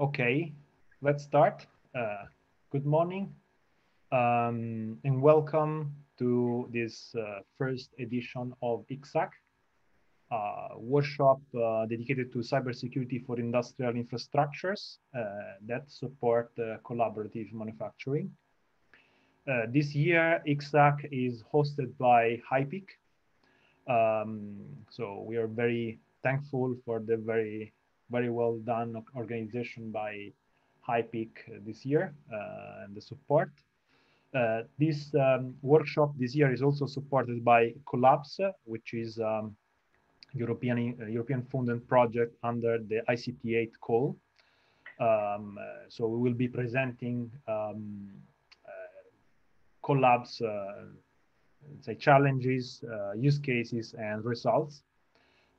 Okay, let's start. Uh, good morning um, and welcome to this uh, first edition of ICSAC, uh, workshop uh, dedicated to cybersecurity for industrial infrastructures uh, that support collaborative manufacturing. this year, ICSAC is hosted by HiPEAC. Um, so we are very thankful for the very very well done organization by HiPEAC this year uh, and the support. Uh, this um, workshop this year is also supported by Collabs, which is um, European uh, European funded project under the ICT8 call. Um, uh, so we will be presenting um, uh, Collabs, uh, say challenges, use cases, and results.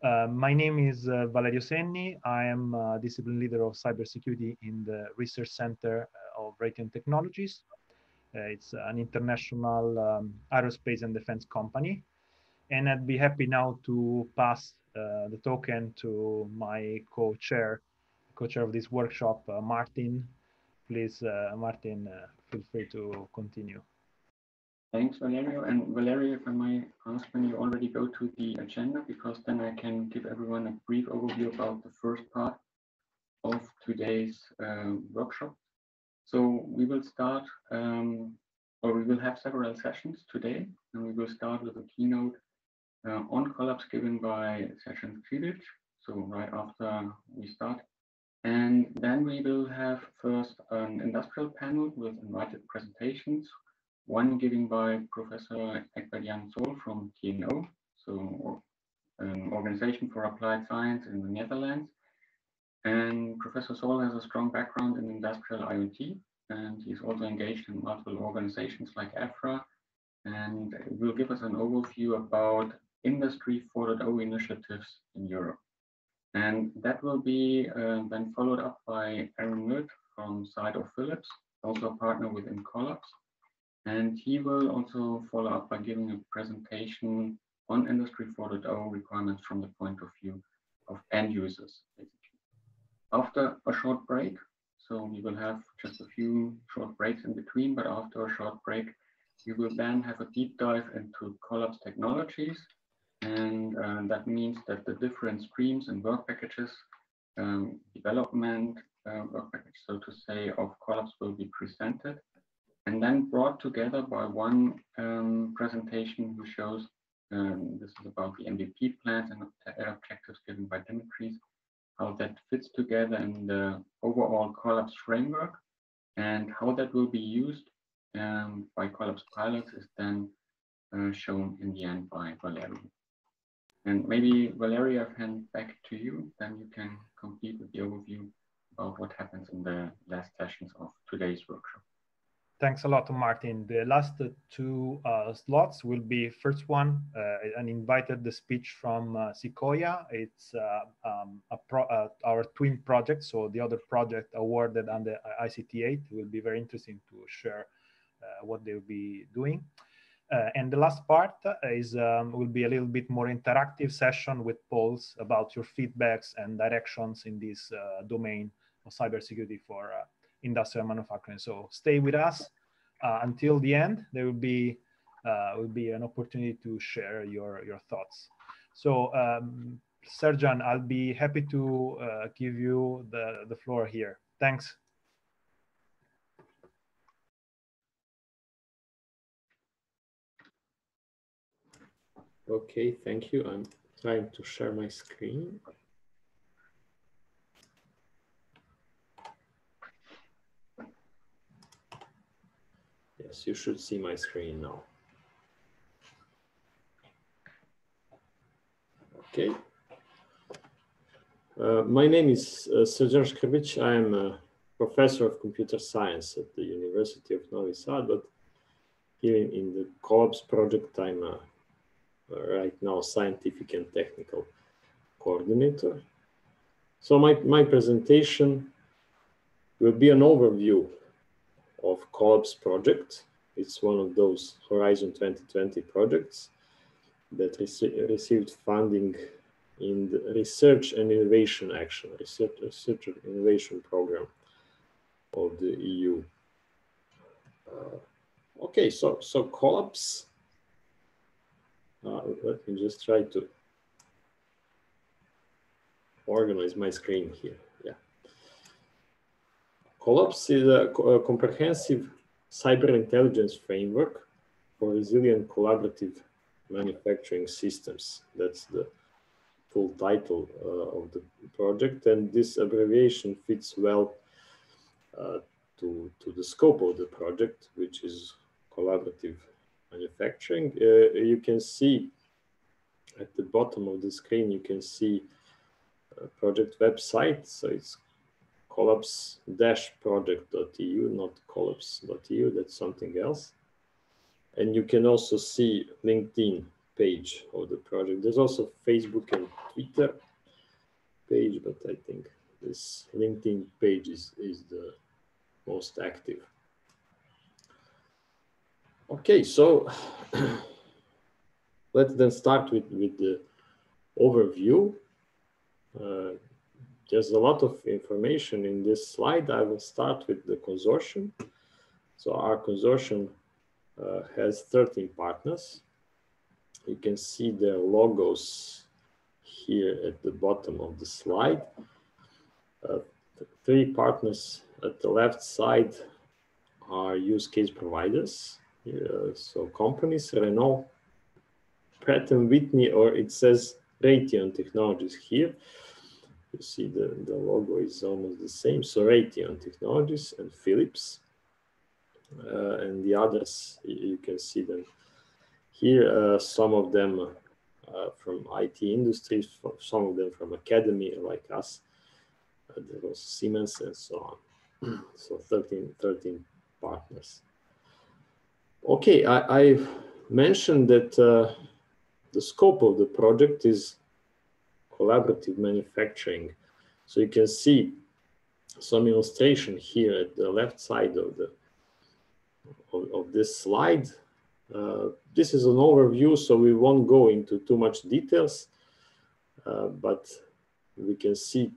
Uh, my name is uh, Valerio Senni. I am uh, discipline leader of cybersecurity in the Research Center uh, of Raytheon Technologies. Uh, it's an international um, aerospace and defense company. And I'd be happy now to pass the token to my co-chair, co-chair of this workshop, Martin. Please, Martin, feel free to continue. Thanks, Valerio. And Valerio, if I might ask when you already go to the agenda, because then I can give everyone a brief overview about the first part of today's uh, workshop. So we will start, um, or we will have several sessions today, and we will start with a keynote uh, on Collabs given by Srdjan Škrbić, so right after we start. And then we will have first an industrial panel with invited presentations one given by Professor Egbert Jan Sol from TNO, so an organization for applied science in the Netherlands. And Professor Sol has a strong background in industrial IoT, and he's also engaged in multiple organizations like EFFRA, and will give us an overview about Industry 4.0 initiatives in Europe. And that will be uh, then followed up by Erwin Moed from side of Philips, also a partner within Collabs. And he will also follow up by giving a presentation on Industry 4.0 requirements from the point of view of end users. Basically. After a short break, so we will have just a few short breaks in between, but after a short break, we will then have a deep dive into Collabs technologies. And uh, that means that the different streams and work packages, um, development uh, work package, so to say, of Collabs will be presented and then brought together by one um, presentation who shows um, this is about the MVP plans and objectives given by Dimitris, how that fits together in the overall Collabs framework and how that will be used um, by Collabs pilots is then uh, shown in the end by Valerio. And maybe Valerio, I hand back to you, then you can complete with the overview about what happens in the last sessions of today's workshop. Thanks a lot, Martin. The last two uh, slots will be first one, uh, an invited the speech from uh, SeCollA. It's uh, um, uh, our twin project. So the other project awarded under ICT8 will be very interesting to share uh, what they'll be doing. and the last part is um, will be a little bit more interactive session with polls about your feedbacks and directions in this domain of cybersecurity for industrial manufacturing. So stay with us uh, until the end. There will be uh, will be an opportunity to share your your thoughts. So um, Srdjan, I'll be happy to uh, give you the the floor here. Thanks. Okay, thank you. I'm trying to share my screen. Yes, you should see my screen now. Okay. Uh, my name is uh, Srdjan Škrbić. I am a professor of computer science at the University of Novi Sad, but here in, in the Collabs project, I'm uh, right now scientific and technical coordinator. So my, my presentation will be an overview of Collabs project. It's one of those Horizon 2020 projects that rec received funding in the research and innovation action, research, research and innovation program of the EU. Uh, okay, so so Collabs. Uh, let me just try to organize my screen here. Yeah. Is a, a comprehensive cyber intelligence framework for resilient collaborative manufacturing systems. That's the full title uh, of the project. And this abbreviation fits well uh, to, to the scope of the project, which is collaborative manufacturing. Uh, you can see at the bottom of the screen, you can see a project website. So it's collabs-project.eu, not collabs.eu, that's something else. And you can also see LinkedIn page of the project. There's also Facebook and Twitter page, but I think this LinkedIn page is, is the most active. Okay, so let's then start with, with the overview. Uh, there's a lot of information in this slide. I will start with the consortium. So our consortium uh, has 13 partners. You can see their logos here at the bottom of the slide. Uh, three partners at the left side are use case providers. Uh, so companies, Renault, Pratt Whitney, or it says Raytheon Technologies here. You see the, the logo is almost the same. So Raytheon Technologies and Philips. Uh, and the others, you can see them here. Uh, some of them uh, from IT industries, some of them from academy like us. there was Siemens and so on. so 13, 13 partners. Okay, I, I mentioned that uh, the scope of the project is collaborative manufacturing. So you can see some illustration here at the left side of the of, of this slide. Uh, this is an overview, so we won't go into too much details, uh, but we can see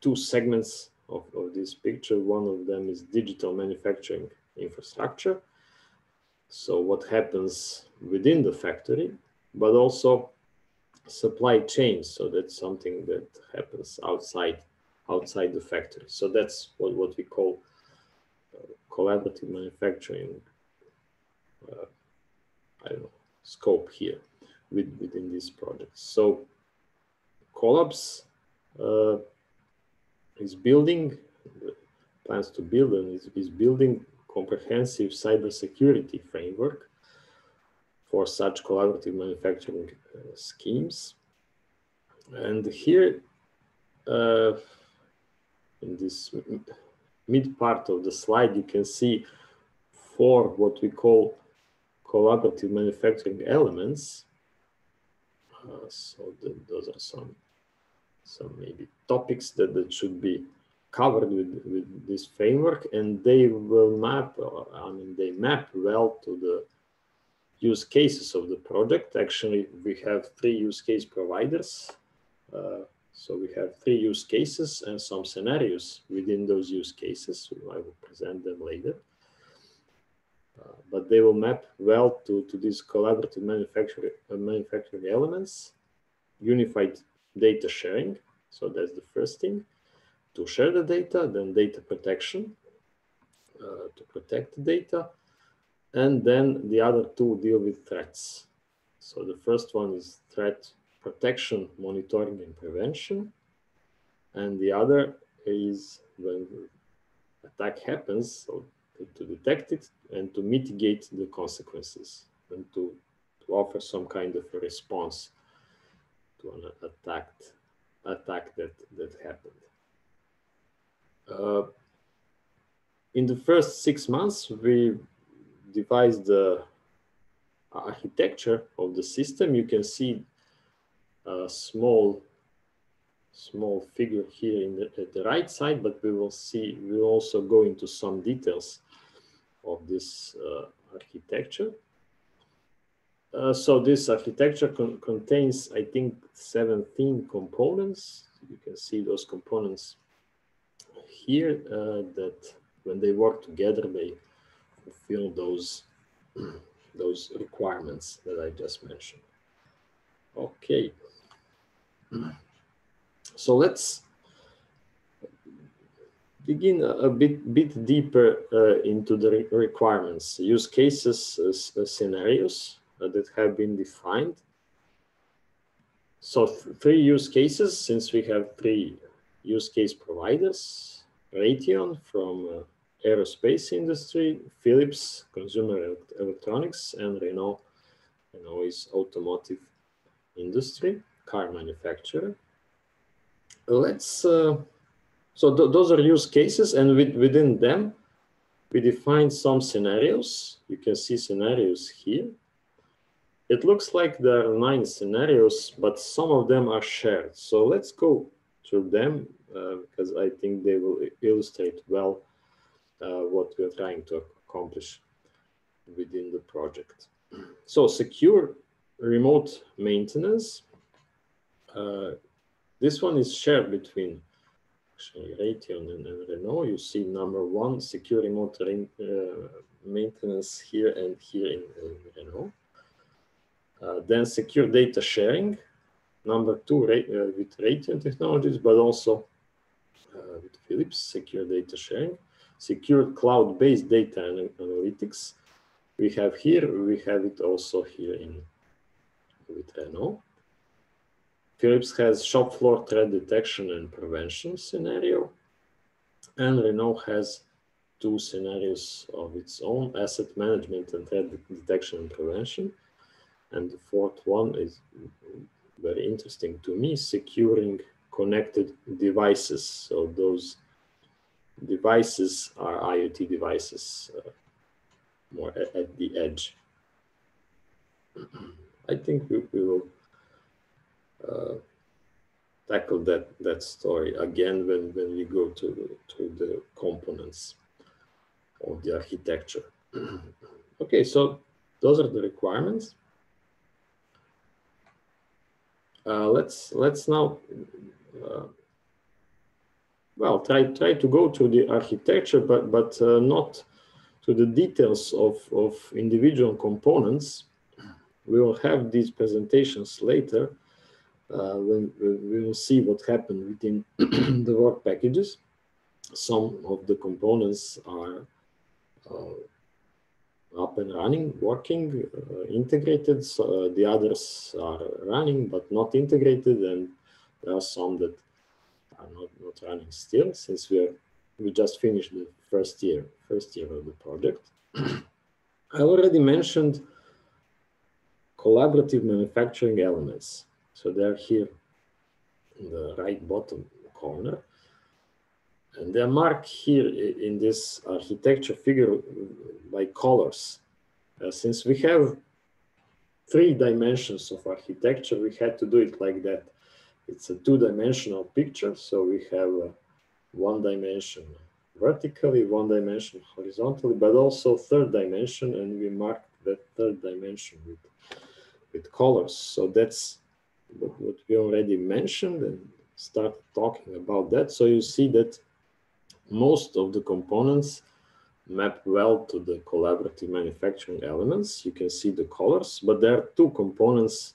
two segments of, of this picture. One of them is digital manufacturing infrastructure. So what happens within the factory, but also supply chain. So that's something that happens outside outside the factory. So that's what, what we call collaborative manufacturing, uh, I don't know, scope here with, within this project. So Collabs uh, is building, plans to build and is, is building comprehensive cybersecurity framework for such collaborative manufacturing uh, schemes. And here, uh, in this mid part of the slide, you can see four what we call collaborative manufacturing elements. Uh, so the, those are some, some maybe topics that, that should be covered with, with this framework and they will map, I mean, they map well to the use cases of the project. Actually, we have three use case providers. Uh, so we have three use cases and some scenarios within those use cases. I will present them later. Uh, but they will map well to, to these collaborative manufacturing, uh, manufacturing elements, unified data sharing. So that's the first thing, to share the data, then data protection, uh, to protect the data. And then the other two deal with threats. So the first one is threat protection, monitoring, and prevention. And the other is when attack happens, so to, detect it and to mitigate the consequences and to, to offer some kind of response to an attack, attack that, that happened. Uh, in the first six months, we devised the architecture of the system. You can see a small small figure here in the, at the right side, but we will see, we will also go into some details of this uh, architecture. uh, so this architecture con contains, I think, 17 components. You can see those components here uh, that when they work together, they fulfill those, those requirements that I just mentioned. Okay. So let's begin a, bit, bit deeper uh, into the re requirements, use cases, uh, scenarios uh, that have been defined. So three use cases, since we have three use case providers, Raytheon from uh, aerospace industry, Philips consumer electronics, and Renault, Renault is automotive industry, car manufacturer. Let's, uh, so th those are use cases and with, within them, we define some scenarios. You can see scenarios here. It looks like there are nine scenarios, but some of them are shared. So let's go through them uh, because I think they will illustrate well uh, what we're trying to accomplish within the project. So secure remote maintenance. Uh, this one is shared between actually Raytheon and, and, Renault. You see number one, secure remote uh, maintenance here and here in, in Renault. Uh, then secure data sharing. Number two, uh, with Raytheon technologies, but also uh, with Philips, secure data sharing. Secure cloud-based data analytics. We have here, we have it also here in with Renault. Philips has shop floor threat detection and prevention scenario. And Renault has two scenarios of its own, asset management and threat detection and prevention. And the fourth one is very interesting to me, securing connected devices. So those devices are IoT devices uh, more at, at, the edge. I think we, we will uh, tackle that, that story again when, when we go to, to the components of the architecture. okay, so those are the requirements. Uh, let's let's now uh, well try try to go to the architecture, but but uh, not to the details of of individual components. We will have these presentations later uh, when, when, we will see what happened within the work packages. Some of the components are uh, up and running, working, uh, integrated. So, uh, the others are running but not integrated, and there are some that are not, not running still since we are we just finished the first year first year of the project. I already mentioned collaborative manufacturing elements. So they're here in the right bottom corner. And they're marked here in this architecture figure by colors. Uh, since we have three dimensions of architecture, we had to do it like that. It's a two-dimensional picture, so we have one dimension vertically, one dimension horizontally, but also third dimension, and we marked that third dimension with, with colors. So that's what, what we already mentioned and start talking about that. So you see that most of the components map well to the collaborative manufacturing elements. You can see the colors, but there are two components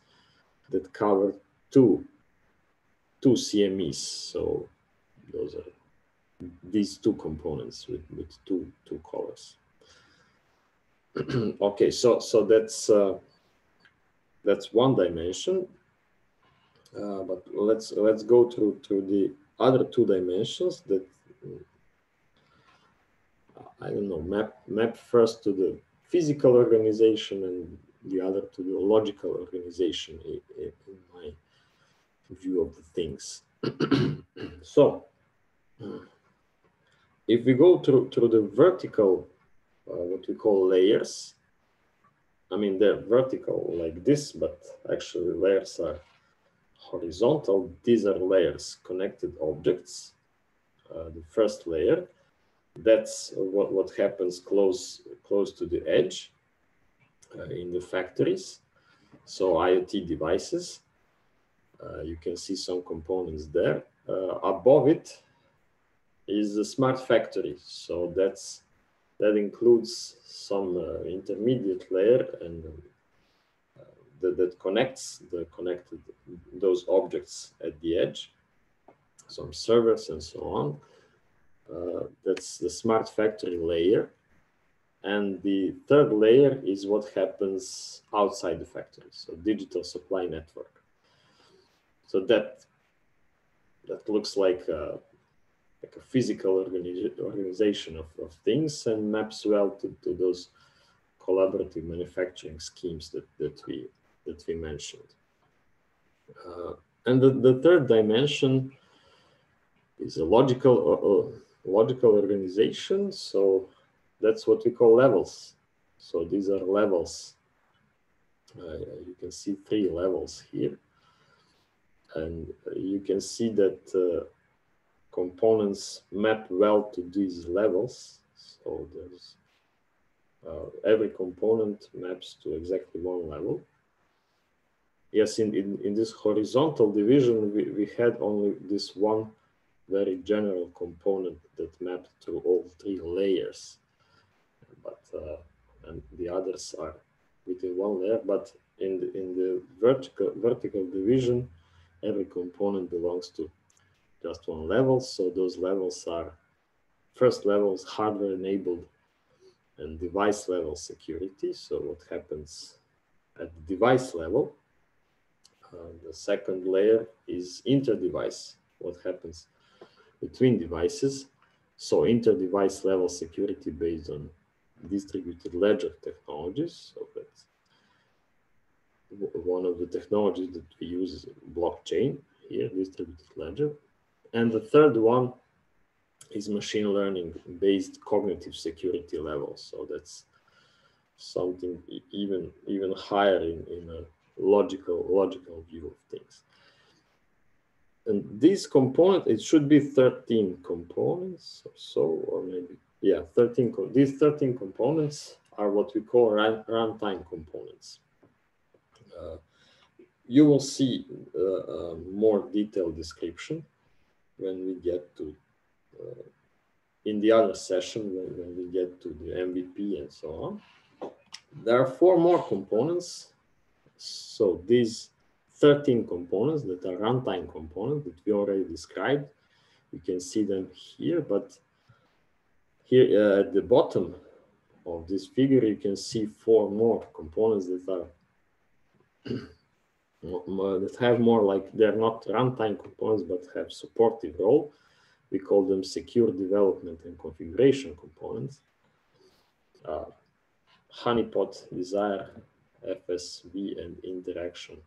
that cover two, two CMEs. So those are these two components with, with two, two colors. okay, so, so that's, uh, that's one dimension. Uh, but let's let's go to to the other two dimensions that I don't know, map, map first to the physical organization and the other to the logical organization in, my view of the things. so, if we go through, through the vertical, uh, what we call layers, I mean, they're vertical like this, but actually layers are horizontal. These are layers, connected objects. Uh, the first layer that's what, what happens close, close to the edge uh, in the factories. so IoT devices. Uh, you can see some components there. Uh, above it is a smart factory. So that's that includes some uh, intermediate layer and uh, that, that connects the connected those objects at the edge, some servers and so on. Uh, that's the smart factory layer. And the third layer is what happens outside the factory, so digital supply network. So that that looks like a, like a physical organi organization of, of things and maps well to, to those collaborative manufacturing schemes that, that we that we mentioned. Uh, and the, the third dimension is a logical uh, logical organization. So that's what we call levels. So these are levels. Uh, you can see three levels here. And you can see that uh, components map well to these levels. So there's uh, every component maps to exactly one level. Yes, in, in, in this horizontal division, we, we had only this one very general component that mapped to all three layers. But uh, and the others are within one layer. But in the, in the vertical vertical division, every component belongs to just one level. So those levels are first levels hardware enabled and device level security. So what happens at the device level? Uh, the second layer is inter-device. What happens between devices. So inter-device level security based on distributed ledger technologies. So that's one of the technologies that we use is blockchain here, distributed ledger. And the third one is machine learning based cognitive security level. So that's something even even higher in, in a logical logical view of things and this component, it should be 13 components or so, or maybe, yeah, 13, these 13 components are what we call run, runtime components. You will see uh, a more detailed description when we get to, uh, in the other session, when, when we get to the MVP and so on. There are four more components. So these 13 components that are runtime components that we already described. You can see them here, but here uh, at the bottom of this figure, you can see four more components that are that have more like they're not runtime components, but have supportive role. We call them secure development and configuration components. Uh, honeypot, desire, FSV, and interaction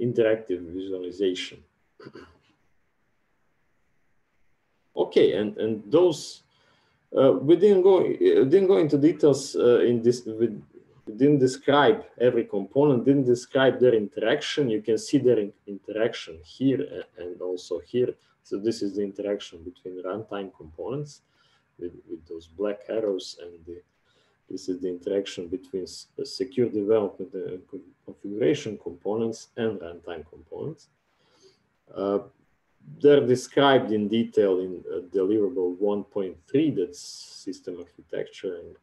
interactive visualization. okay, and and those uh, we didn't go uh, didn't go into details uh, in this. We didn't describe every component. Didn't describe their interaction. You can see their in interaction here and also here. So this is the interaction between runtime components with, with those black arrows and the this is the interaction between secure development and configuration components and runtime components. Uh, they're described in detail in uh, deliverable 1.3, that's system architecture, and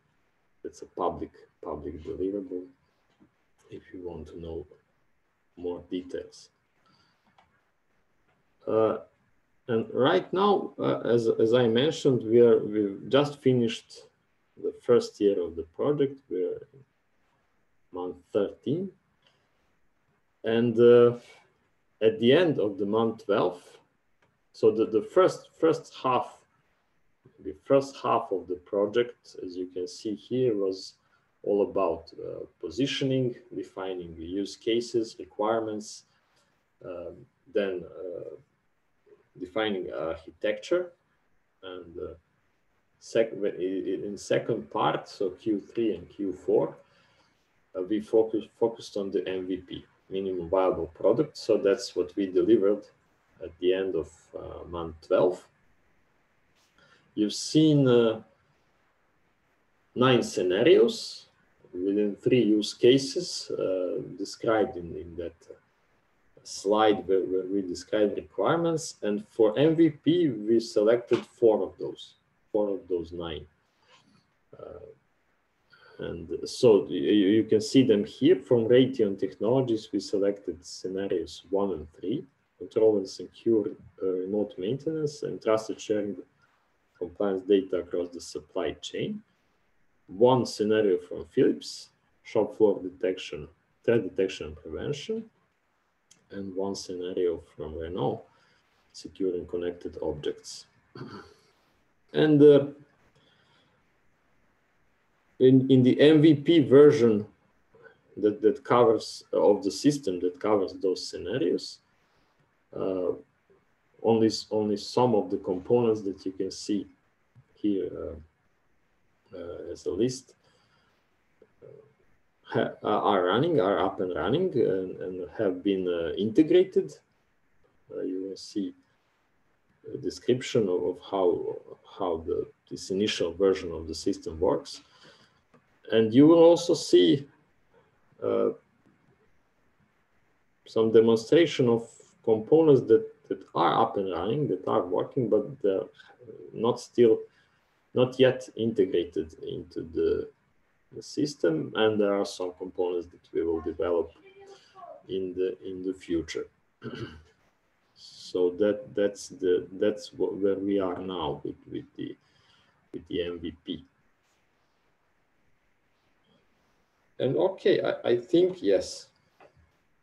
it's a public, public deliverable if you want to know more details. Uh, and right now, uh, as, as I mentioned, we are, we've just finished the first year of the project. We're month 13. And uh, at the end of the month 12, so the, the first, first half, the first half of the project, as you can see here, was all about uh, positioning, defining the use cases, requirements, um, then uh, defining architecture and uh, sec in second part, so Q3 and Q4, uh, we focus, focused on the MVP, minimum viable product. So that's what we delivered at the end of uh, month 12. You've seen nine scenarios within three use cases uh, described in, in that slide where, where, we describe requirements. And for MVP, we selected four of those, four of those nine. Uh, and so you, you, can see them here from Raytheon Technologies. We selected scenarios one and three, control and secure uh, remote maintenance and trusted sharing compliance data across the supply chain. One scenario from Philips, shop floor detection, threat detection and prevention. And one scenario from Renault, securing connected objects. and uh, in, in the MVP version that, that covers of the system that covers those scenarios, uh, only, only some of the components that you can see here uh, uh, as a list uh, are running, are up and running and, and have been uh, integrated. Uh, you will see a description of, how, how the, this initial version of the system works and you will also see uh, some demonstration of components that, that are up and running, that are working, but not still, not yet integrated into the, the system. And there are some components that we will develop in the in the future. so that that's the that's what, where we are now with, with the with the MVP. And okay, I, I think, yes,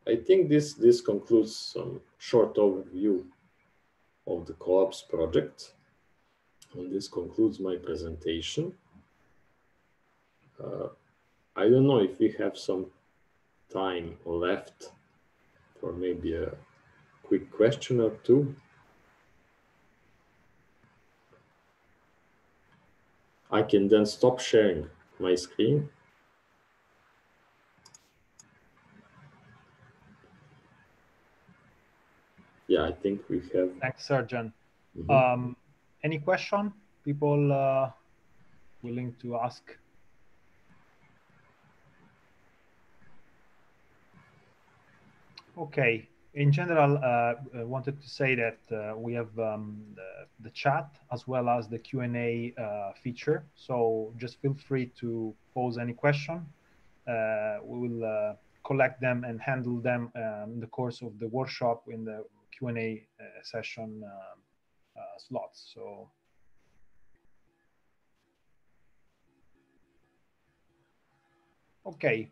I think this, this concludes some short overview of the Collabs project. And this concludes my presentation. Uh, I don't know if we have some time left for maybe a quick question or two. I can then stop sharing my screen. yeah, I think we have. Thanks, Srdjan. Mm -hmm. um, any question? People uh, willing to ask? Okay. In general, uh, I wanted to say that uh, we have um, the, the, chat as well as the Q&A uh, feature. So just feel free to pose any question. Uh, we will uh, collect them and handle them um, in the course of the workshop in the Q&A uh, session um, uh, slots. So okay.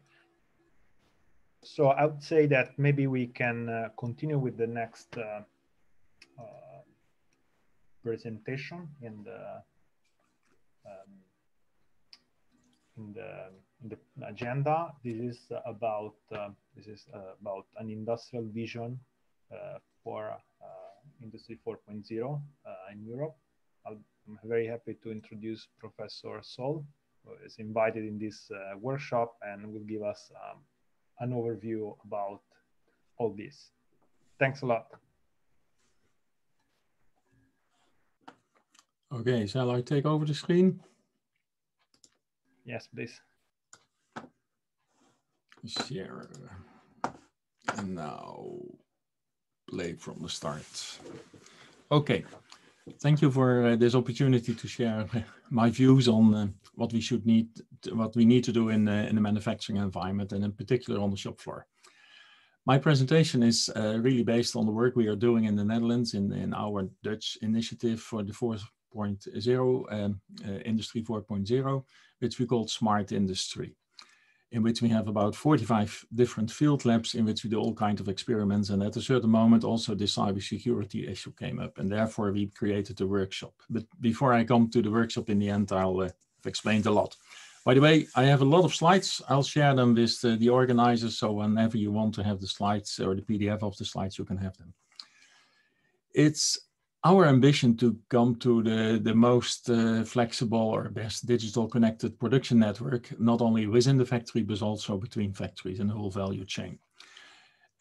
So I would say that maybe we can uh, continue with the next uh, uh, presentation in the um, in the in the agenda. This is about uh, this is about an industrial vision for uh, Industry 4.0 uh, in Europe. i am very happy to introduce Professor Sol, who is invited in this uh, workshop and will give us um, an overview about all this. Thanks a lot. Okay, shall I take over the screen? Yes, please. Share. And now play from the start. Okay, thank you for uh, this opportunity to share my views on uh, what we should need, to, what we need to do in, uh, in the manufacturing environment and in particular on the shop floor. My presentation is uh, really based on the work we are doing in the Netherlands in, in our Dutch initiative for the 4.0, um, uh, Industry 4.0, which we call Smart Industry in which we have about 45 different field labs in which we do all kinds of experiments. And at a certain moment, also the cybersecurity issue came up, and therefore we created a workshop. But before I come to the workshop in the end, I'll uh, have explained a lot. By the way, I have a lot of slides. I'll share them with uh, the organizers. So whenever you want to have the slides or the PDF of the slides, you can have them. It's our ambition to come to the, the most uh, flexible or best digital connected production network, not only within the factory, but also between factories and the whole value chain.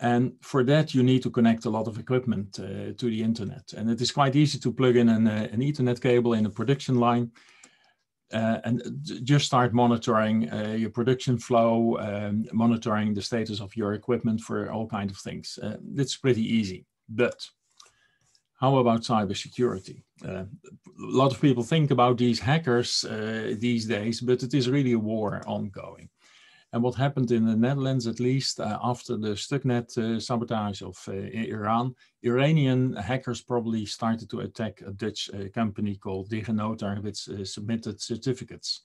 And for that, you need to connect a lot of equipment uh, to the internet. And it is quite easy to plug in an, uh, an ethernet cable in a production line. uh, and just start monitoring uh, your production flow, um, monitoring the status of your equipment for all kinds of things. Uh, that's pretty easy. But how about cybersecurity? Uh, a lot of people think about these hackers uh, these days, but it is really a war ongoing. And what happened in the Netherlands, at least uh, after the Stuxnet uh, sabotage of uh, Iran, Iranian hackers probably started to attack a Dutch uh, company called DigiNotar, which submitted certificates.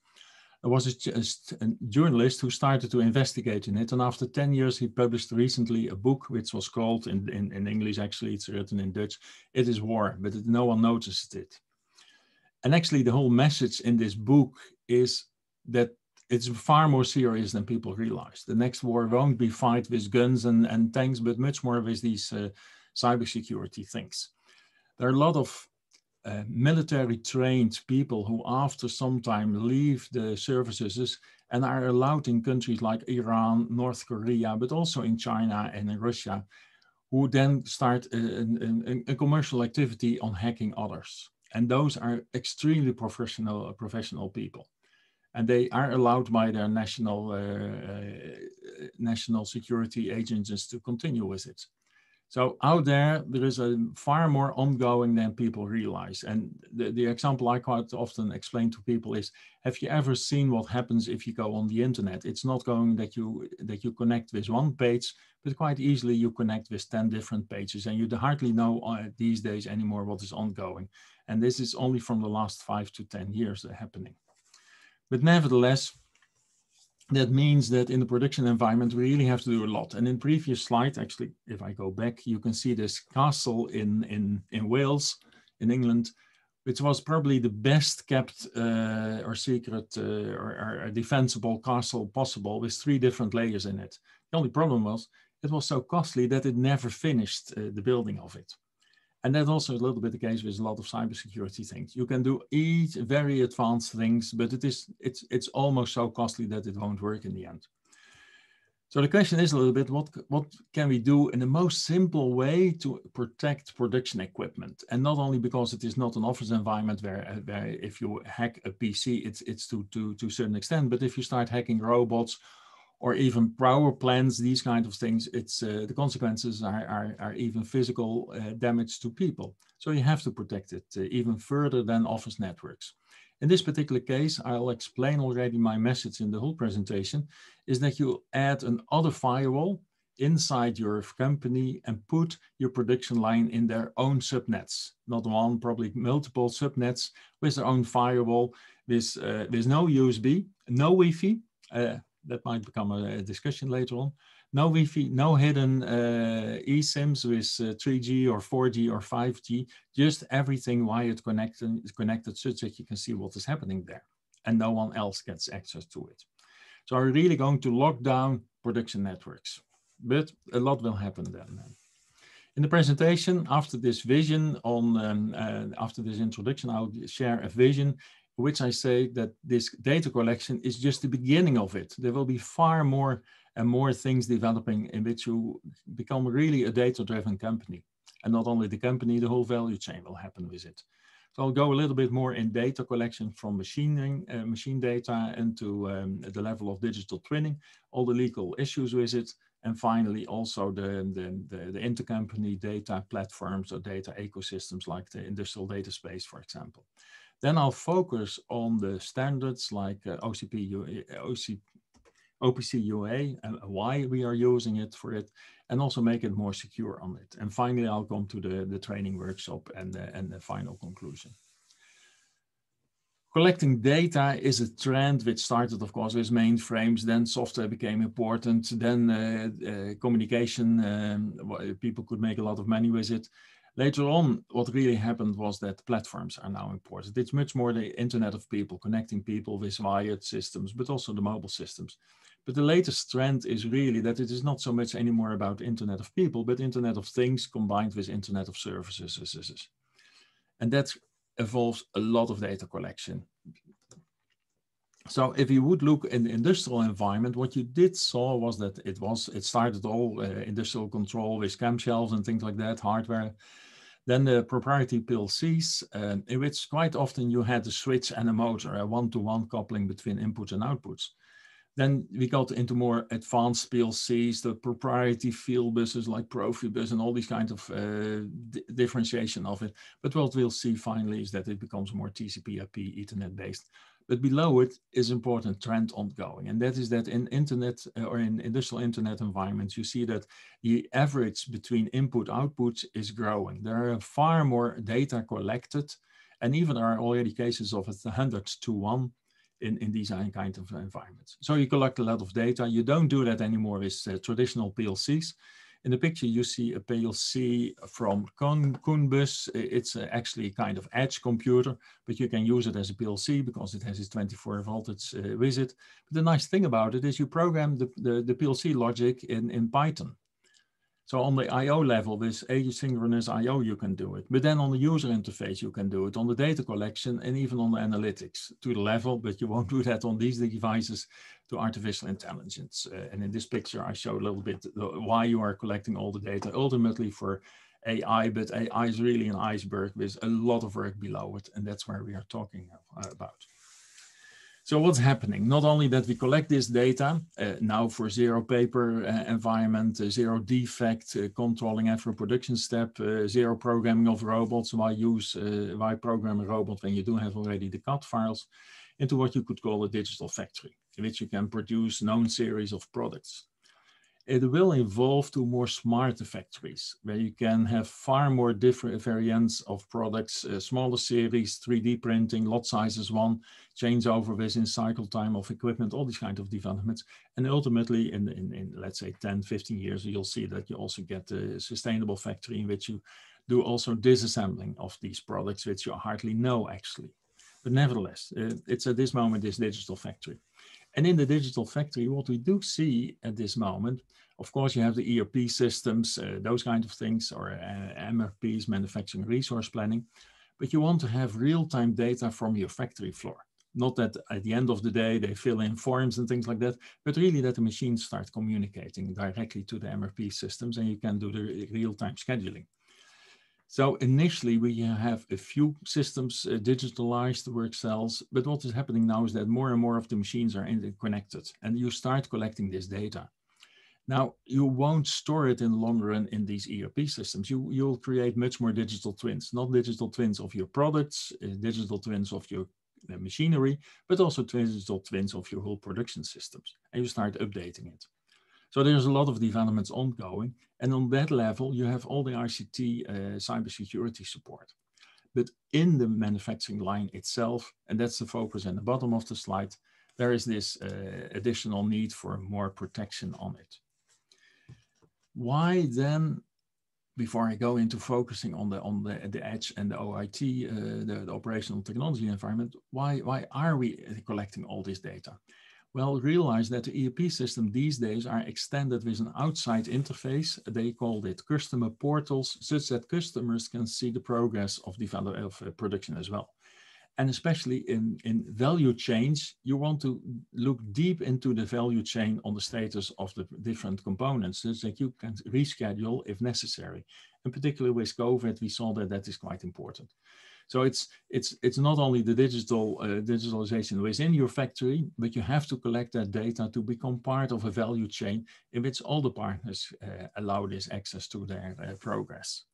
Was a, a, journalist who started to investigate in it. And after 10 years, he published recently a book, which was called, in, in, in English actually, it's written in Dutch, It is War, but it, no one noticed it. And actually, the whole message in this book is that it's far more serious than people realize. The next war won't be fight with guns and, and tanks, but much more with these uh, cybersecurity things. There are a lot of uh, military trained people who after some time leave the services and are allowed in countries like Iran, North Korea, but also in China and in Russia, who then start a, a, a commercial activity on hacking others. And those are extremely professional, professional people and they are allowed by their national uh, uh, national security agencies to continue with it. So out there, there is a far more ongoing than people realize. And the, the example I quite often explain to people is, have you ever seen what happens if you go on the internet? It's not going that you that you connect with one page, but quite easily you connect with 10 different pages and you hardly know uh, these days anymore what is ongoing. And this is only from the last five to 10 years happening. But nevertheless, that means that in the production environment, we really have to do a lot. And in previous slide, actually, if I go back, you can see this castle in, in, in Wales, in England, which was probably the best kept uh, or secret uh, or, or, defensible castle possible with three different layers in it. The only problem was it was so costly that it never finished uh, the building of it. And that's also a little bit the case with a lot of cybersecurity things. You can do each very advanced things, but it is it's it's almost so costly that it won't work in the end. So the question is a little bit, what, what can we do in the most simple way to protect production equipment? And not only because it is not an office environment where, where if you hack a PC, it's, it's to, to, to a certain extent, but if you start hacking robots or even power plants, these kind of things, it's uh, the consequences are, are, are even physical uh, damage to people. So you have to protect it uh, even further than office networks. In this particular case, I'll explain already my message in the whole presentation, is that you add an other firewall inside your company and put your production line in their own subnets, not one, probably multiple subnets with their own firewall, with, uh, with no USB, no Wi-Fi, uh, that might become a, discussion later on. No Wi-Fi, no hidden uh, eSIMs with uh, 3G or 4G or 5G, just everything wired connected, connected such that you can see what is happening there and no one else gets access to it. So we're really going to lock down production networks, but a lot will happen then. In the presentation, after this vision on, um, uh, after this introduction, I'll share a vision which I say that this data collection is just the beginning of it. There will be far more and more things developing in which you become really a data-driven company. And not only the company, the whole value chain will happen with it. So I'll go a little bit more in data collection from machining, uh, machine data into um, the level of digital twinning, all the legal issues with it, and finally also the, the, the, the intercompany data platforms or data ecosystems like the industrial data space, for example. Then I'll focus on the standards like uh, OCP, OC, OPC UA and why we are using it for it, and also make it more secure on it. And finally, I'll come to the, the training workshop and the, and the final conclusion. Collecting data is a trend which started, of course, with mainframes, then software became important, then uh, uh, communication, um, people could make a lot of money with it. Later on, what really happened was that platforms are now important. It's much more the internet of people, connecting people with wired systems, but also the mobile systems. But the latest trend is really that it is not so much anymore about internet of people, but internet of things combined with internet of services. And that involves a lot of data collection. So if you would look in the industrial environment, what you did saw was that it was, it started all uh, industrial control with camshelves and things like that, hardware Then the proprietary PLCs, uh, in which quite often you had a switch and a motor, a one-to-one -one coupling between inputs and outputs. Then we got into more advanced PLCs, the proprietary field buses like Profibus and all these kinds of uh, differentiation of it. But what we'll see finally is that it becomes more TCP IP Ethernet based. But below it is important trend ongoing. And that is that in internet uh, or in industrial internet environments, you see that the average between input outputs is growing. There are far more data collected. And even there are already cases of a hundred to one in, in these kind of environments. So you collect a lot of data. You don't do that anymore with uh, traditional PLCs. In the picture, you see a PLC from Kunbus. It's uh, actually kind of edge computer, but you can use it as a PLC because it has its 24 voltage uh, with it. But the nice thing about it is you program the, the, the PLC logic in, in Python. So on the I.O. level, with asynchronous I.O. you can do it. But then on the user interface, you can do it on the data collection and even on the analytics to the level, but you won't do that on these devices to artificial intelligence. Uh, and in this picture, I show a little bit why you are collecting all the data ultimately for AI, but AI is really an iceberg with a lot of work below it. And that's where we are talking about. So what's happening? Not only that we collect this data uh, now for zero paper uh, environment, uh, zero defect, uh, controlling every production step, uh, zero programming of robots. Why use, uh, why program a robot when you do have already the CAD files into what you could call a digital factory, in which you can produce known series of products it will evolve to more smart factories where you can have far more different variants of products, uh, smaller series, 3D printing, lot sizes one, changeover within cycle time of equipment, all these kind of developments. And ultimately in, in, in, let's say 10, 15 years, you'll see that you also get a sustainable factory in which you do also disassembling of these products, which you hardly know actually. But nevertheless, uh, it's at this moment this digital factory. And in the digital factory, what we do see at this moment, of course, you have the ERP systems, uh, those kind of things, or uh, MRPs, manufacturing resource planning, but you want to have real-time data from your factory floor. Not that at the end of the day, they fill in forms and things like that, but really that the machines start communicating directly to the MRP systems and you can do the real-time scheduling. So initially we have a few systems uh, digitalized work cells, but what is happening now is that more and more of the machines are interconnected and you start collecting this data. Now, you won't store it in the long run in these ERP systems. You, you'll create much more digital twins, not digital twins of your products, uh, digital twins of your uh, machinery, but also digital twins of your whole production systems. And you start updating it. So there's a lot of developments ongoing. And on that level, you have all the ICT uh, cybersecurity support. But in the manufacturing line itself, and that's the focus at the bottom of the slide, there is this uh, additional need for more protection on it. Why then, before I go into focusing on the on the, the edge and the OIT, uh, the, the operational technology environment, why, why are we collecting all this data? Well, realize that the ERP system these days are extended with an outside interface. They called it customer portals, such that customers can see the progress of, develop, of production as well. And especially in, in value chains, you want to look deep into the value chain on the status of the different components so that you can reschedule if necessary. And particularly with COVID, we saw that that is quite important. So it's it's it's not only the digital uh, digitalization within your factory, but you have to collect that data to become part of a value chain in which all the partners uh, allow this access to their uh, progress.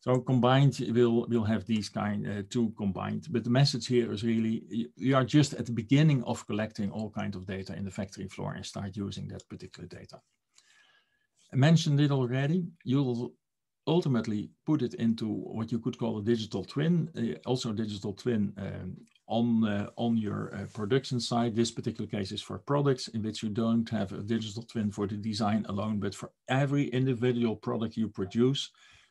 So combined, we'll we'll have these kind uh, two combined. But the message here is really you are just at the beginning of collecting all kinds of data in the factory floor and start using that particular data. I mentioned it already. You'll ultimately put it into what you could call a digital twin, uh, also digital twin um, on, uh, on your uh, production side. This particular case is for products in which you don't have a digital twin for the design alone, but for every individual product you produce,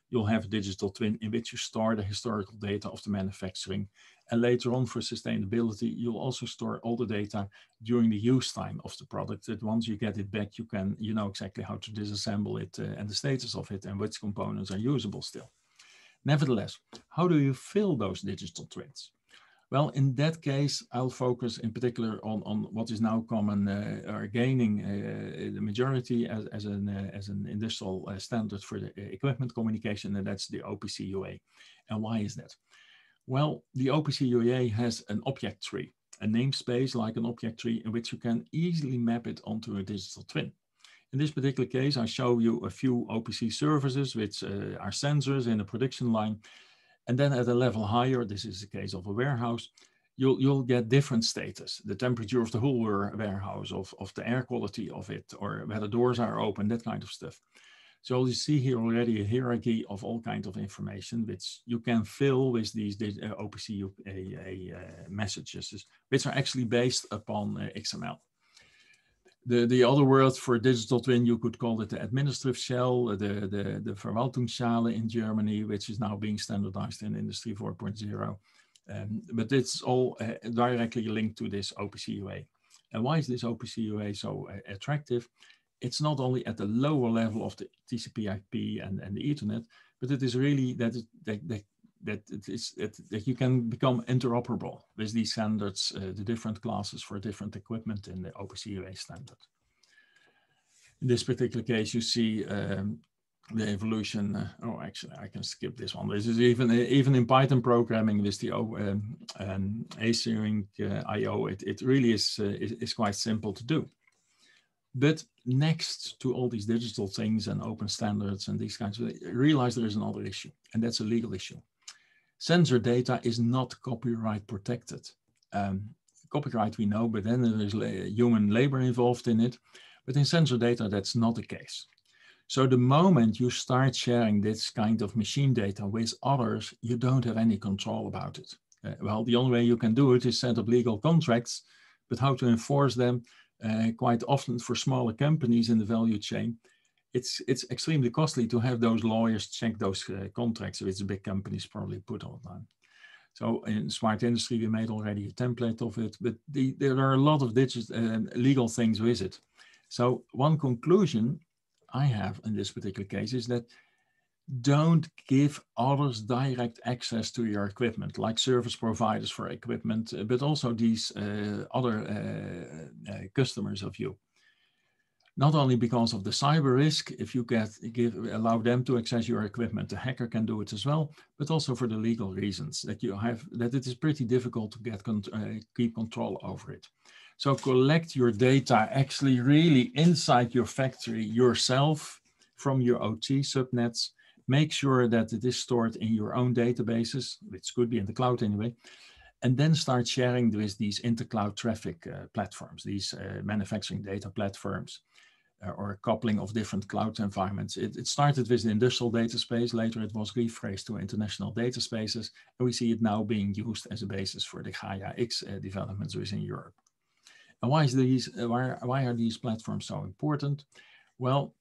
you'll have a digital twin in which you store the historical data of the manufacturing. And later on for sustainability, you'll also store all the data during the use time of the product that once you get it back, you can, you know exactly how to disassemble it uh, and the status of it and which components are usable still. Nevertheless, how do you fill those digital twins? Well, in that case, I'll focus in particular on, on what is now common uh, or gaining uh, the majority as, as, an, uh, as an industrial uh, standard for the equipment communication, and that's the OPC UA. And why is that? Well, the OPC UA has an object tree, a namespace like an object tree in which you can easily map it onto a digital twin. In this particular case, I show you a few OPC services, which uh, are sensors in a production line and then at a level higher, this is the case of a warehouse, you'll, you'll get different status, the temperature of the whole warehouse, of, of the air quality of it, or whether doors are open, that kind of stuff. So you see here already a hierarchy of all kinds of information, which you can fill with these uh, OPC uh, messages, which are actually based upon uh, XML the, the other word for digital twin, you could call it the administrative shell, the, the, the Verwaltungsschale in Germany, which is now being standardized in Industry 4.0. Um, but it's all uh, directly linked to this OPC UA. And why is this OPC UA so uh, attractive? It's not only at the lower level of the TCP IP and, and the Ethernet, but it is really that, it, that, that that it is that, you can become interoperable with these standards, uh, the different classes for different equipment in the OPC UA standard. In this particular case, you see um, the evolution. Uh, oh, actually, I can skip this one. This is even even in Python programming with the um, um, async uh, I/O. It, it really is, uh, is, is quite simple to do. But next to all these digital things and open standards and these kinds of, realize there is another issue, and that's a legal issue sensor data is not copyright protected. Um, copyright we know, but then there is human labor involved in it. But in sensor data, that's not the case. So the moment you start sharing this kind of machine data with others, you don't have any control about it. Uh, well, the only way you can do it is set up legal contracts, but how to enforce them, uh, quite often for smaller companies in the value chain, it's it's extremely costly to have those lawyers check those uh, contracts which big companies probably put online. So in smart industry, we made already a template of it, but the, there are a lot of digital uh, legal things with it. So one conclusion I have in this particular case is that don't give others direct access to your equipment, like service providers for equipment, uh, but also these uh, other uh, uh, customers of you not only because of the cyber risk, if you get give allow them to access your equipment, the hacker can do it as well, but also for the legal reasons that you have that it is pretty difficult to get uh, keep control over it. So collect your data actually really inside your factory yourself from your OT subnets. Make sure that it is stored in your own databases, which could be in the cloud anyway, and then start sharing with these intercloud traffic uh, platforms, these uh, manufacturing data platforms uh, or a coupling of different cloud environments. It, it, started with the industrial data space, later it was rephrased to international data spaces, and we see it now being used as a basis for the Gaia X uh, developments within Europe. And why, is these, uh, why, why are these platforms so important? Well,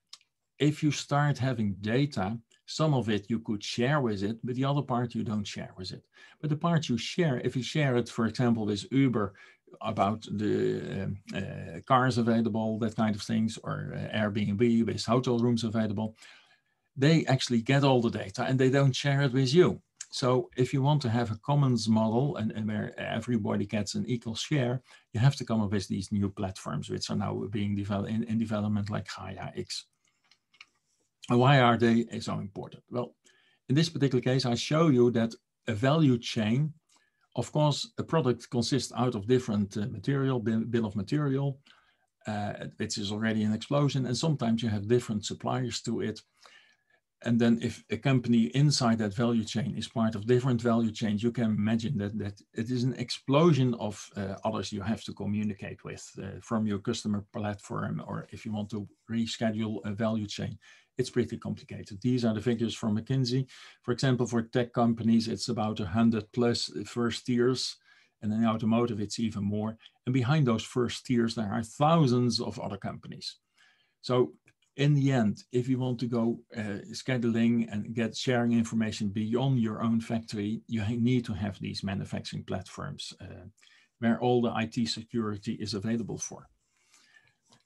if you start having data, some of it you could share with it, but the other part you don't share with it. But the part you share, if you share it, for example, with Uber, about the um, uh, cars available, that kind of things, or uh, Airbnb with hotel rooms available, they actually get all the data and they don't share it with you. So if you want to have a commons model and, and, where everybody gets an equal share, you have to come up with these new platforms, which are now being developed in, in development like Gaia X. And why are they so important? Well, in this particular case, I show you that a value chain of course, a product consists out of different uh, material, bill of material, uh, which is already an explosion. And sometimes you have different suppliers to it. And then if a company inside that value chain is part of different value chains, you can imagine that, that it is an explosion of uh, others you have to communicate with uh, from your customer platform, or if you want to reschedule a value chain, it's pretty complicated. These are the figures from McKinsey. For example, for tech companies, it's about 100 plus first tiers. And in automotive, it's even more. And behind those first tiers, there are thousands of other companies. So in the end, if you want to go uh, scheduling and get sharing information beyond your own factory, you need to have these manufacturing platforms uh, where all the IT security is available for.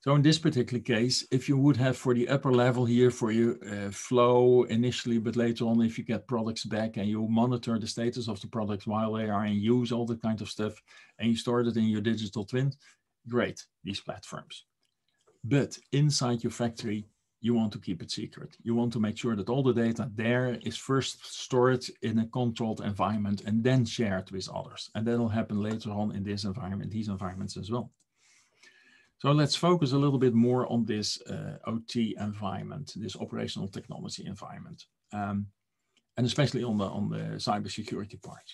So in this particular case, if you would have for the upper level here for your uh, flow initially, but later on, if you get products back and you monitor the status of the products while they are in use, all that kind of stuff, and you store it in your digital twin, great, these platforms. But inside your factory, you want to keep it secret. You want to make sure that all the data there is first stored in a controlled environment and then shared with others. And that'll happen later on in this environment, these environments as well. So let's focus a little bit more on this uh, OT environment, this operational technology environment, um, and especially on the on the cybersecurity part.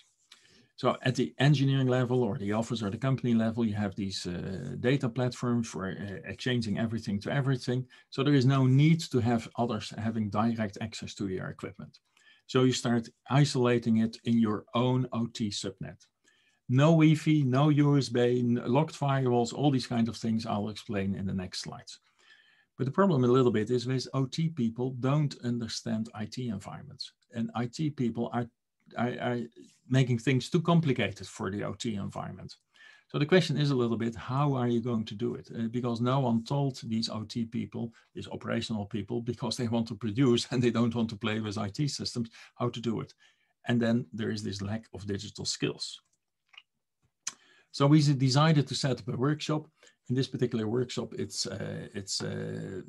So at the engineering level or the office or the company level, you have these uh, data platforms for uh, exchanging everything to everything. So there is no need to have others having direct access to your equipment. So you start isolating it in your own OT subnet no Wi-Fi, no USB, locked firewalls, all these kinds of things I'll explain in the next slides. But the problem a little bit is with OT people don't understand IT environments. And IT people are, are, are making things too complicated for the OT environment. So the question is a little bit, how are you going to do it? Uh, because no one told these OT people, these operational people, because they want to produce and they don't want to play with IT systems, how to do it. And then there is this lack of digital skills. So we decided to set up a workshop. In this particular workshop, it's uh, it's uh,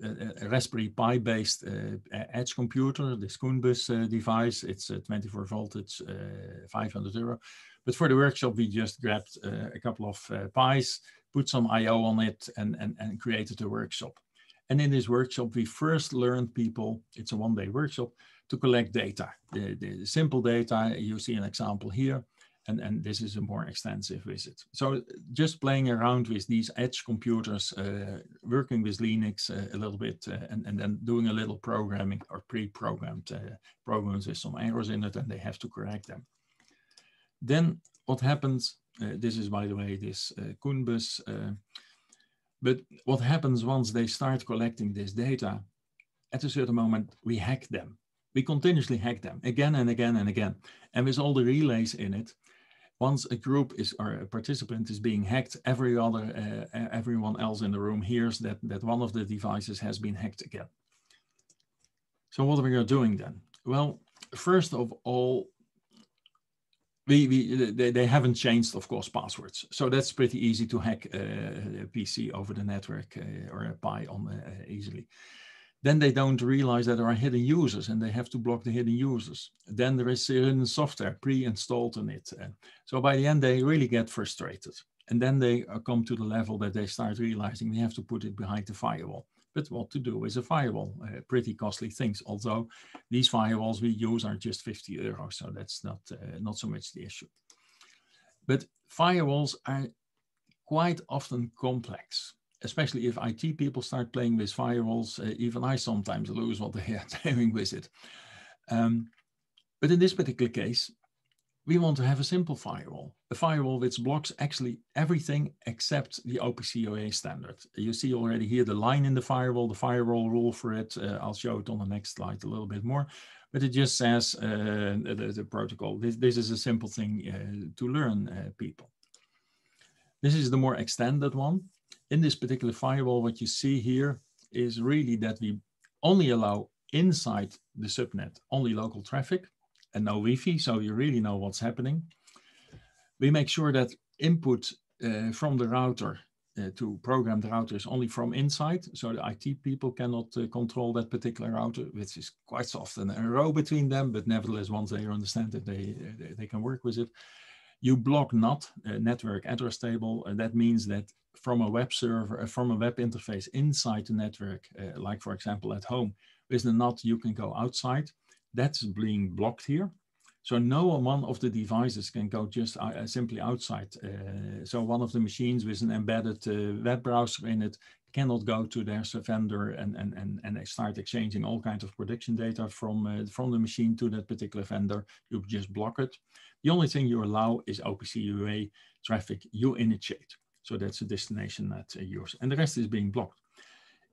a, Raspberry Pi based uh, edge computer, the Kunbus uh, device. It's a 24 voltage, uh, 500 euro. But for the workshop, we just grabbed uh, a couple of Pis, put some I/O on it, and, and and created a workshop. And in this workshop, we first learned people. It's a one-day workshop to collect data, the, the simple data. You see an example here and, and this is a more extensive visit. So just playing around with these edge computers, uh, working with Linux uh, a little bit, uh, and, and then doing a little programming or pre-programmed uh, programs with some errors in it, and they have to correct them. Then what happens, uh, this is by the way, this uh, Kunbus, but what happens once they start collecting this data, at a certain moment, we hack them. We continuously hack them again and again and again. And with all the relays in it, once a group is or a participant is being hacked, every other uh, everyone else in the room hears that that one of the devices has been hacked again. So what are we doing then? Well, first of all, we, we they, they haven't changed, of course, passwords. So that's pretty easy to hack a PC over the network uh, or a Pi on uh, easily then they don't realize that there are hidden users and they have to block the hidden users. Then there is hidden software pre-installed on it. so by the end, they really get frustrated. And then they uh, come to the level that they start realizing they have to put it behind the firewall. But what to do is a firewall, uh, pretty costly things. Although these firewalls we use are just 50 euros, so that's not, uh, not so much the issue. But firewalls are quite often complex especially if IT people start playing with firewalls, uh, even I sometimes lose what they are doing with it. Um, but in this particular case, we want to have a simple firewall, a firewall which blocks actually everything except the OPC standard. You see already here the line in the firewall, the firewall rule for it. Uh, I'll show it on the next slide a little bit more, but it just says uh, the, the, protocol. This, this is a simple thing uh, to learn, uh, people. This is the more extended one in this particular firewall, what you see here is really that we only allow inside the subnet only local traffic and no Wi-Fi, so you really know what's happening. We make sure that input uh, from the router uh, to program the router is only from inside, so the IT people cannot uh, control that particular router, which is quite often a row between them, but nevertheless, once they understand it, they, they, they can work with it. You block NAT, uh, network address table, and that means that from a web server, uh, from a web interface inside the network, uh, like for example at home, with the NAT you can go outside. That's being blocked here. So no one of the devices can go just uh, simply outside. Uh, so one of the machines with an embedded uh, web browser in it cannot go to their vendor and, and, and, and start exchanging all kinds of production data from, uh, from the machine to that particular vendor. You just block it. The only thing you allow is OPC UA traffic you initiate. So that's a destination that uh, yours, and the rest is being blocked.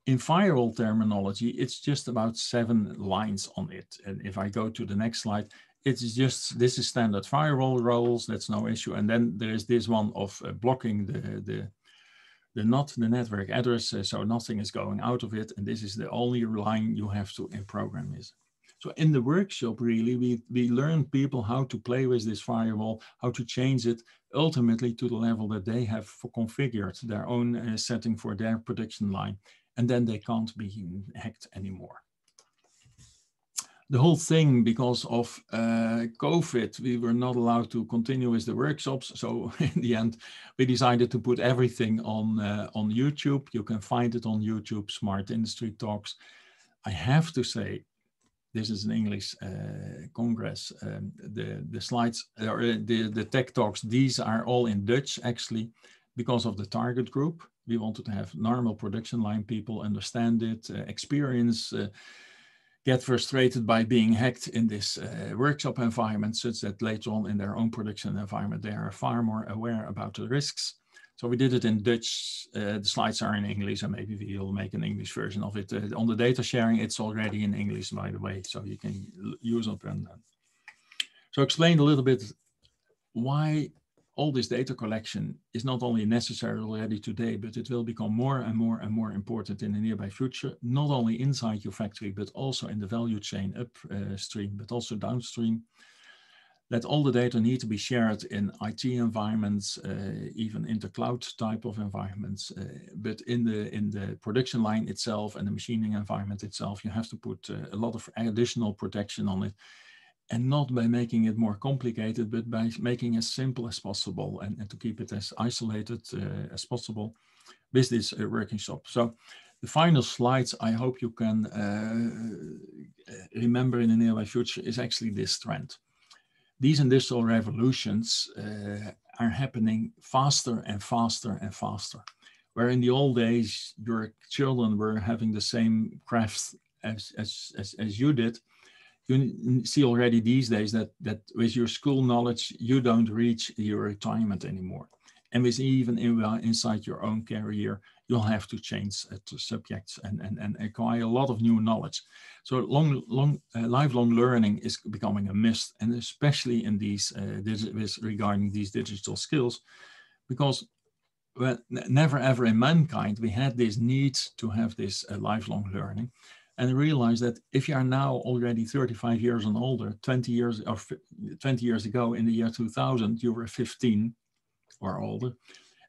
In firewall terminology, it's just about seven lines on it. And if I go to the next slide, it's just, this is standard firewall roles, that's no issue. And then there is this one of uh, blocking the, the, the NAT, the network address, uh, so nothing is going out of it. And this is the only line you have to in program is. So in the workshop, really, we, we learn people how to play with this firewall, how to change it ultimately to the level that they have configured their own uh, setting for their production line. And then they can't be hacked anymore the whole thing because of uh, COVID, we were not allowed to continue with the workshops. So in the end, we decided to put everything on uh, on YouTube. You can find it on YouTube, Smart Industry Talks. I have to say, this is an English uh, Congress. Um, the the slides or uh, the the tech talks. These are all in Dutch actually, because of the target group. We wanted to have normal production line people understand it, uh, experience uh, get frustrated by being hacked in this uh, workshop environment such that later on in their own production environment, they are far more aware about the risks. So we did it in Dutch. Uh, the slides are in English and maybe we'll make an English version of it. Uh, on the data sharing, it's already in English, by the way, so you can use it. And, so explain a little bit why all this data collection is not only necessary already today, but it will become more and more and more important in the nearby future, not only inside your factory, but also in the value chain upstream, uh, but also downstream. That all the data need to be shared in IT environments, uh, even inter-cloud type of environments. Uh, but in the in the production line itself and the machining environment itself, you have to put uh, a lot of additional protection on it and not by making it more complicated, but by making as simple as possible and, and to keep it as isolated uh, as possible with this uh, working shop. So the final slides I hope you can uh, remember in the nearby future is actually this trend. These industrial revolutions uh, are happening faster and faster and faster. Where in the old days, your children were having the same crafts as, as, as, as you did, you see already these days that that with your school knowledge you don't reach your retirement anymore and with even in, inside your own career you'll have to change uh, to subjects and, and and acquire a lot of new knowledge. So long long uh, lifelong learning is becoming a must and especially in these uh, this, regarding these digital skills because well, never ever in mankind we had this need to have this uh, lifelong learning. And realize that if you are now already 35 years and older, 20 years or 20 years ago in the year 2000, you were 15 or older,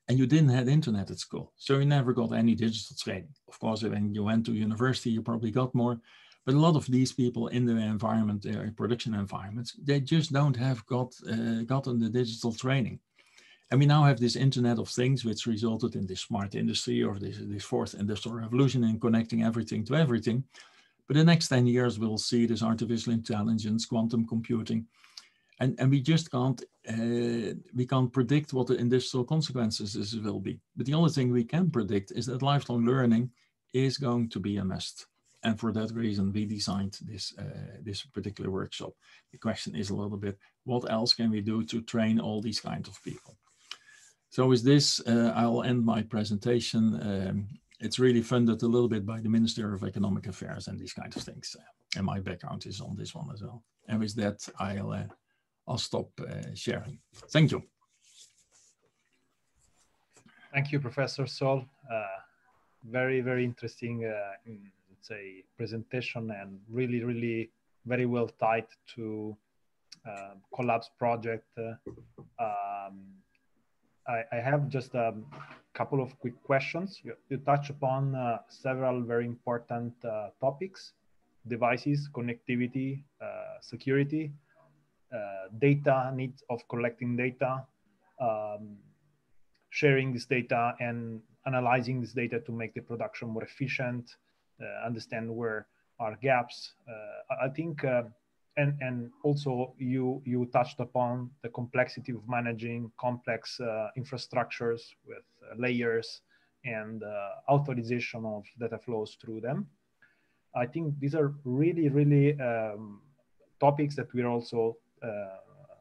and you didn't have internet at school. So you never got any digital training. Of course, when you went to university, you probably got more. But a lot of these people in the environment, uh, production environments, they just don't have got uh, gotten the digital training. And we now have this Internet of Things, which resulted in this smart industry or this, this fourth industrial revolution in connecting everything to everything. But the next 10 years, we'll see this artificial intelligence, quantum computing, and, and we just can't, uh, we can't predict what the industrial consequences this will be. But the only thing we can predict is that lifelong learning is going to be a must. And for that reason, we designed this, uh, this particular workshop. The question is a little bit, what else can we do to train all these kinds of people? So with this, uh, I'll end my presentation. Um, it's really funded a little bit by the Minister of Economic Affairs and these kinds of things. And my background is on this one as well. And with that, I'll, uh, I'll stop uh, sharing. Thank you. Thank you, Professor Sol. Uh, very, very interesting, uh, let's say, presentation and really, really very well tied to Collabs project. Um, I, I have just a couple of quick questions. You, you touch upon uh, several very important uh, topics, devices, connectivity, uh, security, uh, data, needs of collecting data, um, sharing this data and analyzing this data to make the production more efficient, uh, understand where are gaps. Uh, I think and and also you you touched upon the complexity of managing complex uh, infrastructures with uh, layers and uh, authorization of data flows through them i think these are really really um, topics that we're also uh,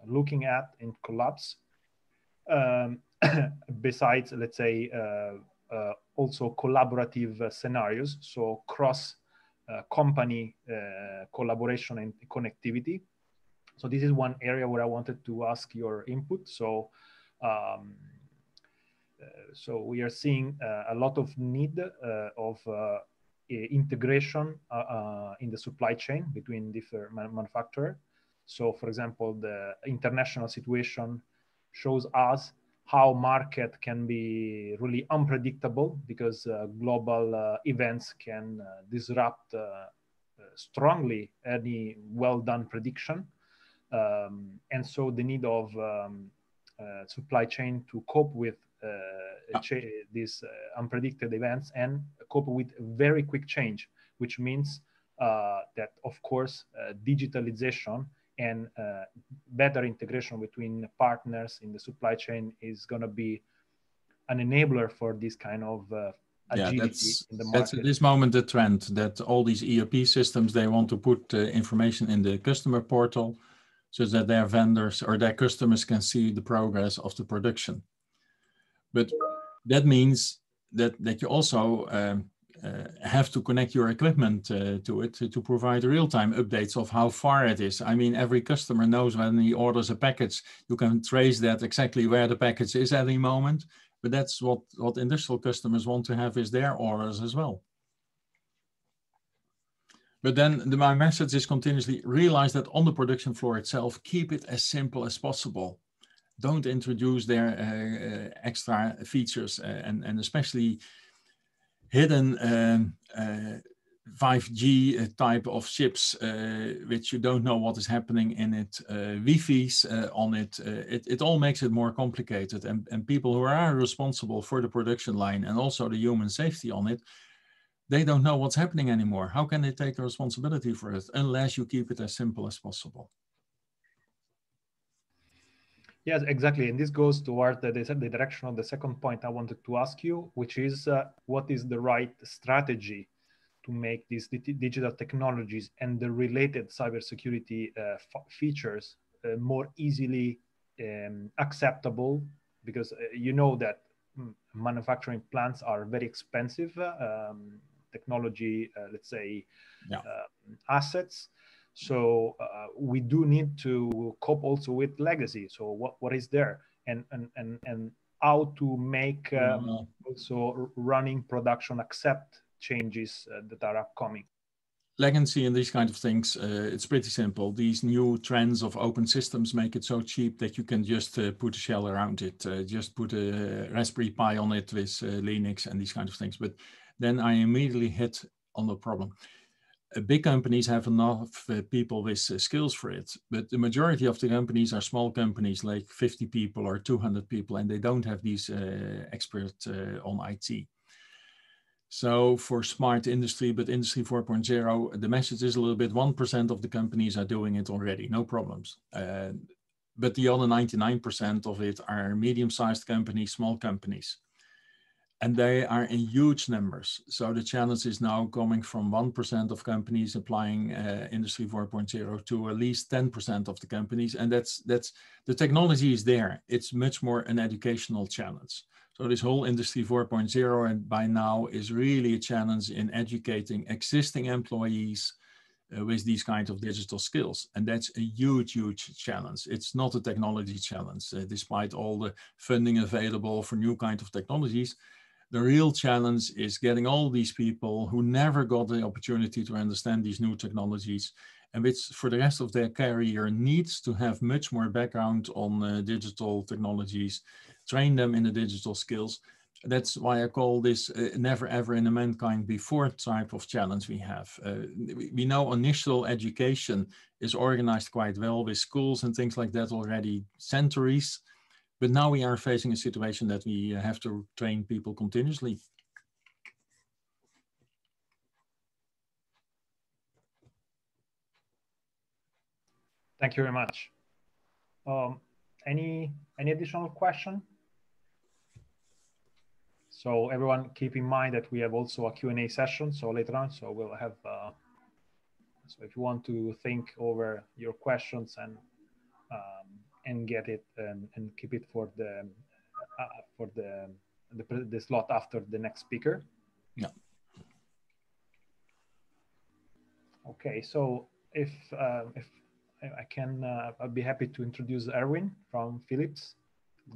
looking at in collabs um, besides let's say uh, uh, also collaborative scenarios so cross uh, company uh, collaboration and connectivity. So this is one area where I wanted to ask your input. So um, so we are seeing a lot of need of integration in the supply chain between different man manufacturers. So, for example, the international situation shows us how market can be really unpredictable because uh, global uh, events can uh, disrupt strongly any well done prediction. Um, and so the need of um, uh, supply chain to cope with uh, these uh, unpredicted events and cope with very quick change, which means that, of course, digitalization and uh, better integration between partners in the supply chain is going to be an enabler for this kind of uh, yeah, that's, that's at this moment the trend that all these ERP systems they want to put uh, information in the customer portal so that their vendors or their customers can see the progress of the production. But that means that that you also um, have to connect your equipment uh, to it to, to provide real-time updates of how far it is. I mean, every customer knows when he orders a package, you can trace that exactly where the package is at any moment. But that's what, what industrial customers want to have is their orders as well. But then the, my message is continuously realize that on the production floor itself, keep it as simple as possible. Don't introduce their uh, uh, extra features uh, and, and especially hidden um, uh, 5G uh, type of chips, uh, which you don't know what is happening in it, Wi-Fi's uh, on it. It. It all makes it more complicated. And, and people who are responsible for the production line and also the human safety on it, they don't know what's happening anymore. How can they take the responsibility for it unless you keep it as simple as possible? Yes, exactly. And this goes toward the, the direction of the second point I wanted to ask you, which is uh, what is the right strategy to make these digital technologies and the related cybersecurity uh, features uh, more easily um, acceptable? Because uh, you know that mm, manufacturing plants are very expensive um, technology, uh, let's say, yeah. Um, assets. So uh, we do need to cope also with legacy. So what, what is there and, and, and, and how to make um, mm-hmm. also running production accept changes uh, that are upcoming. Legacy and these kind of things, uh, it's pretty simple. These new trends of open systems make it so cheap that you can just uh, put a shell around it, uh, just put a Raspberry Pi on it with uh, Linux and these kind of things. But then I immediately hit on the problem. Uh, big companies have enough uh, people with uh, skills for it, but the majority of the companies are small companies like 50 people or 200 people, and they don't have these uh, experts uh, on IT. So for smart industry, but industry 4.0, the message is a little bit 1% of the companies are doing it already, no problems. Uh, but the other 99% of it are medium-sized companies, small companies and they are in huge numbers. So the challenge is now coming from 1% of companies applying uh, Industry 4.0 to at least 10% of the companies. And that's, that's, the technology is there. It's much more an educational challenge. So this whole Industry 4.0 and by now is really a challenge in educating existing employees uh, with these kinds of digital skills. And that's a huge, huge challenge. It's not a technology challenge, uh, despite all the funding available for new kind of technologies the real challenge is getting all these people who never got the opportunity to understand these new technologies and which for the rest of their career needs to have much more background on uh, digital technologies, train them in the digital skills. That's why I call this uh, never ever in a mankind before type of challenge we have. Uh, we, we know initial education is organized quite well with schools and things like that already centuries but now we are facing a situation that we have to train people continuously. Thank you very much. Um, any any additional question? So everyone keep in mind that we have also a Q&A session. So later on, so we'll have, uh, so if you want to think over your questions and and get it and, and keep it for the uh, for the, the the slot after the next speaker. Yeah. Okay, so if uh, if I can, uh, I'd be happy to introduce Erwin from Philips.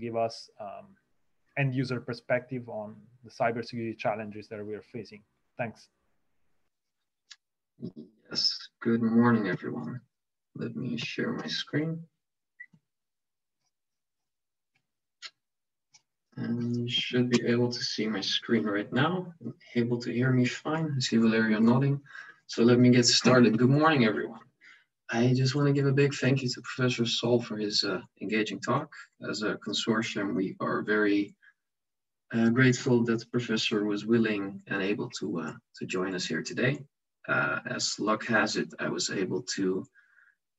Give us um, end user perspective on the cybersecurity challenges that we are facing. Thanks. Yes, good morning, everyone. Let me share my screen. And you should be able to see my screen right now. Able to hear me fine. I see Valerio nodding. So let me get started. Good morning, everyone. I just want to give a big thank you to Professor Sol for his uh, engaging talk. As a consortium, we are very uh, grateful that the professor was willing and able to, uh, to join us here today. Uh, as luck has it, I was able to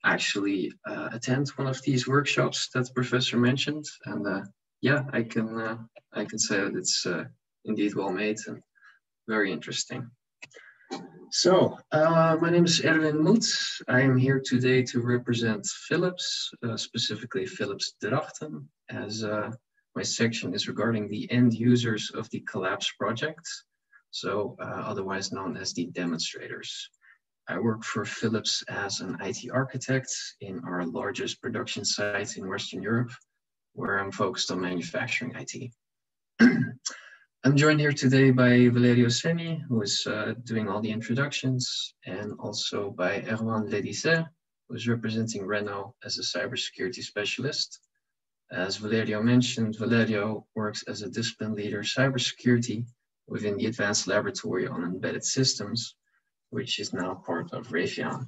actually uh, attend one of these workshops that the professor mentioned. And uh, yeah, I can uh, I can say that it's uh, indeed well made and very interesting. So uh, my name is Erwin Moed. I am here today to represent Philips, uh, specifically Philips Drachten, as uh, my section is regarding the end users of the Collabs project, so uh, otherwise known as the demonstrators. I work for Philips as an IT architect in our largest production site in Western Europe, where I'm focused on manufacturing IT. I'm joined here today by Valerio Senni, who is uh, doing all the introductions, and also by Erwan Ledisset, who is representing Renault as a cybersecurity specialist. As Valerio mentioned, Valerio works as a discipline leader cybersecurity within the Advanced Laboratory on Embedded Systems, which is now part of Raytheon.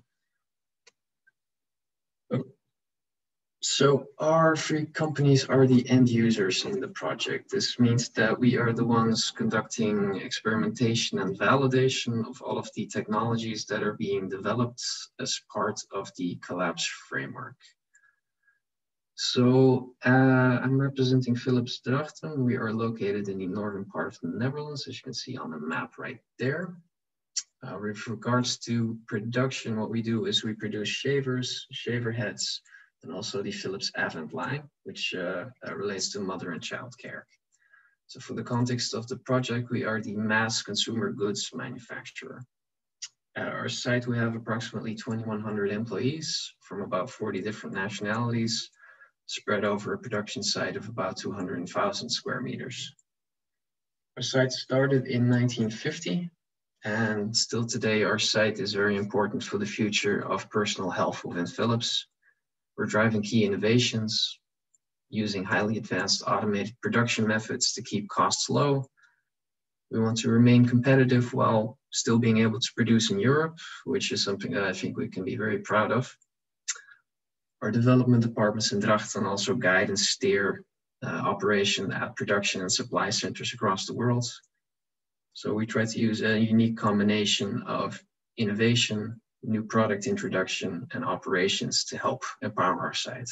So our three companies are the end users in the project. This means that we are the ones conducting experimentation and validation of all of the technologies that are being developed as part of the Collabs framework. So uh, I'm representing Philips Drachten. We are located in the northern part of the Netherlands, as you can see on the map right there. Uh, with regards to production, what we do is we produce shavers, shaver heads, and also the Philips Avent line, which uh, uh, relates to mother and child care. So for the context of the project, we are the mass consumer goods manufacturer. At our site, we have approximately 2,100 employees from about 40 different nationalities, spread over a production site of about 200,000 square meters. Our site started in 1950, and still today, our site is very important for the future of personal health within Philips, we're driving key innovations, using highly advanced automated production methods to keep costs low. We want to remain competitive while still being able to produce in Europe, which is something that I think we can be very proud of. Our development departments in Drachten also guide and steer uh, operation at production and supply centers across the world. So we try to use a unique combination of innovation, new product introduction and operations to help empower our site.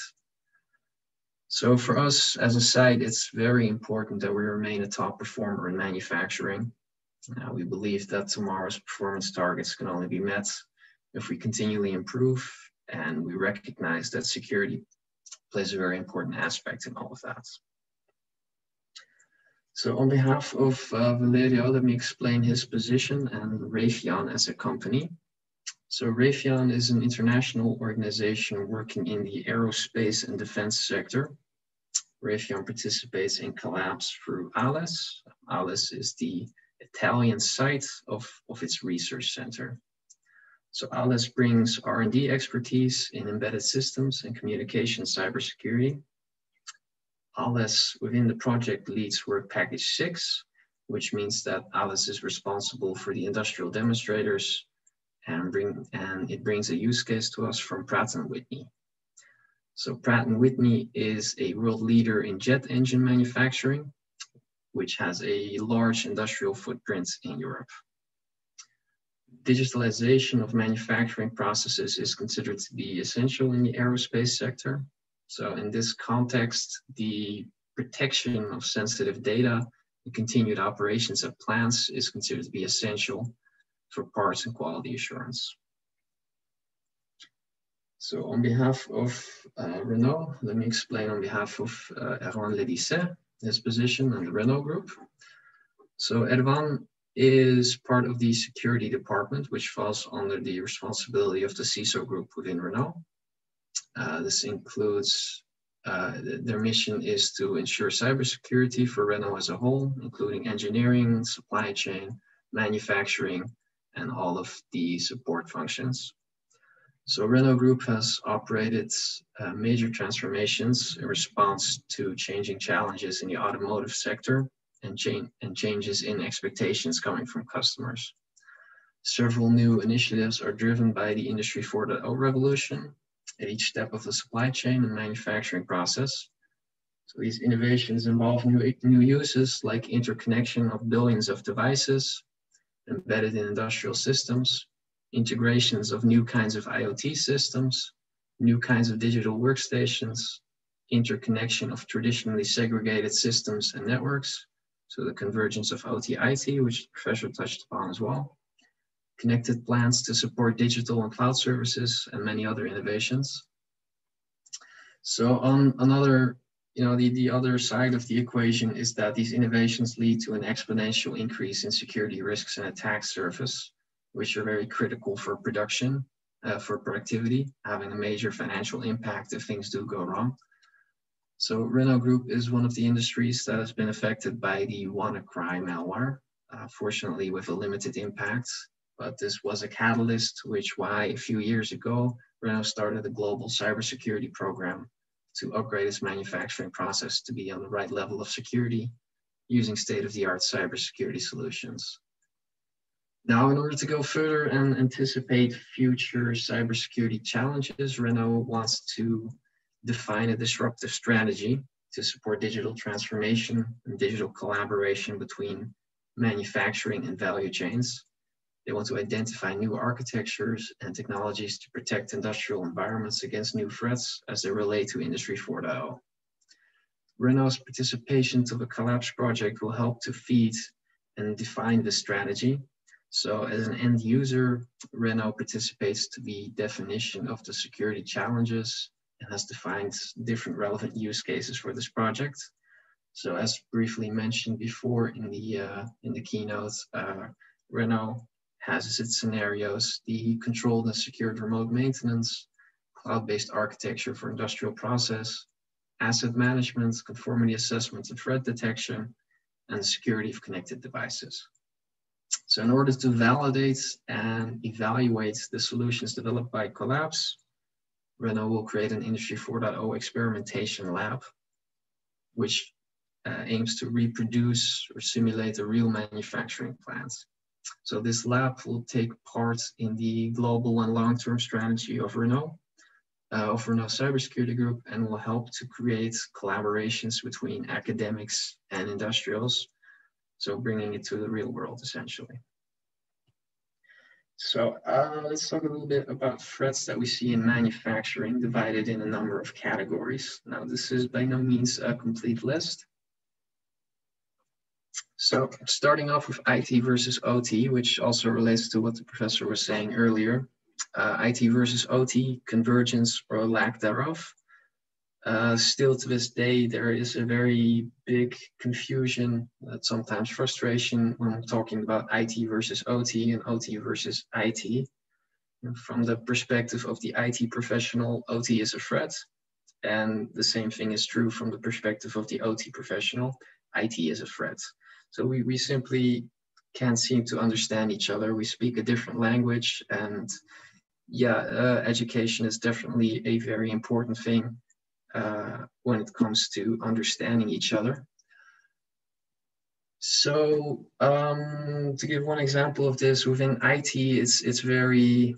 So for us as a site, it's very important that we remain a top performer in manufacturing. Uh, we believe that tomorrow's performance targets can only be met if we continually improve and we recognize that security plays a very important aspect in all of that. So on behalf of uh, Valerio, let me explain his position and Raytheon as a company. So Raytheon is an international organization working in the aerospace and defense sector. Raytheon participates in Collabs through ALES. ALES is the Italian site of, of its research center. So ALES brings R&D expertise in embedded systems and communication cybersecurity. ALES within the project leads work package six, which means that ALES is responsible for the industrial demonstrators, and bring and it brings a use case to us from Pratt Whitney. So Pratt Whitney is a world leader in jet engine manufacturing, which has a large industrial footprint in Europe. Digitalization of manufacturing processes is considered to be essential in the aerospace sector. So in this context, the protection of sensitive data and continued operations of plants is considered to be essential for parts and quality assurance. So on behalf of uh, Renault, let me explain on behalf of uh, Erwan Ledisset, his position and the Renault Group. So Erwan is part of the security department, which falls under the responsibility of the CISO group within Renault. Uh, this includes Uh, their mission is to ensure cybersecurity for Renault as a whole, including engineering, supply chain, manufacturing, and all of the support functions. So Renault Group has operated uh, major transformations in response to changing challenges in the automotive sector and, cha and changes in expectations coming from customers. Several new initiatives are driven by the Industry 4.0 revolution at each step of the supply chain and manufacturing process. So these innovations involve new, new uses like interconnection of billions of devices embedded in industrial systems, integrations of new kinds of IoT systems, new kinds of digital workstations, interconnection of traditionally segregated systems and networks, so the convergence of OT-IT, which the professor touched upon as well, connected plants to support digital and cloud services, and many other innovations. So on another, you know, the, the other side of the equation is that these innovations lead to an exponential increase in security risks and attack surface, which are very critical for production, uh, for productivity, having a major financial impact if things do go wrong. So Renault Group is one of the industries that has been affected by the WannaCry malware, uh, fortunately with a limited impact. But this was a catalyst, which why a few years ago, Renault started a global cybersecurity program to upgrade its manufacturing process to be on the right level of security using state-of-the-art cybersecurity solutions. Now, in order to go further and anticipate future cybersecurity challenges, Renault wants to define a disruptive strategy to support digital transformation and digital collaboration between manufacturing and value chains. They want to identify new architectures and technologies to protect industrial environments against new threats as they relate to Industry 4.0. Renault's participation to the Collabs project will help to feed and define the strategy so as an end user, Renault participates to the definition of the security challenges and has defined different relevant use cases for this project. So as briefly mentioned before in the, uh, in the keynote, uh, Renault its scenarios the controlled and secured remote maintenance, cloud-based architecture for industrial process, asset management, conformity assessment and threat detection, and security of connected devices. So in order to validate and evaluate the solutions developed by Collabs, Renault will create an Industry 4.0 experimentation lab, which uh, aims to reproduce or simulate a real manufacturing plant. So this lab will take part in the global and long-term strategy of Renault, uh, of Renault Cybersecurity Group, and will help to create collaborations between academics and industrials so bringing it to the real world, essentially. So uh, let's talk a little bit about threats that we see in manufacturing divided in a number of categories. Now, this is by no means a complete list. So starting off with IT versus OT, which also relates to what the professor was saying earlier. Uh, IT versus OT, convergence or lack thereof. Uh, still to this day, there is a very big confusion, uh, sometimes frustration when talking about IT versus OT and OT versus IT. And from the perspective of the IT professional, OT is a threat. And the same thing is true from the perspective of the OT professional, IT is a threat. So we, we simply can't seem to understand each other. We speak a different language and yeah, uh, education is definitely a very important thing uh, when it comes to understanding each other. So um, to give one example of this, within IT, it's it's very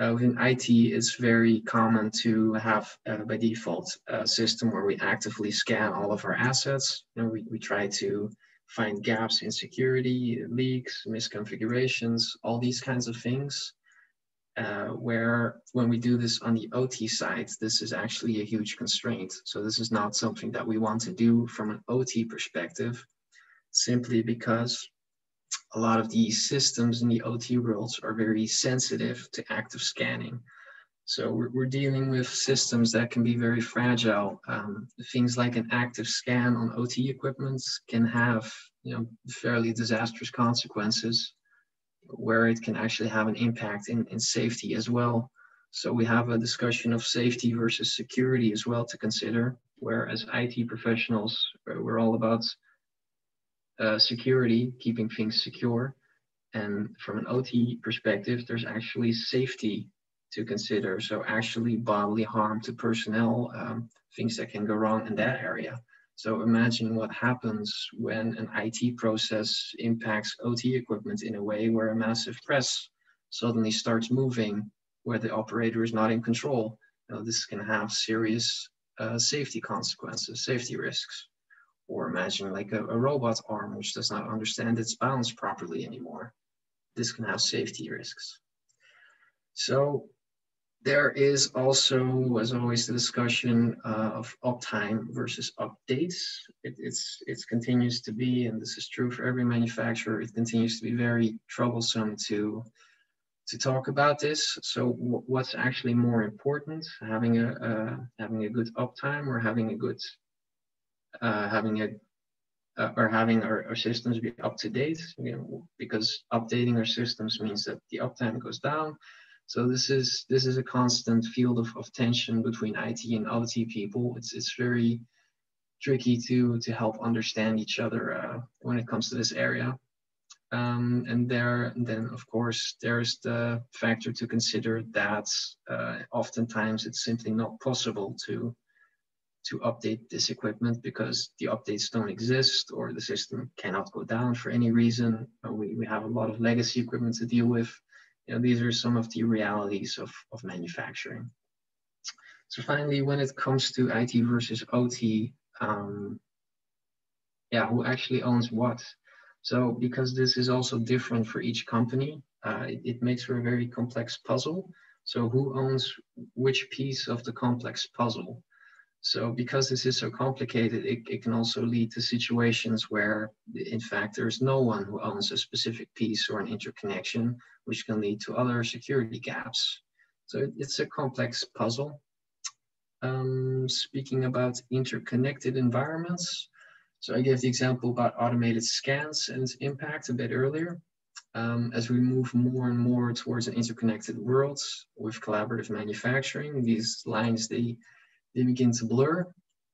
uh, within IT, it's very common to have uh, by default a system where we actively scan all of our assets. and we, we try to find gaps in security, leaks, misconfigurations, all these kinds of things uh, where when we do this on the OT side, this is actually a huge constraint. So this is not something that we want to do from an OT perspective, simply because a lot of these systems in the OT worlds are very sensitive to active scanning. So we're, we're dealing with systems that can be very fragile. Um, things like an active scan on OT equipment can have you know, fairly disastrous consequences where it can actually have an impact in, in safety as well. So we have a discussion of safety versus security as well to consider. whereas IT professionals, we're all about uh, security, keeping things secure. And from an OT perspective, there's actually safety to consider. So actually bodily harm to personnel, um, things that can go wrong in that area. So imagine what happens when an IT process impacts OT equipment in a way where a massive press suddenly starts moving where the operator is not in control. Know, this can have serious uh, safety consequences, safety risks. Or imagine like a, a robot arm which does not understand its balance properly anymore. This can have safety risks. So there is also, as always, the discussion uh, of uptime versus updates. It, it's it continues to be, and this is true for every manufacturer. It continues to be very troublesome to to talk about this. So, what's actually more important, having a uh, having a good uptime or having a good uh, having a uh, or having our, our, systems be up to date? You know, because updating our systems means that the uptime goes down. So this is this is a constant field of, of tension between IT and OT people. It's it's very tricky to to help understand each other uh, when it comes to this area. Um, and there, then of course, there's the factor to consider that uh, oftentimes it's simply not possible to to update this equipment because the updates don't exist or the system cannot go down for any reason. Uh, we, we have a lot of legacy equipment to deal with. You know, these are some of the realities of, of manufacturing. So finally, when it comes to IT versus OT, um, yeah, who actually owns what? So because this is also different for each company, uh, it, it, makes for a very complex puzzle. So who owns which piece of the complex puzzle? So because this is so complicated, it, it can also lead to situations where, in fact, there's no one who owns a specific piece or an interconnection, which can lead to other security gaps. So it, it's a complex puzzle. Um, speaking about interconnected environments, so I gave the example about automated scans and its impact a bit earlier. Um, as we move more and more towards an interconnected world with collaborative manufacturing, these lines, they, they begin to blur.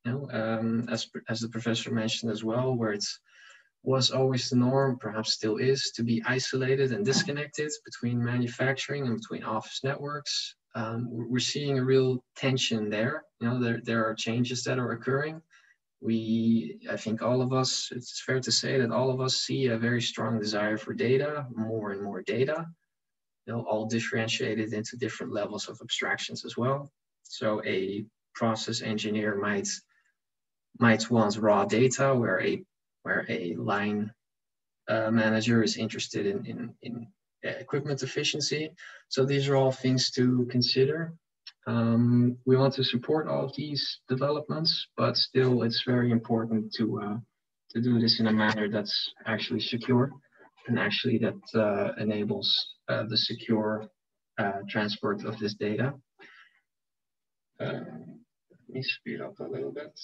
You know, um, as, as the professor mentioned as well, where it was always the norm, perhaps still is, to be isolated and disconnected between manufacturing and between office networks. Um, we're seeing a real tension there. You know, there, there are changes that are occurring we i think all of us it's fair to say that all of us see a very strong desire for data more and more data you know all differentiated into different levels of abstractions as well so a process engineer might might want raw data where a where a line uh, manager is interested in in, in equipment efficiency so these are all things to consider um, we want to support all of these developments, but still it's very important to, uh, to do this in a manner that's actually secure and actually that uh, enables uh, the secure uh, transport of this data. Let me speed up a little bit.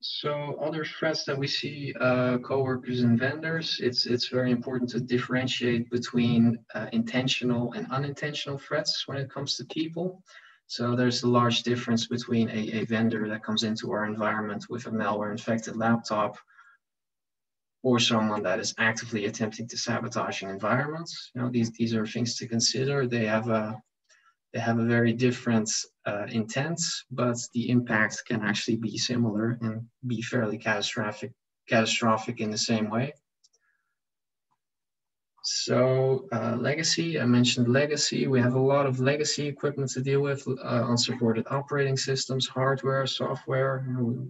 So other threats that we see, uh, coworkers and vendors, it's it's very important to differentiate between uh, intentional and unintentional threats when it comes to people. So there's a large difference between a, a vendor that comes into our environment with a malware infected laptop or someone that is actively attempting to sabotage an environment. You know, these, these are things to consider. They have a they have a very different uh, intent, but the impact can actually be similar and be fairly catastrophic, catastrophic in the same way. So uh, legacy, I mentioned legacy. We have a lot of legacy equipment to deal with, uh, unsupported operating systems, hardware, software.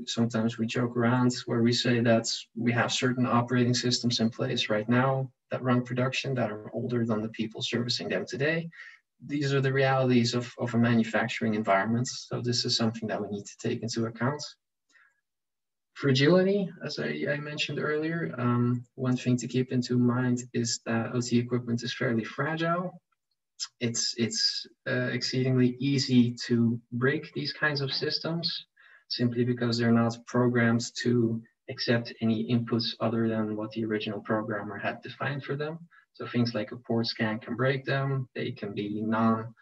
Sometimes we joke around where we say that we have certain operating systems in place right now that run production that are older than the people servicing them today these are the realities of, of a manufacturing environment. So this is something that we need to take into account. Fragility, as I, I mentioned earlier, um, one thing to keep into mind is that OT equipment is fairly fragile. It's, it's uh, exceedingly easy to break these kinds of systems simply because they're not programmed to accept any inputs other than what the original programmer had defined for them. So things like a port scan can break them. They can be non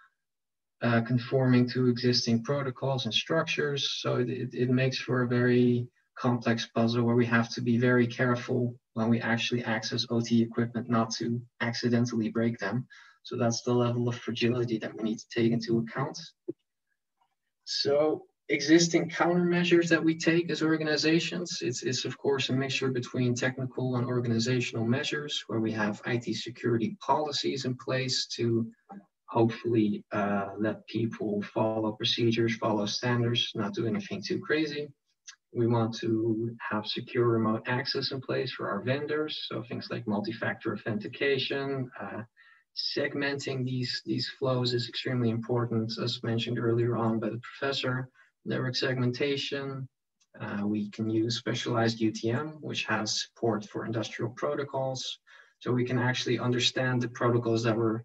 uh, conforming to existing protocols and structures. So it, it, it makes for a very complex puzzle where we have to be very careful when we actually access OT equipment not to accidentally break them. So that's the level of fragility that we need to take into account. So existing countermeasures that we take as organizations, it's, it's of course a mixture between technical and organizational measures where we have IT security policies in place to hopefully uh, let people follow procedures, follow standards, not do anything too crazy. We want to have secure remote access in place for our vendors. So things like multi-factor authentication, uh, segmenting these, these flows is extremely important, as mentioned earlier on by the professor. Network segmentation, uh, we can use specialized UTM, which has support for industrial protocols. So we can actually understand the protocols that we're,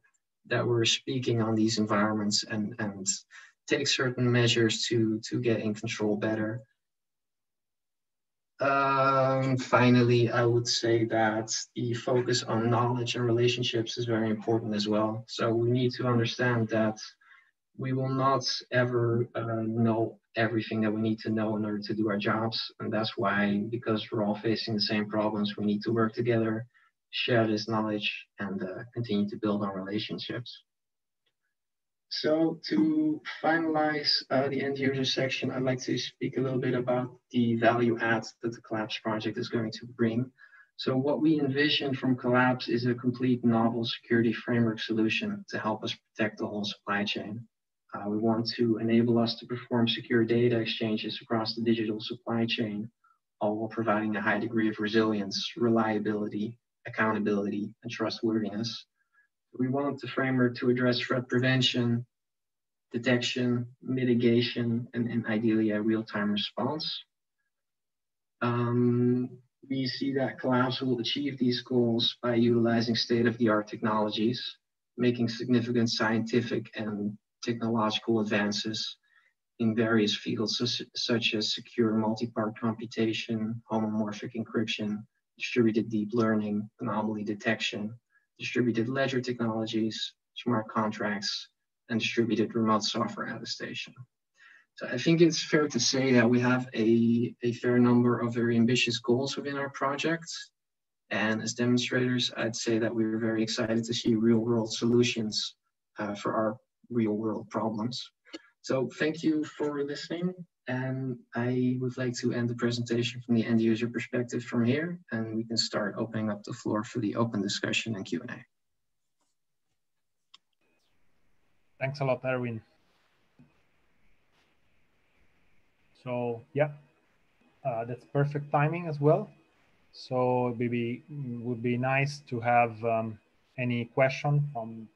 that we're speaking on these environments and, and take certain measures to, to get in control better. Um, finally, I would say that the focus on knowledge and relationships is very important as well. So we need to understand that we will not ever uh, know everything that we need to know in order to do our jobs. And that's why, because we're all facing the same problems, we need to work together, share this knowledge, and uh, continue to build our relationships. So to finalize uh, the end user section, I'd like to speak a little bit about the value adds that the Collabs project is going to bring. So what we envision from Collabs is a complete novel security framework solution to help us protect the whole supply chain. Uh, we want to enable us to perform secure data exchanges across the digital supply chain, all while providing a high degree of resilience, reliability, accountability, and trustworthiness we want the framework to address threat prevention, detection, mitigation, and, and ideally a real-time response. Um, we see that Collabs will achieve these goals by utilizing state-of-the-art technologies, making significant scientific and technological advances in various fields such, as secure multi-party computation, homomorphic encryption, distributed deep learning, anomaly detection, distributed ledger technologies, smart contracts, and distributed remote software attestation. So I think it's fair to say that we have a, a fair number of very ambitious goals within our project. And as demonstrators, I'd say that we are very excited to see real world solutions uh, for our real world problems. So thank you for listening. And I would like to end the presentation from the end user perspective from here, and we can start opening up the floor for the open discussion and Q&A. Thanks a lot, Erwin. So yeah, uh, that's perfect timing as well. So maybe would be nice to have um, any question from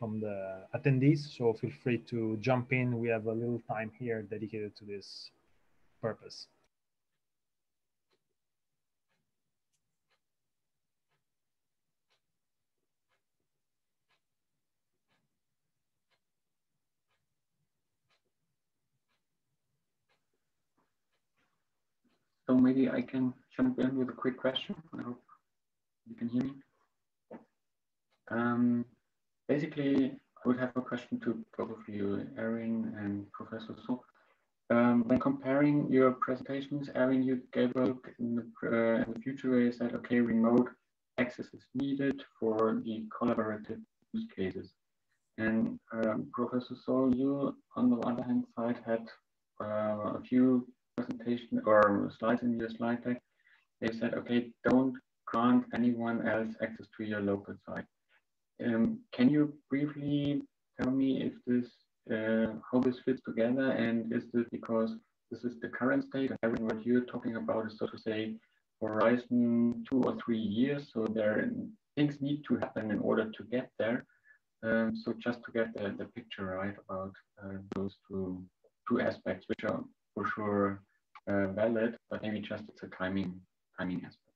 from the attendees. So feel free to jump in. We have a little time here dedicated to this purpose. So maybe I can jump in with a quick question. I hope you can hear me. Um, basically, I would have a question to both of you, Erwin and Professor Sol. Um, when comparing your presentations, Erwin, you gave up in the, uh, in the future where you said, okay, remote access is needed for the collaborative use cases. And um, Professor Sol, you, on the other hand side, had uh, a few presentation or slides in your slide deck. They said, okay, don't grant anyone else access to your local site. Um, can you briefly tell me if this, uh, how this fits together, and is this because this is the current state, and what you're talking about is so to say horizon two or three years, so there things need to happen in order to get there. Um, so just to get the, the picture right about uh, those two two aspects, which are for sure uh, valid, but maybe just it's a timing timing aspect.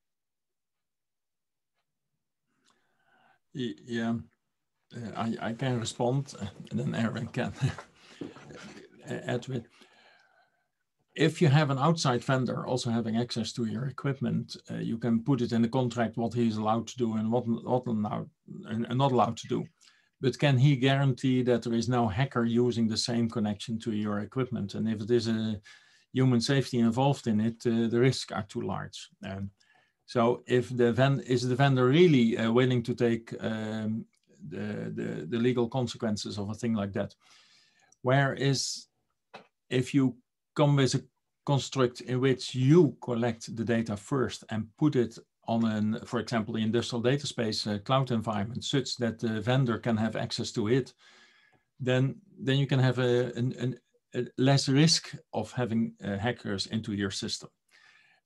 Yeah, I, I can respond and then Erwin can add to it. If you have an outside vendor also having access to your equipment, uh, you can put it in the contract what he is allowed to do and what, what allowed, and not allowed to do. but can he guarantee that there is no hacker using the same connection to your equipment? And if it is a human safety involved in it, uh, the risks are too large. So if the vendor is the vendor really uh, willing to take um, the, the, the legal consequences of a thing like that? Where is if you come with a construct in which you collect the data first and put it on an, for example, the industrial data space uh, cloud environment such that the vendor can have access to it, then then you can have a, an, a less risk of having uh, hackers into your system.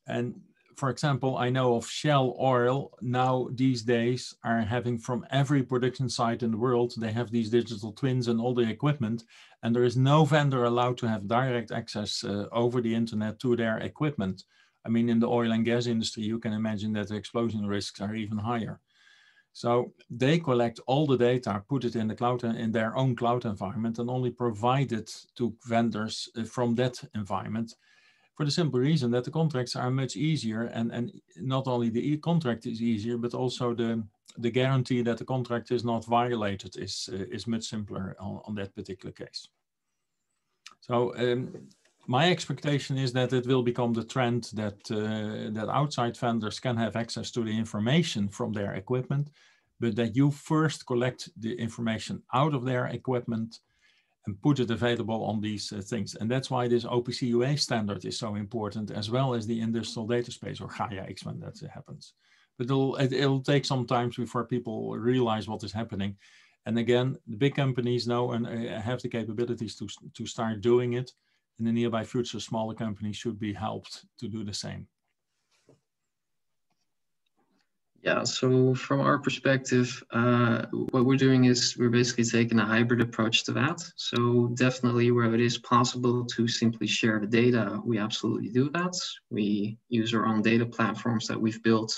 And for example, I know of Shell Oil now these days are having from every production site in the world, they have these digital twins and all the equipment, and there is no vendor allowed to have direct access uh, over the internet to their equipment. I mean, in the oil and gas industry, you can imagine that the explosion risks are even higher. So they collect all the data, put it in the cloud in their own cloud environment, and only provide it to vendors uh, from that environment for the simple reason that the contracts are much easier and, and not only the e contract is easier, but also the, the guarantee that the contract is not violated is, uh, is much simpler on, on that particular case. So um, my expectation is that it will become the trend that, uh, that outside vendors can have access to the information from their equipment, but that you first collect the information out of their equipment and put it available on these uh, things. And that's why this OPC UA standard is so important, as well as the industrial data space or Gaia-X when that happens. But it'll, it, will take some time before people realize what is happening. And again, the big companies know and uh, have the capabilities to, to start doing it. In the nearby future, smaller companies should be helped to do the same. Yeah, so from our perspective, uh, what we're doing is we're basically taking a hybrid approach to that. So definitely where it is possible to simply share the data, we absolutely do that. We use our own data platforms that we've built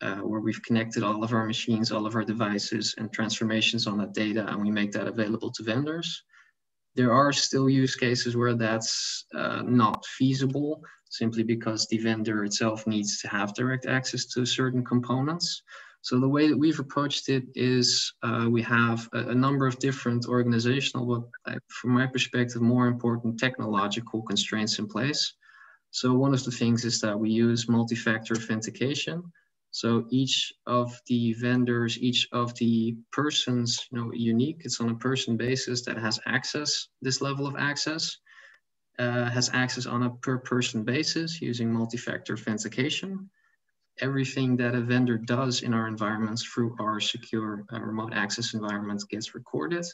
uh, where we've connected all of our machines, all of our devices and transformations on that data, and we make that available to vendors. There are still use cases where that's uh, not feasible simply because the vendor itself needs to have direct access to certain components. So the way that we've approached it is uh, we have a, a, number of different organizational, but uh, from my perspective, more important technological constraints in place. So one of the things is that we use multi-factor authentication. So each of the vendors, each of the persons, you know, unique. It's on a person basis that has access, this level of access uh, has access on a per person basis using multi-factor authentication. Everything that a vendor does in our environments through our secure uh, remote access environment gets recorded.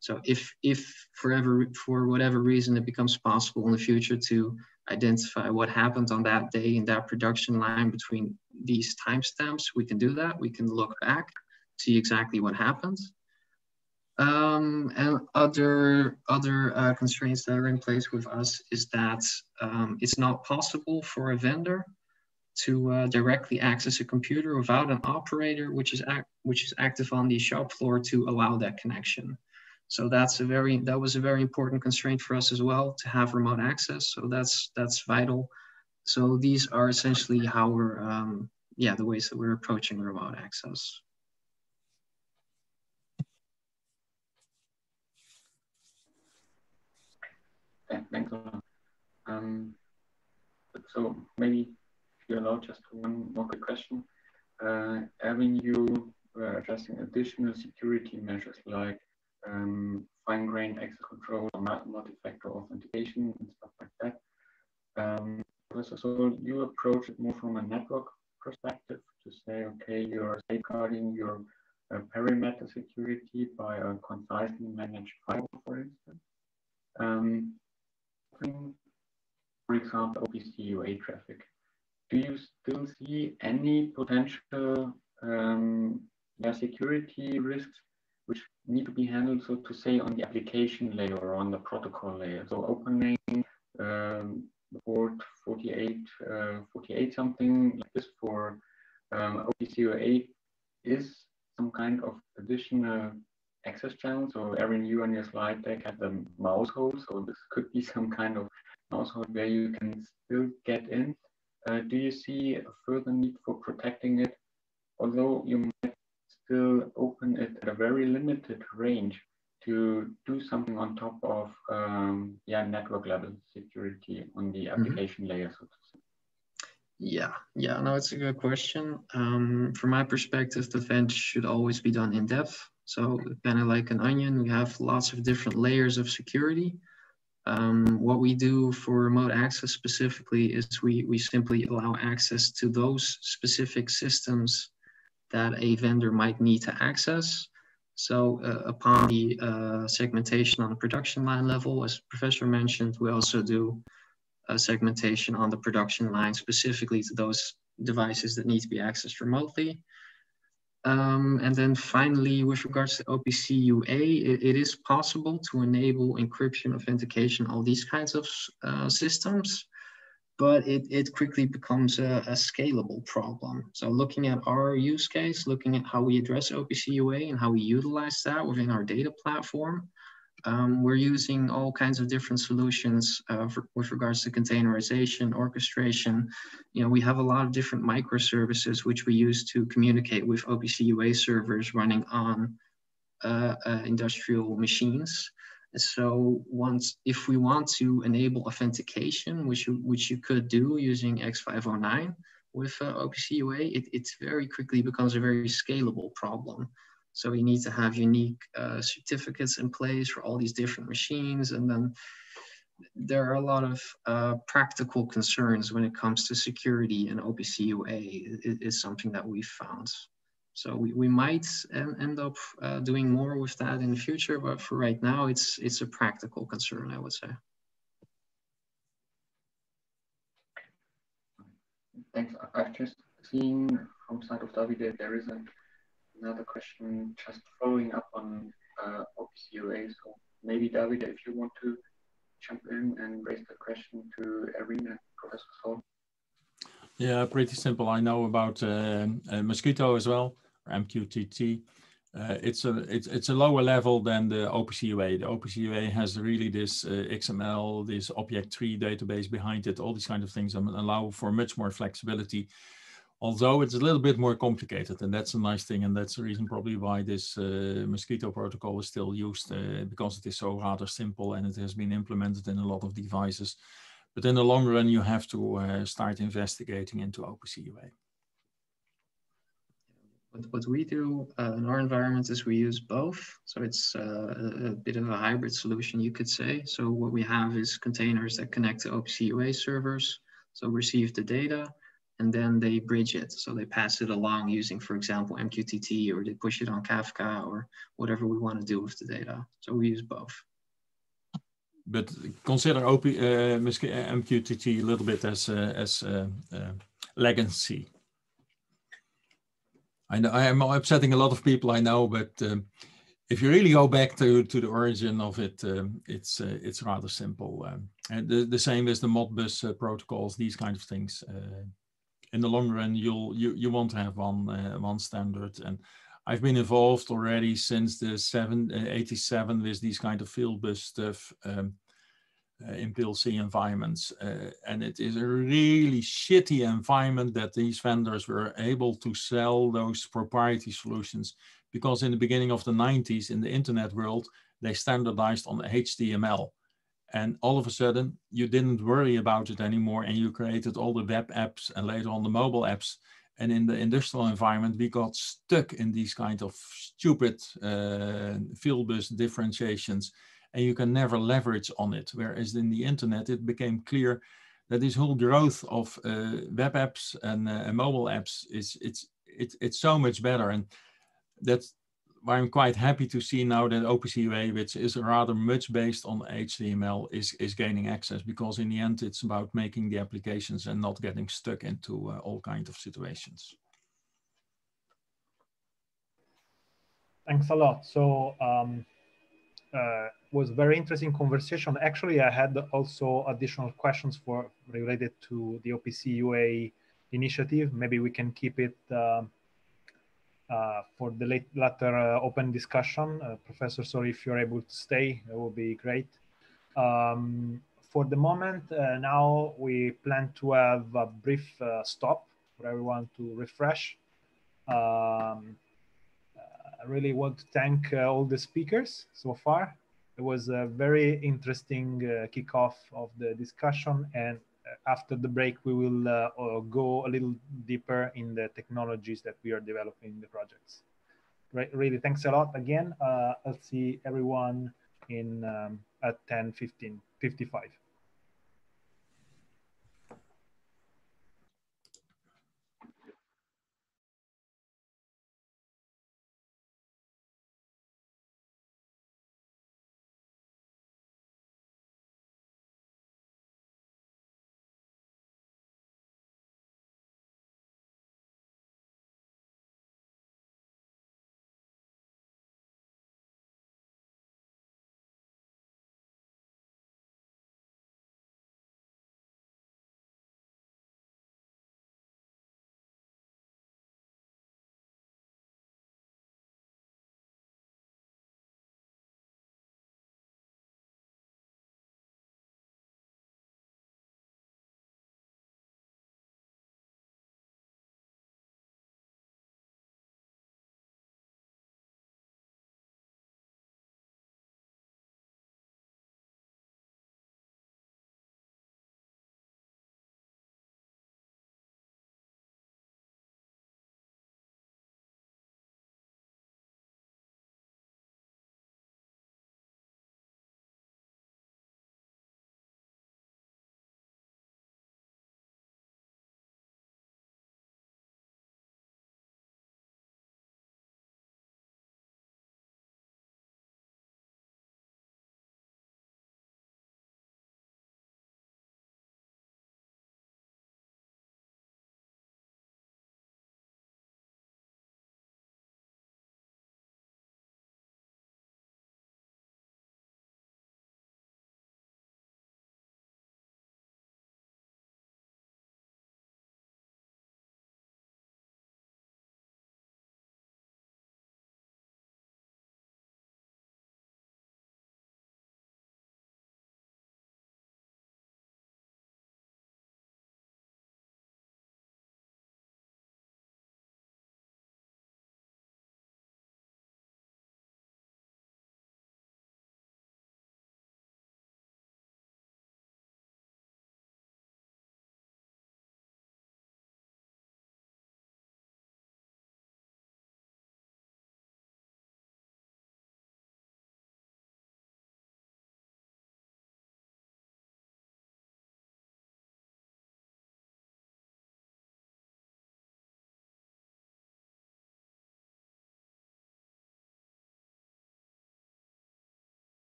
So if, if forever, for whatever reason it becomes possible in the future to identify what happened on that day in that production line between these timestamps, we can do that. We can look back, see exactly what happened. Um, and other other uh, constraints that are in place with us is that um, it's not possible for a vendor to uh, directly access a computer without an operator which is which is active on the shop floor to allow that connection. So that's a very that was a very important constraint for us as well to have remote access. So that's that's vital. So these are essentially how we're um, yeah the ways that we're approaching remote access. Thanks a lot. Um, so maybe if you allow just one more quick question. Uh, Erwin, you were addressing additional security measures like um, fine-grained access control, multi-factor authentication, and stuff like that. Um, so you approach it more from a network perspective to say, okay, you're safeguarding your uh, perimeter security by a concisely managed firewall, for instance. Um, for example, OPC UA traffic, do you still see any potential um, yeah, security risks which need to be handled, so to say, on the application layer or on the protocol layer? So opening um, port 48, uh, 48 something like this for um, OPC UA is some kind of additional access channel. So Erwin, you on your slide deck had the mouse hole. So this could be some kind of mouse hole where you can still get in. Uh, do you see a further need for protecting it? Although you might still open it at a very limited range to do something on top of um, yeah network level security on the mm-hmm. application mm -hmm. layer, so to say? Yeah, yeah, no, it's a good question. Um, from my perspective, the defense should always be done in depth. So kind of like an onion, we have lots of different layers of security. Um, what we do for remote access specifically is we, we simply allow access to those specific systems that a vendor might need to access. So uh, upon the uh, segmentation on the production line level, as Professor mentioned, we also do a segmentation on the production line specifically to those devices that need to be accessed remotely. Um, and then finally, with regards to OPC UA, it, it is possible to enable encryption, authentication, all these kinds of uh, systems, but it, it quickly becomes a, a, scalable problem. So looking at our use case, looking at how we address OPC UA and how we utilize that within our data platform, um, we're using all kinds of different solutions uh, for, with regards to containerization, orchestration. You know, we have a lot of different microservices which we use to communicate with OPC UA servers running on uh, uh, industrial machines. So once, if we want to enable authentication, which you, which you could do using X509 with uh, OPC UA, it, it very quickly becomes a very scalable problem. So we need to have unique uh, certificates in place for all these different machines. And then there are a lot of uh, practical concerns when it comes to security and OPC UA it is something that we've found. So we, we might end up uh, doing more with that in the future, but for right now, it's, it's a practical concern, I would say. Thanks. I've just seen from side of Davide, there is a another question just following up on uh, OPCUA. So maybe David, if you want to jump in and raise the question to Erwin and Professor Sol. Yeah, pretty simple. I know about uh, uh, Mosquitto as well, or MQTT. Uh, it's a it's it's a lower level than the OPCUA. The OPCUA has really this uh, XML, this object tree database behind it, all these kind of things, allow for much more flexibility although it's a little bit more complicated and that's a nice thing and that's the reason probably why this uh, mosquitto protocol is still used uh, because it is so rather simple and it has been implemented in a lot of devices but in the long run you have to uh, start investigating into OPCUA. What, what we do uh, in our environment is we use both. So it's uh, a, a bit of a hybrid solution, you could say. So what we have is containers that connect to OPCUA servers. So receive the data, and then they bridge it. So they pass it along using, for example, MQTT, or they push it on Kafka, or whatever we want to do with the data. So we use both. But consider OP, uh, MQTT a little bit as uh, as uh, uh, legacy. I know I am upsetting a lot of people I know, but um, if you really go back to, to the origin of it, um, it's uh, it's rather simple. Um, and the, the same as the Modbus uh, protocols, these kind of things. Uh, in the long run, you'll you you want to have one uh, one standard. And I've been involved already since the seven, uh, 87 with these kind of field bus stuff um, uh, in PLC environments. Uh, and it is a really shitty environment that these vendors were able to sell those proprietary solutions because in the beginning of the 90s in the internet world, they standardized on HTML and all of a sudden you didn't worry about it anymore and you created all the web apps and later on the mobile apps. And in the industrial environment we got stuck in these kind of stupid uh, field bus differentiations and you can never leverage on it. Whereas in the internet it became clear that this whole growth of uh, web apps and, uh, and mobile apps is it's it, it's so much better. And that's I'm quite happy to see now that OPCUA, which is rather much based on HTML, is, is gaining access because in the end, it's about making the applications and not getting stuck into uh, all kinds of situations. Thanks a lot. So um, uh, was very interesting conversation. Actually, I had also additional questions for related to the OPCUA initiative. Maybe we can keep it um, for the late, latter uh, open discussion. Uh, Professor, sorry if you're able to stay, that would be great. Um, for the moment, now we plan to have a brief stop for everyone to refresh. Um, I really want to thank uh, all the speakers so far. It was a very interesting uh, kickoff of the discussion and uh, after the break, we will uh, uh, go a little deeper in the technologies that we are developing in the projects. Right, really, thanks a lot again. I'll see everyone in um, at 10, 15, 55.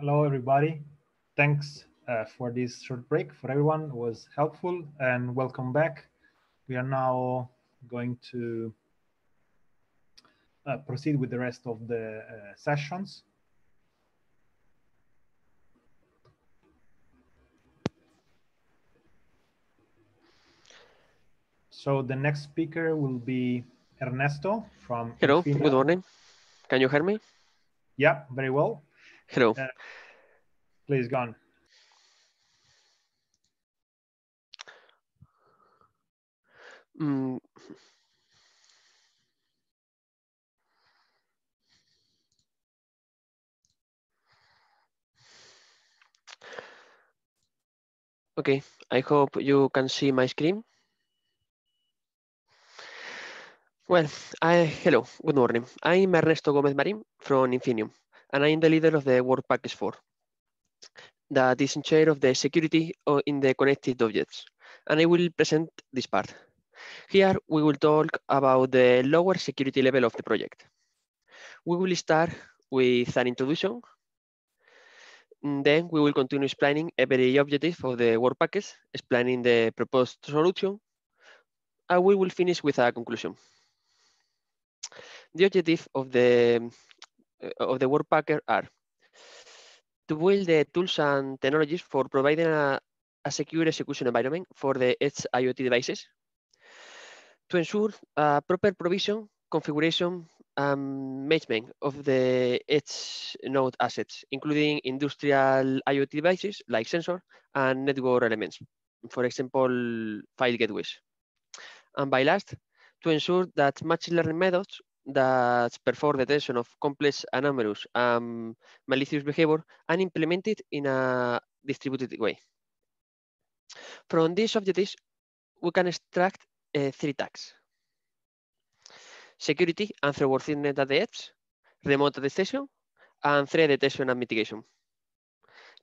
Hello, everybody. Thanks uh, for this short break for everyone. It was helpful and welcome back. We are now going to uh, proceed with the rest of the uh, sessions. So the next speaker will be Ernesto from Hello, good morning. Can you hear me? Yeah, very well. Hello. Uh, Please go on. Mm, okay, I hope you can see my screen. Well, I, hello, good morning. I'm Ernesto Gomez Marin from Infineon, and I'm the leader of the Work Package 4 that is in charge of the security o- in the connected objects. And I will present this part. Here we will talk about the lower security level of the project. We will start with an introduction. and Then we will continue explaining every objective of the work package, explaining the proposed solution, and we will finish with a conclusion. The objective of the Eh, of the Workpacker are to build the tools and technologies for providing a, a secure execution environment for the edge IoT devices, to ensure a proper provision, configuration, and management of the edge node assets, including industrial IoT devices like sensor and network elements, for example, file gateways. And by last, to ensure that machine learning methods that perform detection of complex anomalous and malicious behavior and implement it in a distributed way. From these objectives, we can extract uh, three tags. Security and trustworthiness at the edge, remote attestation, and threat detection and mitigation.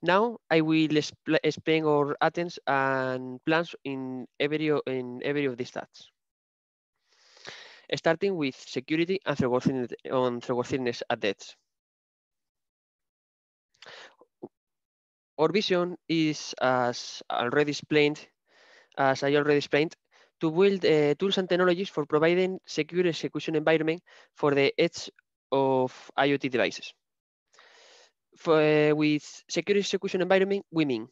Now I will explain our attempts and plans in every, in every of these tasks. Starting with security and trustworthiness at edge. Our vision is, as already explained, as I already explained, to build uh, tools and technologies for providing secure execution environment for the edge of IoT devices. For, uh, with secure execution environment, we mean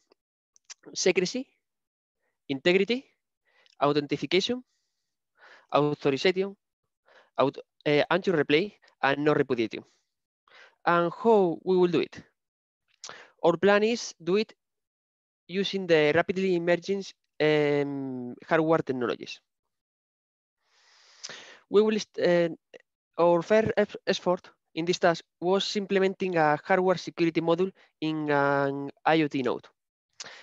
secrecy, integrity, authentication, authorization, auto, uh, anti-replay, and no repudiation. And how we will do it? Our plan is do it using the rapidly emerging um, hardware technologies. We will uh, our first effort in this task was implementing a hardware security module in an IoT node.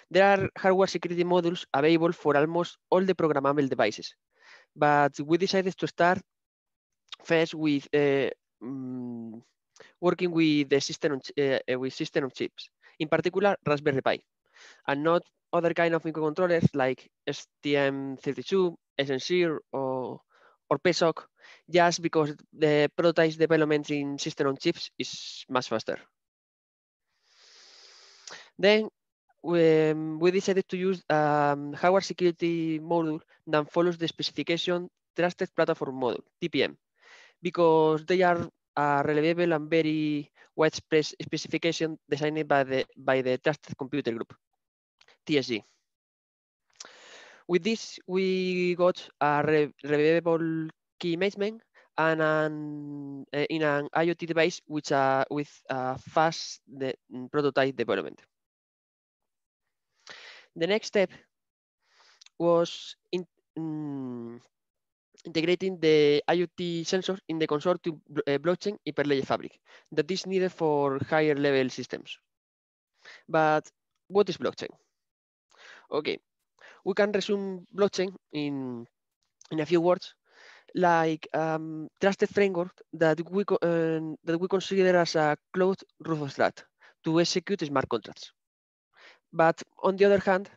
There are hardware security modules available for almost all the programmable devices, but we decided to start first with uh, um, working with the system on, uh, with system of chips, in particular Raspberry Pi, and not other kind of microcontrollers like STM32, SNC, or, or PSOC, just because the prototype development in system on chips is much faster. Then we, um, we decided to use um, hardware security module that follows the specification Trusted Platform Module, TPM, because they are a reliable and very widespread specification designed by the, by the Trusted Computer Group, TSG. With this, we got a re reliable key management and an, uh, in an IoT device which uh, with a fast de prototype development. The next step was in, um, integrating the IoT sensors in the consortium uh, blockchain hyperledger fabric that is needed for higher level systems. But what is blockchain? Okay, we can resume blockchain in, in a few words, like um, trusted framework that we, uh, that we consider as a closed root of trust to execute smart contracts. But on the other hand,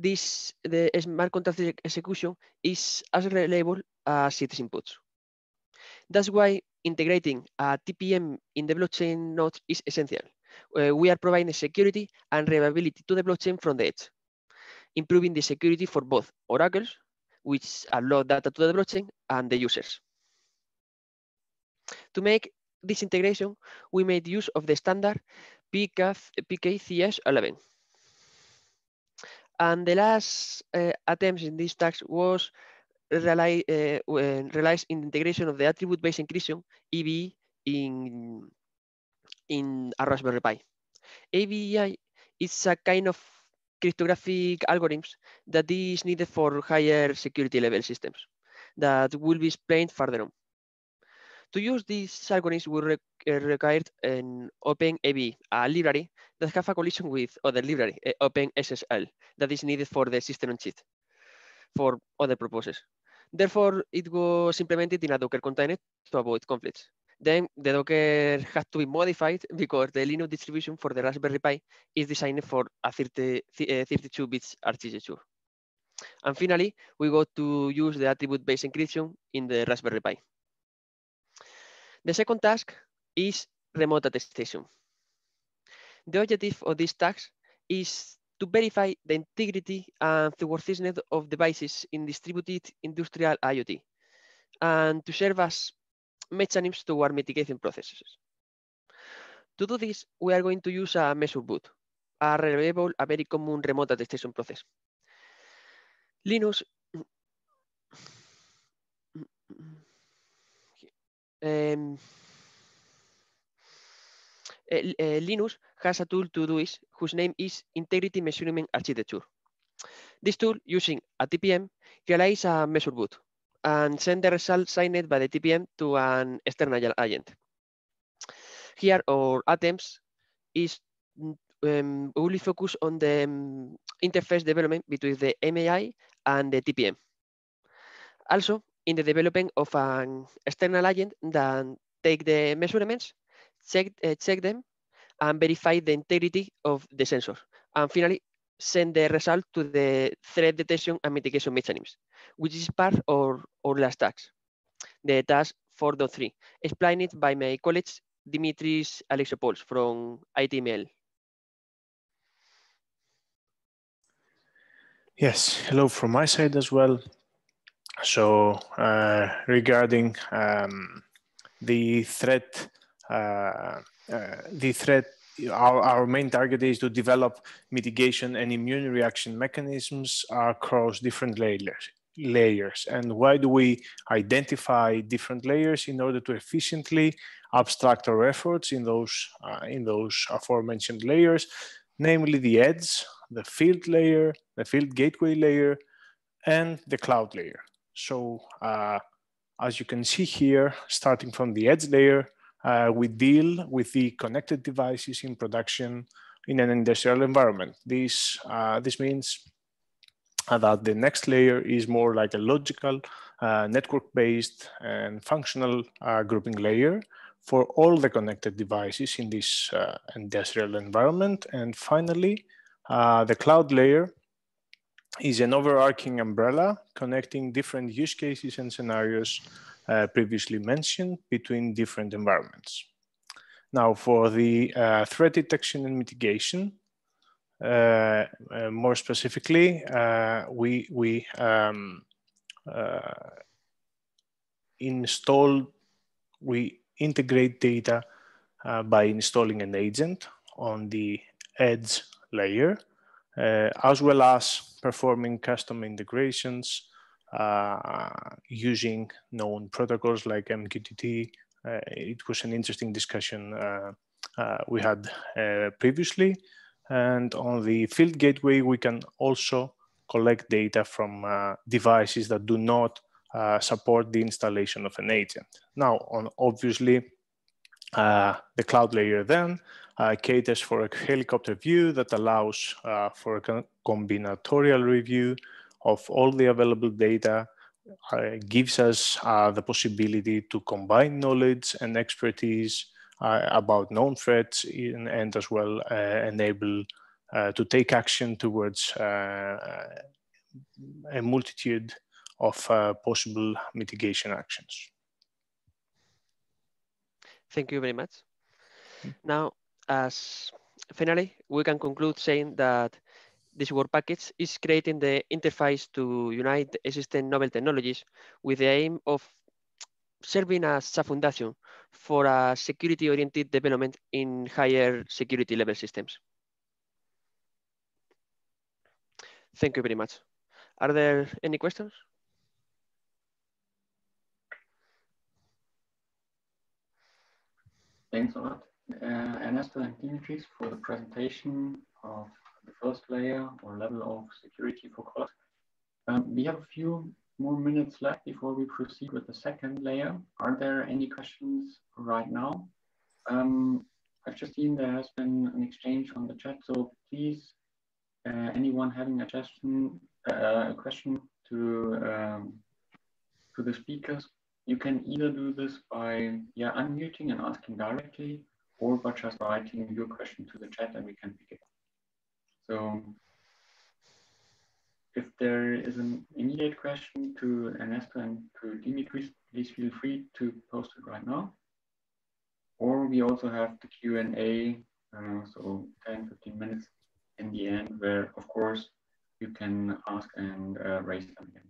this the smart contract execution is as reliable as its inputs. That's why integrating a TPM in the blockchain node is essential. Uh, we are providing security and reliability to the blockchain from the edge, improving the security for both oracles, which allow data to the blockchain, and the users. To make this integration, we made use of the standard PKCS 11. And the last uh, attempts in this task was realize, uh, realized in integration of the attribute-based encryption ABE in, in a Raspberry Pi. ABEI is a kind of cryptographic algorithms that is needed for higher security level systems that will be explained further on. To use these algorithms, we re required an OpenABE, a library that have a collision with other library, uh, OpenSSL, that is needed for the system on chip for other purposes. Therefore, it was implemented in a Docker container to avoid conflicts. Then the Docker had to be modified because the Linux distribution for the Raspberry Pi is designed for a 30, uh, 32 bits architecture. And finally, we got to use the attribute-based encryption in the Raspberry Pi. The second task is remote attestation. The objective of this task is to verify the integrity and the worthiness of devices in distributed industrial IoT, and to serve as mechanisms toward mitigation processes. To do this, we are going to use a measure boot, a reliable, a very common remote attestation process. Linux um, uh, Linux has a tool to do this whose name is Integrity Measurement Architecture. This tool, using a TPM, realizes a measure boot and send the result signed by the TPM to an external agent. Here, our attempts is um, only focus on the um, interface development between the MAI and the TPM. Also, in the development of an external agent that take the measurements, check, uh, check them, and verify the integrity of the sensor. And finally, send the result to the threat detection and mitigation mechanisms, which is part of our last task, the task 4.3, explained by my colleague Dimitris Alexopoulos from ITML. Yes, hello from my side as well. So uh, regarding um, the threat, uh, uh, the threat, our, our main target is to develop mitigation and immune reaction mechanisms across different layers. Layers and why do we identify different layers in order to efficiently abstract our efforts in those uh, in those aforementioned layers, namely the edge, the field layer, the field gateway layer, and the cloud layer. So uh, as you can see here, starting from the edge layer, uh, we deal with the connected devices in production in an industrial environment. This, uh, this means that the next layer is more like a logical, uh, network-based and functional uh, grouping layer for all the connected devices in this uh, industrial environment. And finally, the cloud layer is an overarching umbrella connecting different use cases and scenarios uh, previously mentioned between different environments. Now for the uh, threat detection and mitigation, uh, uh more specifically, uh, we, we um, uh, install, we integrate data by installing an agent on the edge layer as well as performing custom integrations uh, using known protocols like MQTT. Uh, it was an interesting discussion we had previously. And on the field gateway, we can also collect data from devices that do not uh, support the installation of an agent. Now, on obviously, uh, the cloud layer then uh, caters for a helicopter view that allows uh, for a combinatorial review of all the available data, uh, gives us uh, the possibility to combine knowledge and expertise uh, about known threats in, and as well uh, enable to take action towards a multitude of possible mitigation actions. Thank you very much. Now, as finally, we can conclude saying that this work package is creating the interface to unite existing novel technologies with the aim of serving as a foundation for a security-oriented development in higher security level systems. Thank you very much. Are there any questions? Thanks a lot uh, Ernesto and Dimitris for the presentation of the first layer or level of security for calls. Um, we have a few more minutes left before we proceed with the second layer. Are there any questions right now? Um, I've just seen there has been an exchange on the chat, so please, uh, anyone having a question, uh, a question to um, to the speakers, you can either do this by yeah unmuting and asking directly, or by just writing your question to the chat and we can pick it up. So if there is an immediate question to Ernesto and to Dimitris, please feel free to post it right now. Or we also have the Q&A, uh, so 10, 15 minutes in the end, where of course you can ask and uh, raise them again.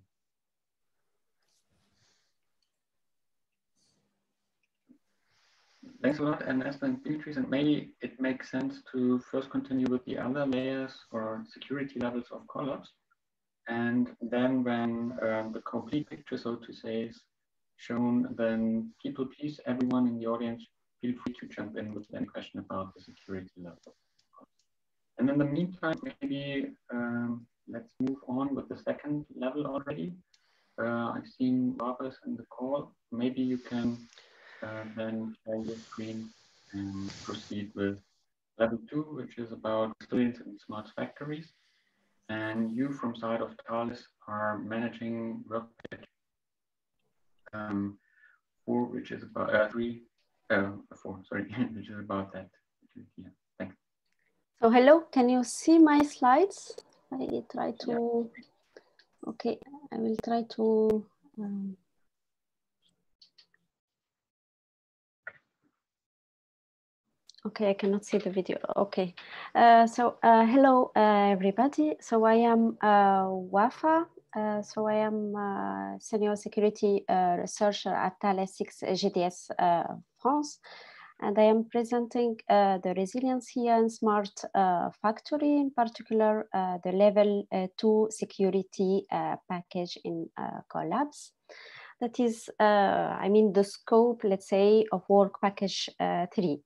Thanks a lot, Ernesto and Dimitris. And maybe it makes sense to first continue with the other layers or security levels of Collabs. And then when um, the complete picture, so to say, is shown, then people, please, everyone in the audience, feel free to jump in with any question about the security level. And in the meantime, maybe um, let's move on with the second level already. Uh, I've seen Barbara's in the call. Maybe you can uh, then share your screen and proceed with level two, which is about resilience in smart factories. And you from side of Thales are managing work um, four, which is about uh, three, uh, four, sorry, which is about that. Yeah, thanks. So hello, can you see my slides? I try to, yeah. okay, I will try to, um, Okay, I cannot see the video. Okay, uh, so uh, hello uh, everybody. So I am uh, Wafa. Uh, so I am uh, senior security researcher at Thales SIX GTS France, and I am presenting the resilience here in smart factory, in particular the level two security package in Collabs. That is, I mean, the scope, let's say, of work package three.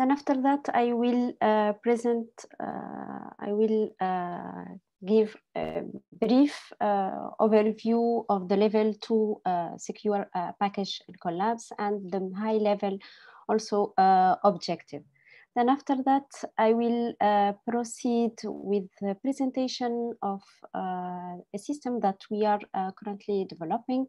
Then after that, I will uh, present, uh, I will uh, give a brief overview of the level two secure package Collabs and the high level also objective. Then after that, I will uh, proceed with the presentation of uh, a system that we are uh, currently developing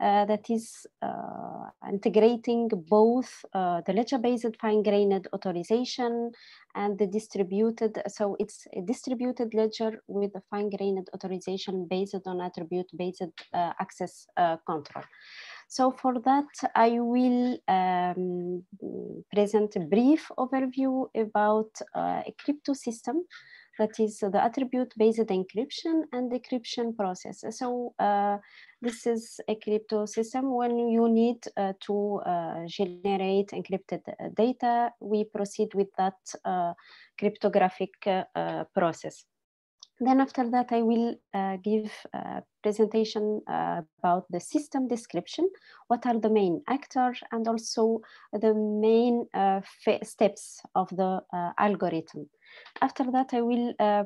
uh, that is uh, integrating both uh, the ledger-based fine-grained authorization and the distributed, so it's a distributed ledger with a fine-grained authorization based on attribute-based access control. So for that, I will um, present a brief overview about uh, a crypto system that is the attribute-based encryption and decryption process. So uh, this is a crypto system when you need uh, to uh, generate encrypted uh, data, we proceed with that uh, cryptographic process. Then after that, I will uh, give a presentation uh, about the system description, what are the main actors, and also the main uh, steps of the uh, algorithm. After that, I will uh,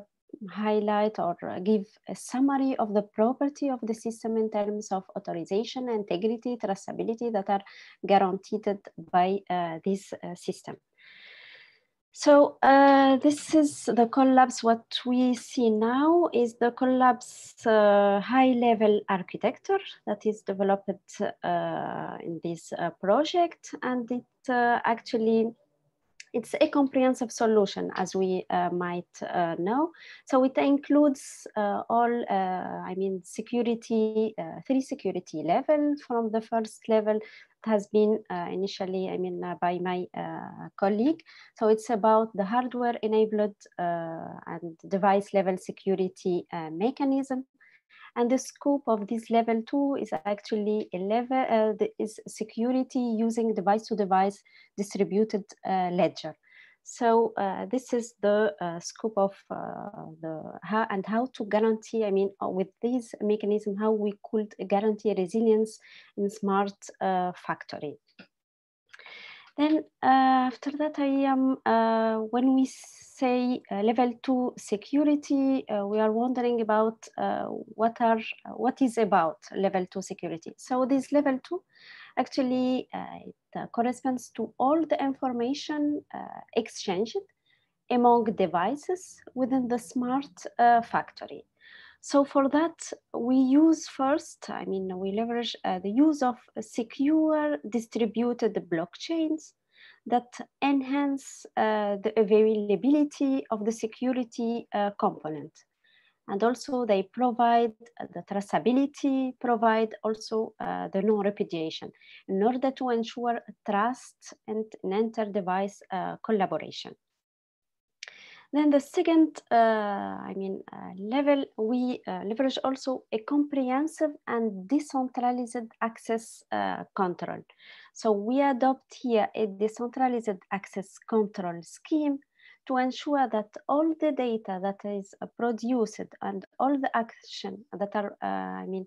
highlight or give a summary of the property of the system in terms of authorization, integrity, traceability that are guaranteed by uh, this system. So uh, this is the Collabs. What we see now is the Collabs uh, high-level architecture that is developed uh, in this uh, project, and it uh, actually it's a comprehensive solution, as we uh, might know. So it includes all, I mean, security, three security level from the first level has been uh, initially, I mean, uh, by my uh, colleague. So it's about the hardware enabled and device level security mechanism and the scope of this level two is actually a level uh, is security using device to device distributed uh, ledger. So uh, this is the uh, scope of uh, the how and how to guarantee, I mean, uh, with this mechanism, how we could guarantee resilience in smart factory. Then after that, I am, when we say uh, level two security, uh, we are wondering about uh, what are what is about level two security. So this level two actually it corresponds to all the information exchanged among devices within the smart factory. So for that, we use first, I mean, we leverage uh, the use of secure distributed blockchains that enhance uh, the availability of the security uh, component. And also they provide uh, the traceability, provide also uh, the non-repudiation in order to ensure trust and inter-device uh, collaboration. Then the second, uh, I mean, uh, level, we uh, leverage also a comprehensive and decentralized access control. So we adopt here a decentralized access control scheme to ensure that all the data that is uh, produced and all the action that are, uh, I mean,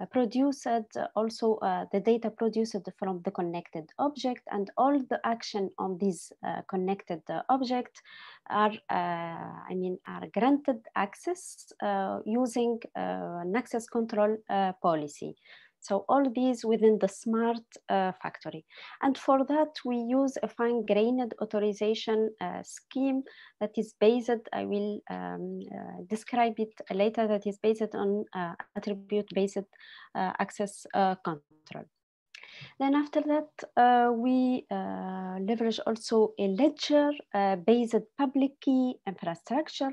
uh, produced, also the data produced from the connected object and all the action on this connected object are, I mean, are granted access using an access control policy. So all these within the smart uh, factory. And for that, we use a fine-grained authorization uh, scheme that is based, I will um, uh, describe it later, that is based on uh, attribute-based uh, access uh, control. Then after that, we leverage also a ledger-based public key infrastructure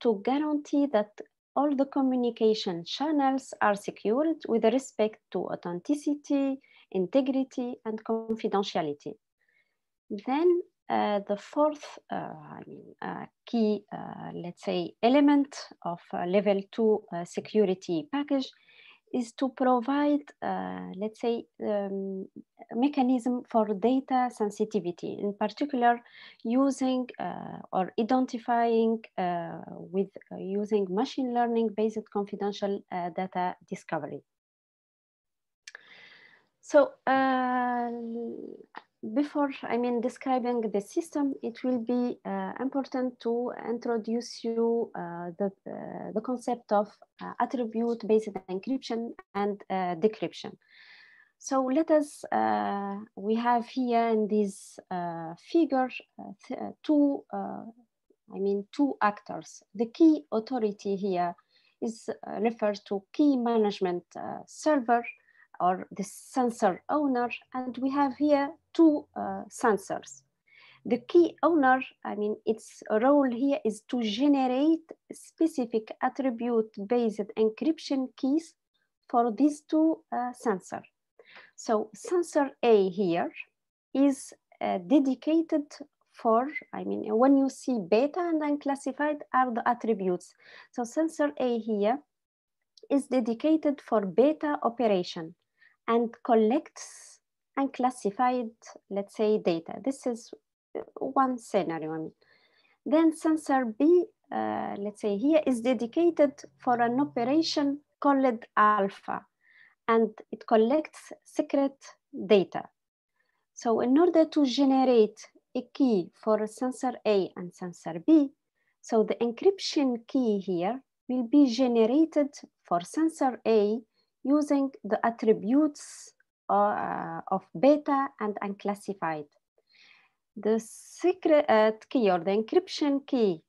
to guarantee that all the communication channels are secured with respect to authenticity, integrity, and confidentiality. Then uh, the fourth uh, I mean, uh, key, uh, let's say, element of uh, level two uh, security package is to provide, uh, let's say, um, mechanism for data sensitivity, in particular using uh, or identifying uh, with uh, using machine learning based confidential uh, data discovery. So uh, before I mean describing the system, it will be uh, important to introduce you uh, the, uh, the concept of uh, attribute-based encryption and uh, decryption. So let us, uh, we have here in this figure two, I mean, two actors. The key authority here is referred to key management server or the sensor owner. And we have here two uh, sensors. The key owner, I mean, its role here is to generate specific attribute-based encryption keys for these two uh, sensors. So sensor A here is uh, dedicated for, I mean, when you see beta and unclassified are the attributes. So sensor A here is dedicated for beta operation and collects unclassified, let's say, data. This is one scenario. Then sensor B, uh, let's say here, is dedicated for an operation called alpha, and it collects secret data. So in order to generate a key for sensor A and sensor B, so the encryption key here will be generated for sensor A using the attributes uh, of beta and unclassified. The secret uh, key or the encryption key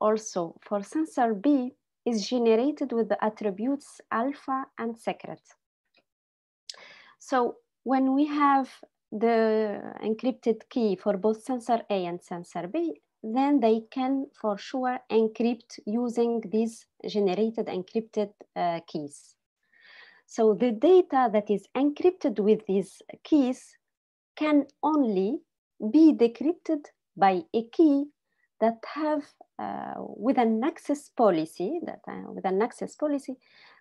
also for sensor B is generated with the attributes alpha and secret. So when we have the encrypted key for both sensor A and sensor B, then they can for sure encrypt using these generated encrypted uh, keys. So the data that is encrypted with these keys can only be decrypted by a key that have uh, with an access policy that uh, with an access policy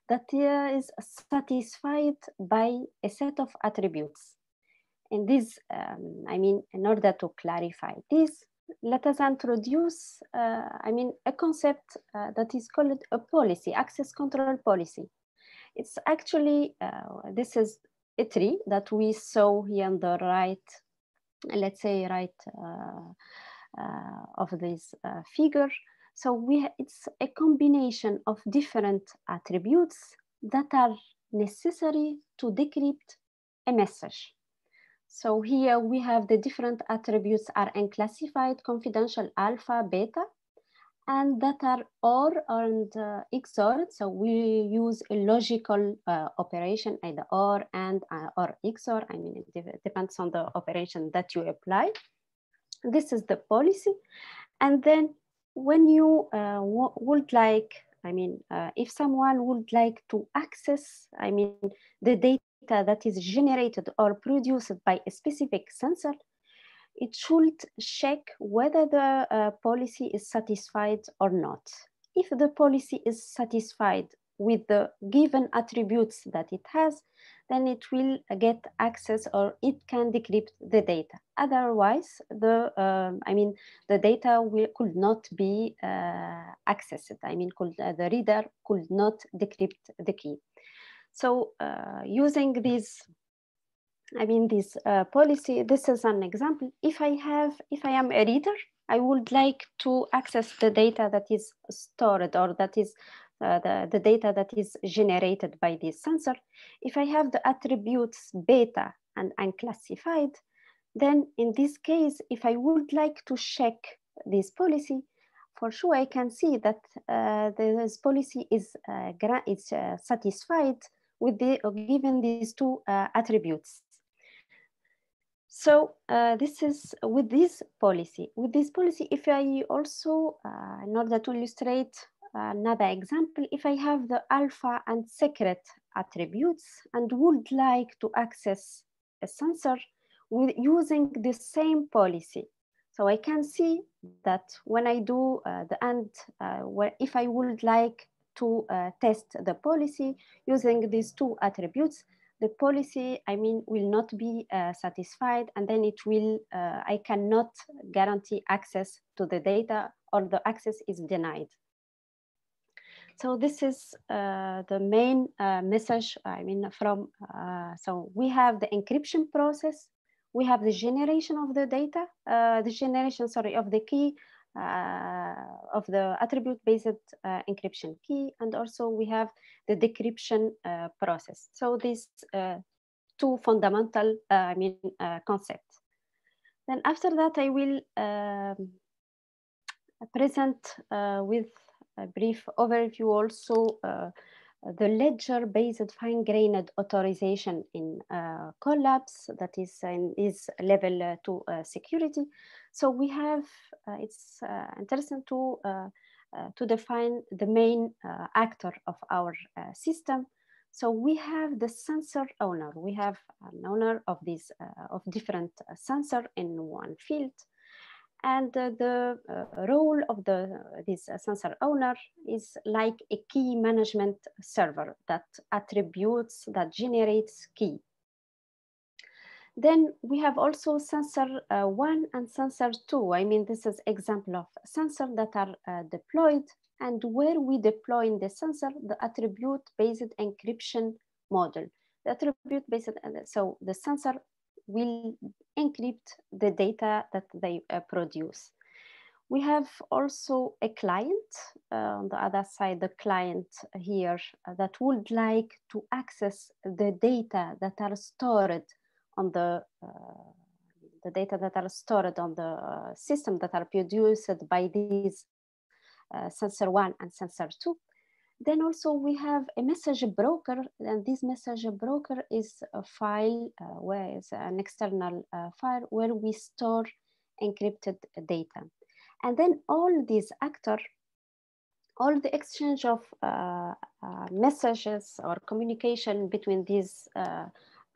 that uh, is satisfied by a set of attributes. And this, um, I mean, in order to clarify this, let us introduce, uh, I mean, a concept uh, that is called a policy, access control policy. It's actually, uh, this is a tree that we saw here on the right, let's say right uh, uh, of this uh, figure. So we, it's a combination of different attributes that are necessary to decrypt a message. So here we have the different attributes are unclassified, confidential, alpha, beta, and that are OR and uh, XOR. So we use a logical uh, operation, either OR and uh, or XOR. I mean, it depends on the operation that you apply. This is the policy. And then when you uh, would like, I mean, uh, if someone would like to access, I mean, the data that is generated or produced by a specific sensor, it should check whether the uh, policy is satisfied or not. If the policy is satisfied with the given attributes that it has, then it will get access or it can decrypt the data. Otherwise, the um, I mean the data will could not be uh, accessed. I mean, could, uh, the reader could not decrypt the key. So uh, using this, I mean this uh, policy, this is an example. If I have, if I am a reader, I would like to access the data that is stored or that is uh, the, the data that is generated by this sensor, if I have the attributes beta and unclassified, then in this case, if I would like to check this policy, for sure I can see that uh, this policy is, uh, is uh, satisfied with the given these two uh, attributes. So uh, this is with this policy. With this policy, if I also, in order to illustrate another example, if I have the alpha and secret attributes and would like to access a sensor with using the same policy. So I can see that when I do uh, the end, uh, where if I would like to uh, test the policy using these two attributes, the policy, I mean, will not be uh, satisfied and then it will, uh, I cannot guarantee access to the data or the access is denied. So this is uh, the main uh, message, I mean, from, uh, so we have the encryption process, we have the generation of the data, uh, the generation, sorry, of the key, of the attribute-based uh, encryption key, and also we have the decryption process. So these two fundamental, I mean, concepts. Then after that, I will um, present with a brief overview also uh, the ledger-based fine-grained authorization in uh, Collabs that is in is level uh, two uh, security. So we have, uh, it's uh, interesting to, to define the main actor of our system. So we have the sensor owner. We have an owner of these, of different sensor in one field. And uh, the uh, role of the this sensor owner is like a key management server that attributes, that generates key. Then we have also sensor uh, one and sensor two. I mean, this is example of sensor that are uh, deployed and where we deploy in the sensor the attribute-based encryption model. The attribute-based, so the sensor will encrypt the data that they uh, produce. We have also a client uh, on the other side, the client here uh, that would like to access the data that are stored on the uh, the data that are stored on the uh, system that are produced by these sensor one and sensor two. Then also we have a message broker, and this message broker is a file uh, where is an external uh, file where we store encrypted data. And then all these actors, all the exchange of uh, uh, messages or communication between these uh,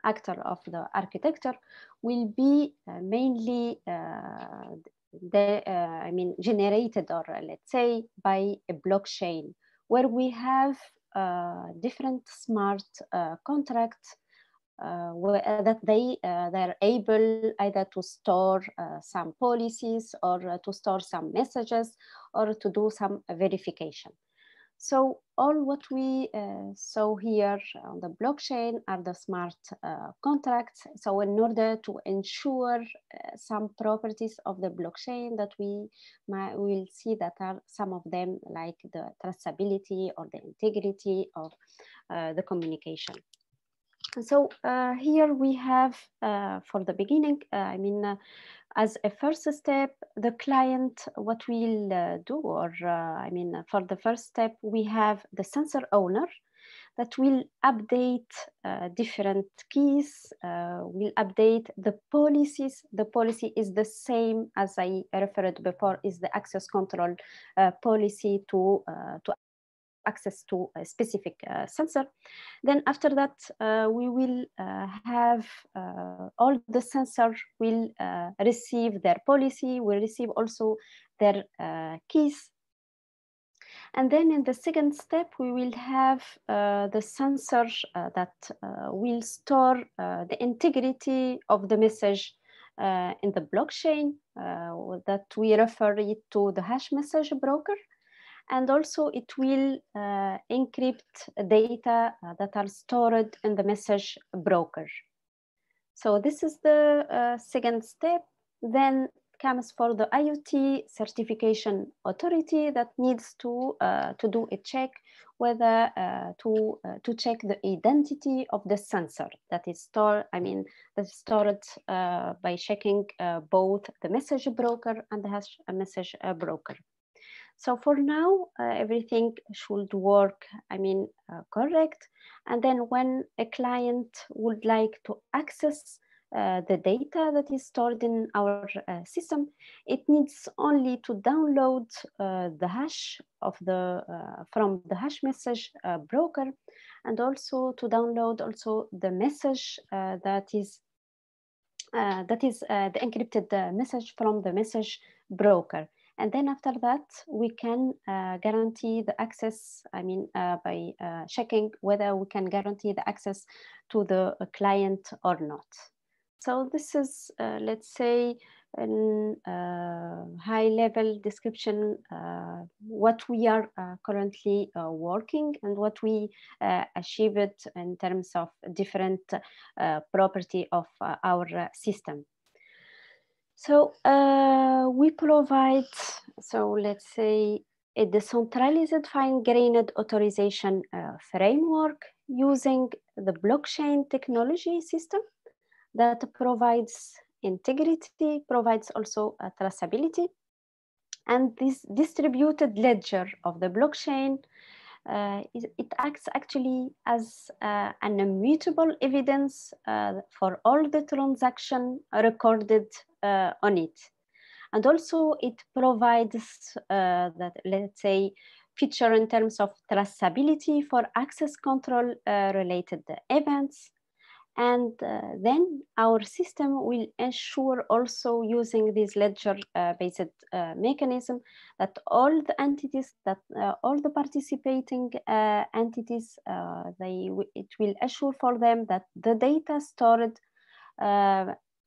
actor of the architecture will be uh, mainly the, I mean, generated or let's say by a blockchain where we have uh, different smart uh, contracts uh, that they they're able either to store some policies or to store some messages or to do some verification. So all what we uh, saw here on the blockchain are the smart uh, contracts. So in order to ensure uh, some properties of the blockchain that we might, will see that are some of them like the traceability or the integrity of uh, the communication. So uh, here we have, uh, for the beginning, I mean, as a first step, the client, what we'll uh, do, or uh, I mean, for the first step, we have the sensor owner that will update uh, different keys, uh, will update the policies. The policy is the same as I referred before, is the access control uh, policy to, uh, to access to a specific uh, sensor. Then after that, uh, we will uh, have uh, all the sensor will uh, receive their policy, will receive also their keys. And then in the second step, we will have the sensor that will store the integrity of the message uh, in the blockchain uh, that we refer it to the hash message broker. And also it will uh, encrypt data that are stored in the message broker. So this is the second step. Then comes for the IoT certification authority that needs to, uh, to do a check whether uh, to, uh, to check the identity of the sensor that is stored, I mean, that's stored uh, by checking uh, both the message broker and the hash message uh, broker. So for now, everything should work, I mean, correct. And then when a client would like to access uh, the data that is stored in our uh, system, it needs only to download uh, the hash of the uh, from the hash message uh, broker, and also to download also the message that is that is the encrypted message from the message broker. And then after that, we can guarantee the access, I mean, by checking whether we can guarantee the access to the client or not. So this is, uh, let's say, a uh, high level description uh, what we are uh, currently uh, working and what we uh, achieved in terms of different property of our system. So we provide, so let's say, a decentralized fine-grained authorization framework using the blockchain technology system that provides integrity, provides also traceability. And this distributed ledger of the blockchain, uh, it, it, acts actually as uh, an immutable evidence uh, for all the transaction recorded uh, on it. And also it provides uh, that, let's say, feature in terms of traceability for access control uh, related events, and uh, then our system will ensure also using this ledger uh, based uh, mechanism that all the entities that uh, all the participating uh, entities uh, they it will assure for them that the data stored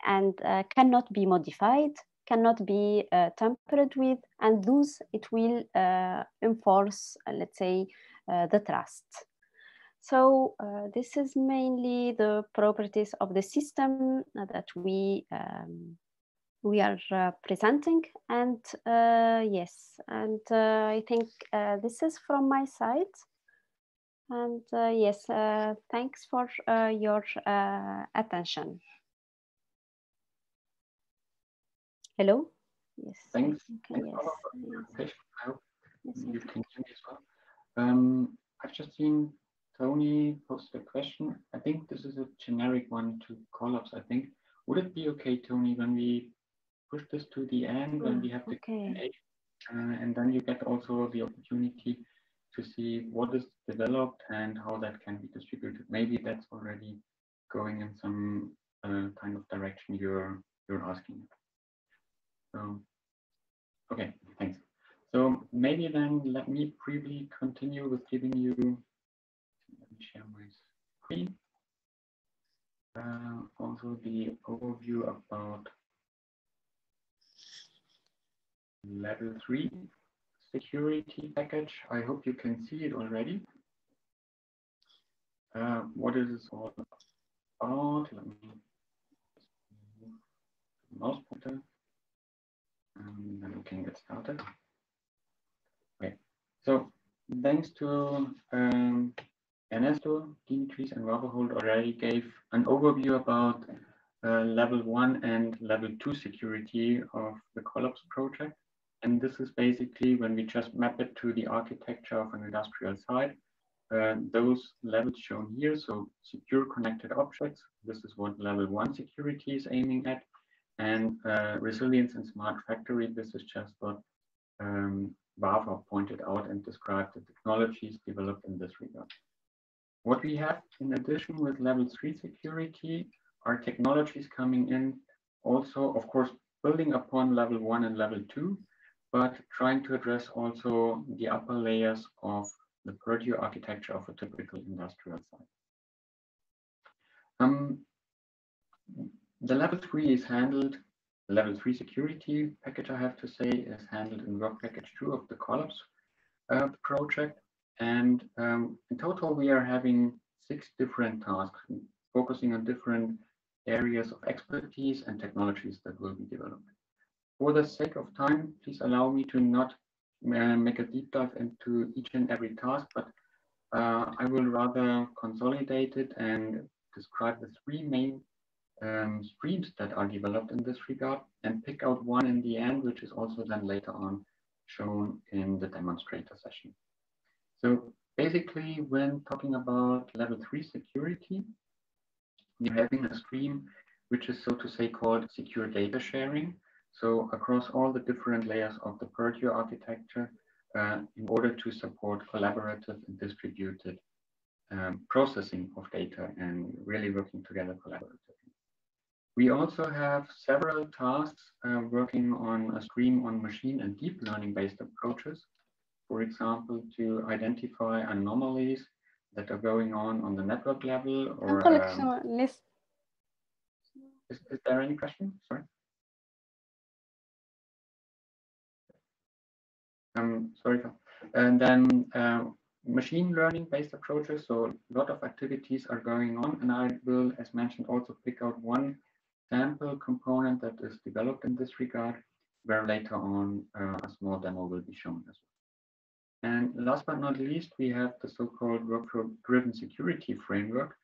and cannot be modified cannot be tampered with and thus it will enforce let's say the trust so uh, this is mainly the properties of the system that we um, we are uh, presenting. And uh, yes, and uh, I think uh, this is from my side. And uh, yes, thanks for your attention. Hello? Yes. Thanks. Thanks yes. I hope yes, you can hear me as well. Um, I've just seen Tony posted a question. I think this is a generic one to Collabs, I think. Would it be okay, Tony, when we push this to the end, when we have the okay. uh, and then you get also the opportunity to see what is developed and how that can be distributed. Maybe that's already going in some uh, kind of direction you're you're asking. So, okay, thanks. So maybe then let me briefly continue with giving you let me share my screen. Uh, also the overview about level three security package. I hope you can see it already. Uh, what is this all about? Let me mouse pointer and then we can get started. Okay, so thanks to um, Ernesto, Dimitris, and Robert already gave an overview about uh, level one and level two security of the Collabs project. And this is basically when we just map it to the architecture of an industrial site. Uh, those levels shown here, so secure connected objects, this is what level one security is aiming at. And uh, resilience and smart factory, this is just what um, Wafa pointed out and described the technologies developed in this regard. What we have in addition with level three security are technologies coming in also, of course, building upon level one and level two, but trying to address also the upper layers of the Purdue architecture of a typical industrial site. Um, the level three is handled, level three security package, I have to say, is handled in work package two of the Collabs uh, project. And um, in total, we are having six different tasks focusing on different areas of expertise and technologies that will be developed. For the sake of time, please allow me to not uh, make a deep dive into each and every task, but uh, I will rather consolidate it and describe the three main um, streams that are developed in this regard and pick out one in the end, which is also then later on shown in the demonstrator session. So basically, when talking about level three security, you're having a stream which is so to say called secure data sharing. So across all the different layers of the Purdue architecture, uh, in order to support collaborative and distributed um, processing of data and really working together collaboratively. We also have several tasks uh, working on a stream on machine and deep learning based approaches. For example, to identify anomalies that are going on on the network level or um, is, is there any question? Sorry. Um, sorry. And then uh, machine learning based approaches. So a lot of activities are going on and I will, as mentioned, also pick out one sample component that is developed in this regard, where later on uh, a small demo will be shown as well. And last but not least, we have the so-called workflow-driven security framework.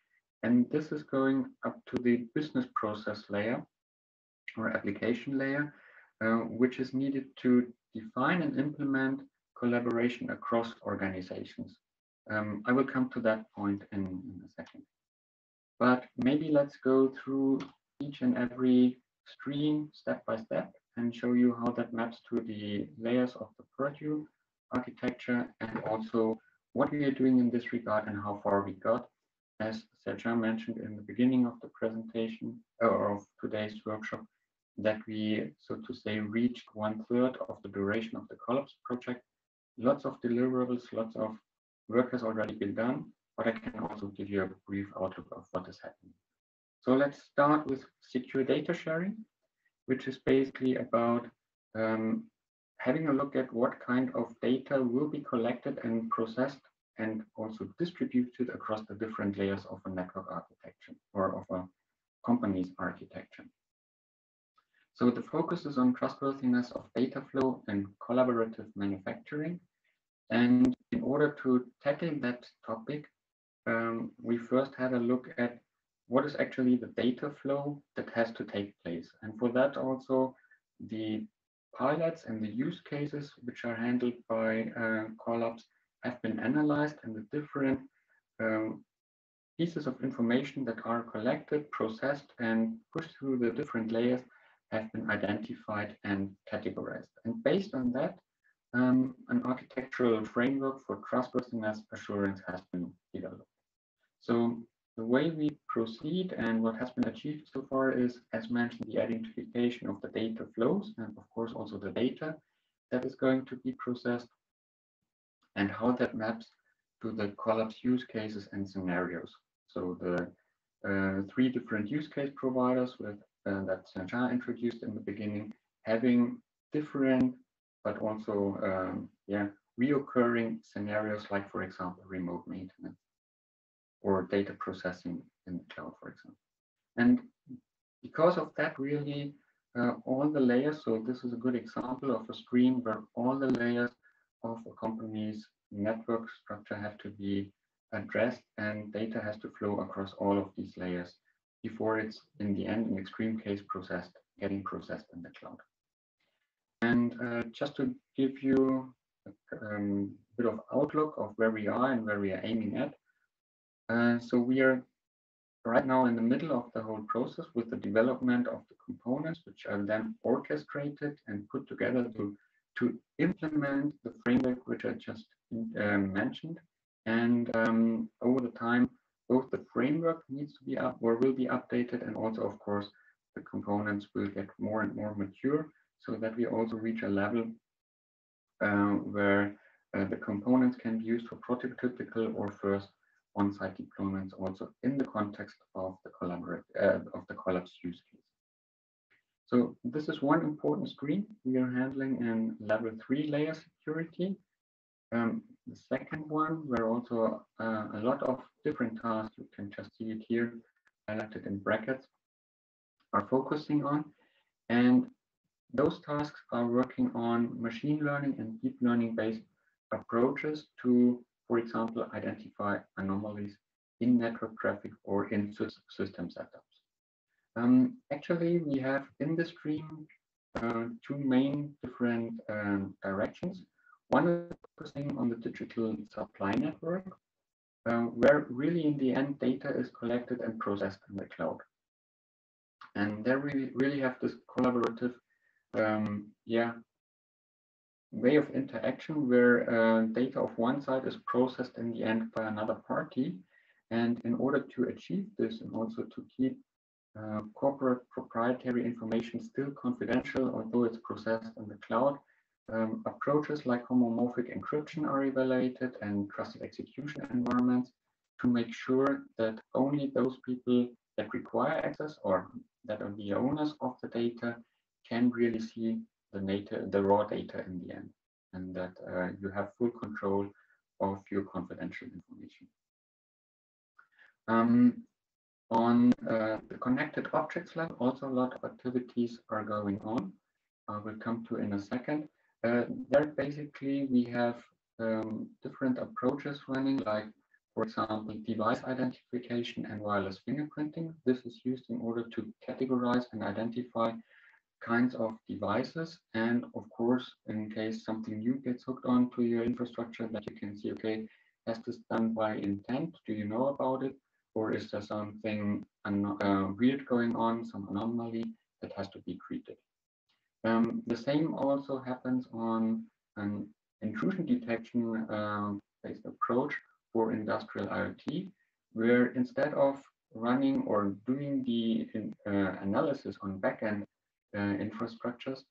And this is going up to the business process layer or application layer, uh, which is needed to define and implement collaboration across organizations. Um, I will come to that point in, in a second. But maybe let's go through each and every stream step by step and show you how that maps to the layers of the Purdue architecture and also what we are doing in this regard and how far we got. As Srdjan mentioned in the beginning of the presentation or of today's workshop, that we, so to say, reached one third of the duration of the Collabs project. Lots of deliverables, lots of work has already been done, but I can also give you a brief outlook of what is happening. So let's start with secure data sharing, which is basically about um, having a look at what kind of data will be collected and processed and also distributed across the different layers of a network architecture or of a company's architecture. So the focus is on trustworthiness of data flow and collaborative manufacturing. And in order to tackle that topic, um, we first had a look at what is actually the data flow that has to take place. And for that also, the pilots and the use cases which are handled by uh, Collabs have been analyzed and the different um, pieces of information that are collected, processed, and pushed through the different layers have been identified and categorized. And based on that, um, an architectural framework for trustworthiness assurance has been developed. So the way we proceed and what has been achieved so far is, as mentioned, the identification of the data flows and of course also the data that is going to be processed and how that maps to the Collabs use cases and scenarios. So the uh, three different use case providers with uh, that Srdjan introduced in the beginning, having different but also um, yeah reoccurring scenarios like, for example, remote maintenance or data processing in the cloud, for example. And because of that, really, uh, all the layers, so this is a good example of a stream where all the layers of a company's network structure have to be addressed and data has to flow across all of these layers before it's in the end, in extreme case, processed, getting processed in the cloud. And uh, just to give you a um, bit of outlook of where we are and where we are aiming at, uh, so we are right now in the middle of the whole process with the development of the components, which are then orchestrated and put together to, to implement the framework which I just um, mentioned. And um, over the time, both the framework needs to be up or will be updated, and also, of course, the components will get more and more mature so that we also reach a level uh, where uh, the components can be used for prototypical or first on-site deployments also in the context of the collaborate uh, of the Collabs use case. So this is one important screen we are handling in level three layer security. Um, the second one, where also uh, a lot of different tasks, you can just see it here, highlighted in brackets, are focusing on. And those tasks are working on machine learning and deep learning based approaches to, for example, identify anomalies in network traffic or in system setups. Um, actually, we have in the stream uh, two main different um, directions. One is focusing on the digital supply network, uh, where really in the end data is collected and processed in the cloud. And there we really have this collaborative, um, yeah, way of interaction where uh, data of one side is processed in the end by another party. And in order to achieve this and also to keep uh, corporate proprietary information still confidential, although it's processed in the cloud, um, approaches like homomorphic encryption are evaluated and trusted execution environments to make sure that only those people that require access or that are the owners of the data can really see the data, the raw data in the end, and that uh, you have full control of your confidential information. Um, on uh, the connected objects level, also a lot of activities are going on. I will come to in a second. Uh, there basically we have um, different approaches running, like for example, device identification and wireless fingerprinting. This is used in order to categorize and identify kinds of devices. And of course, in case something new gets hooked onto your infrastructure that you can see, okay, has this done by intent? Do you know about it? Or is there something uh, weird going on, some anomaly that has to be treated? Um, the same also happens on an intrusion detection uh, based approach for industrial IoT, where instead of running or doing the uh, analysis on backend infrastructures,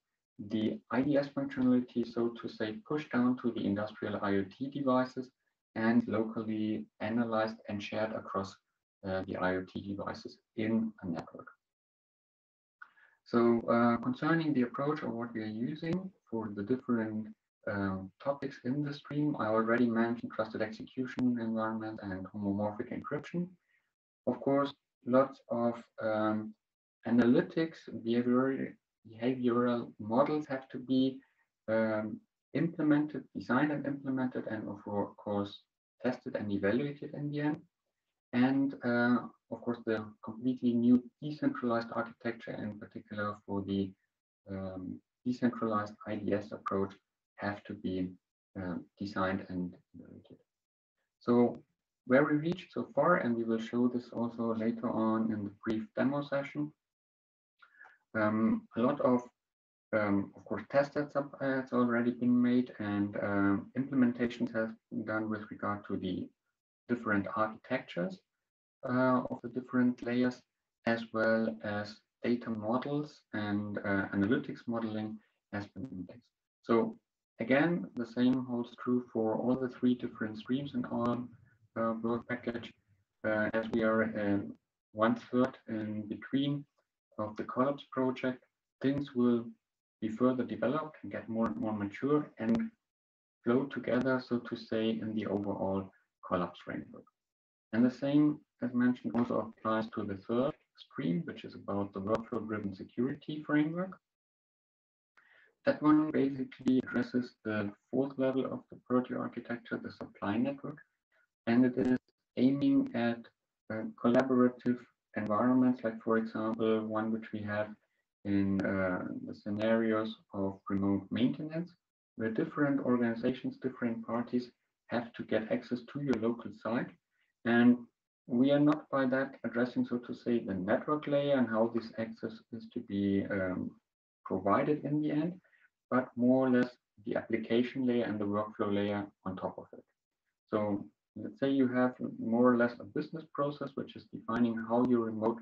the IDS functionality, so to say, pushed down to the industrial IoT devices and locally analyzed and shared across uh, the IoT devices in a network. So uh, concerning the approach of what we are using for the different um, topics in the stream, I already mentioned trusted execution environment and homomorphic encryption. Of course, lots of um, analytics, behavioral, behavioral models have to be um, implemented, designed and implemented, and of course tested and evaluated in the end. And uh, of course, the completely new decentralized architecture, in particular for the um, decentralized IDS approach, have to be uh, designed and implemented. So where we reached so far, and we will show this also later on in the brief demo session, um, a lot of, um, of course, test have has already been made and um, implementations have been done with regard to the different architectures uh, of the different layers, as well as data models and uh, analytics modeling has been in place. So again, the same holds true for all the three different streams in our uh, work package, uh, as we are um, one third in between of the Collabs project, things will be further developed and get more and more mature and flow together, so to say, in the overall Collabs framework. And the same, as mentioned, also applies to the third stream, which is about the workflow-driven security framework. That one basically addresses the fourth level of the Purdue architecture, the supply network, and it is aiming at collaborative environments, like for example, one which we have in uh, the scenarios of remote maintenance, where different organizations, different parties have to get access to your local site. And we are not by that addressing, so to say, the network layer and how this access is to be um, provided in the end, but more or less the application layer and the workflow layer on top of it. So let's say you have more or less a business process, which is defining how your remote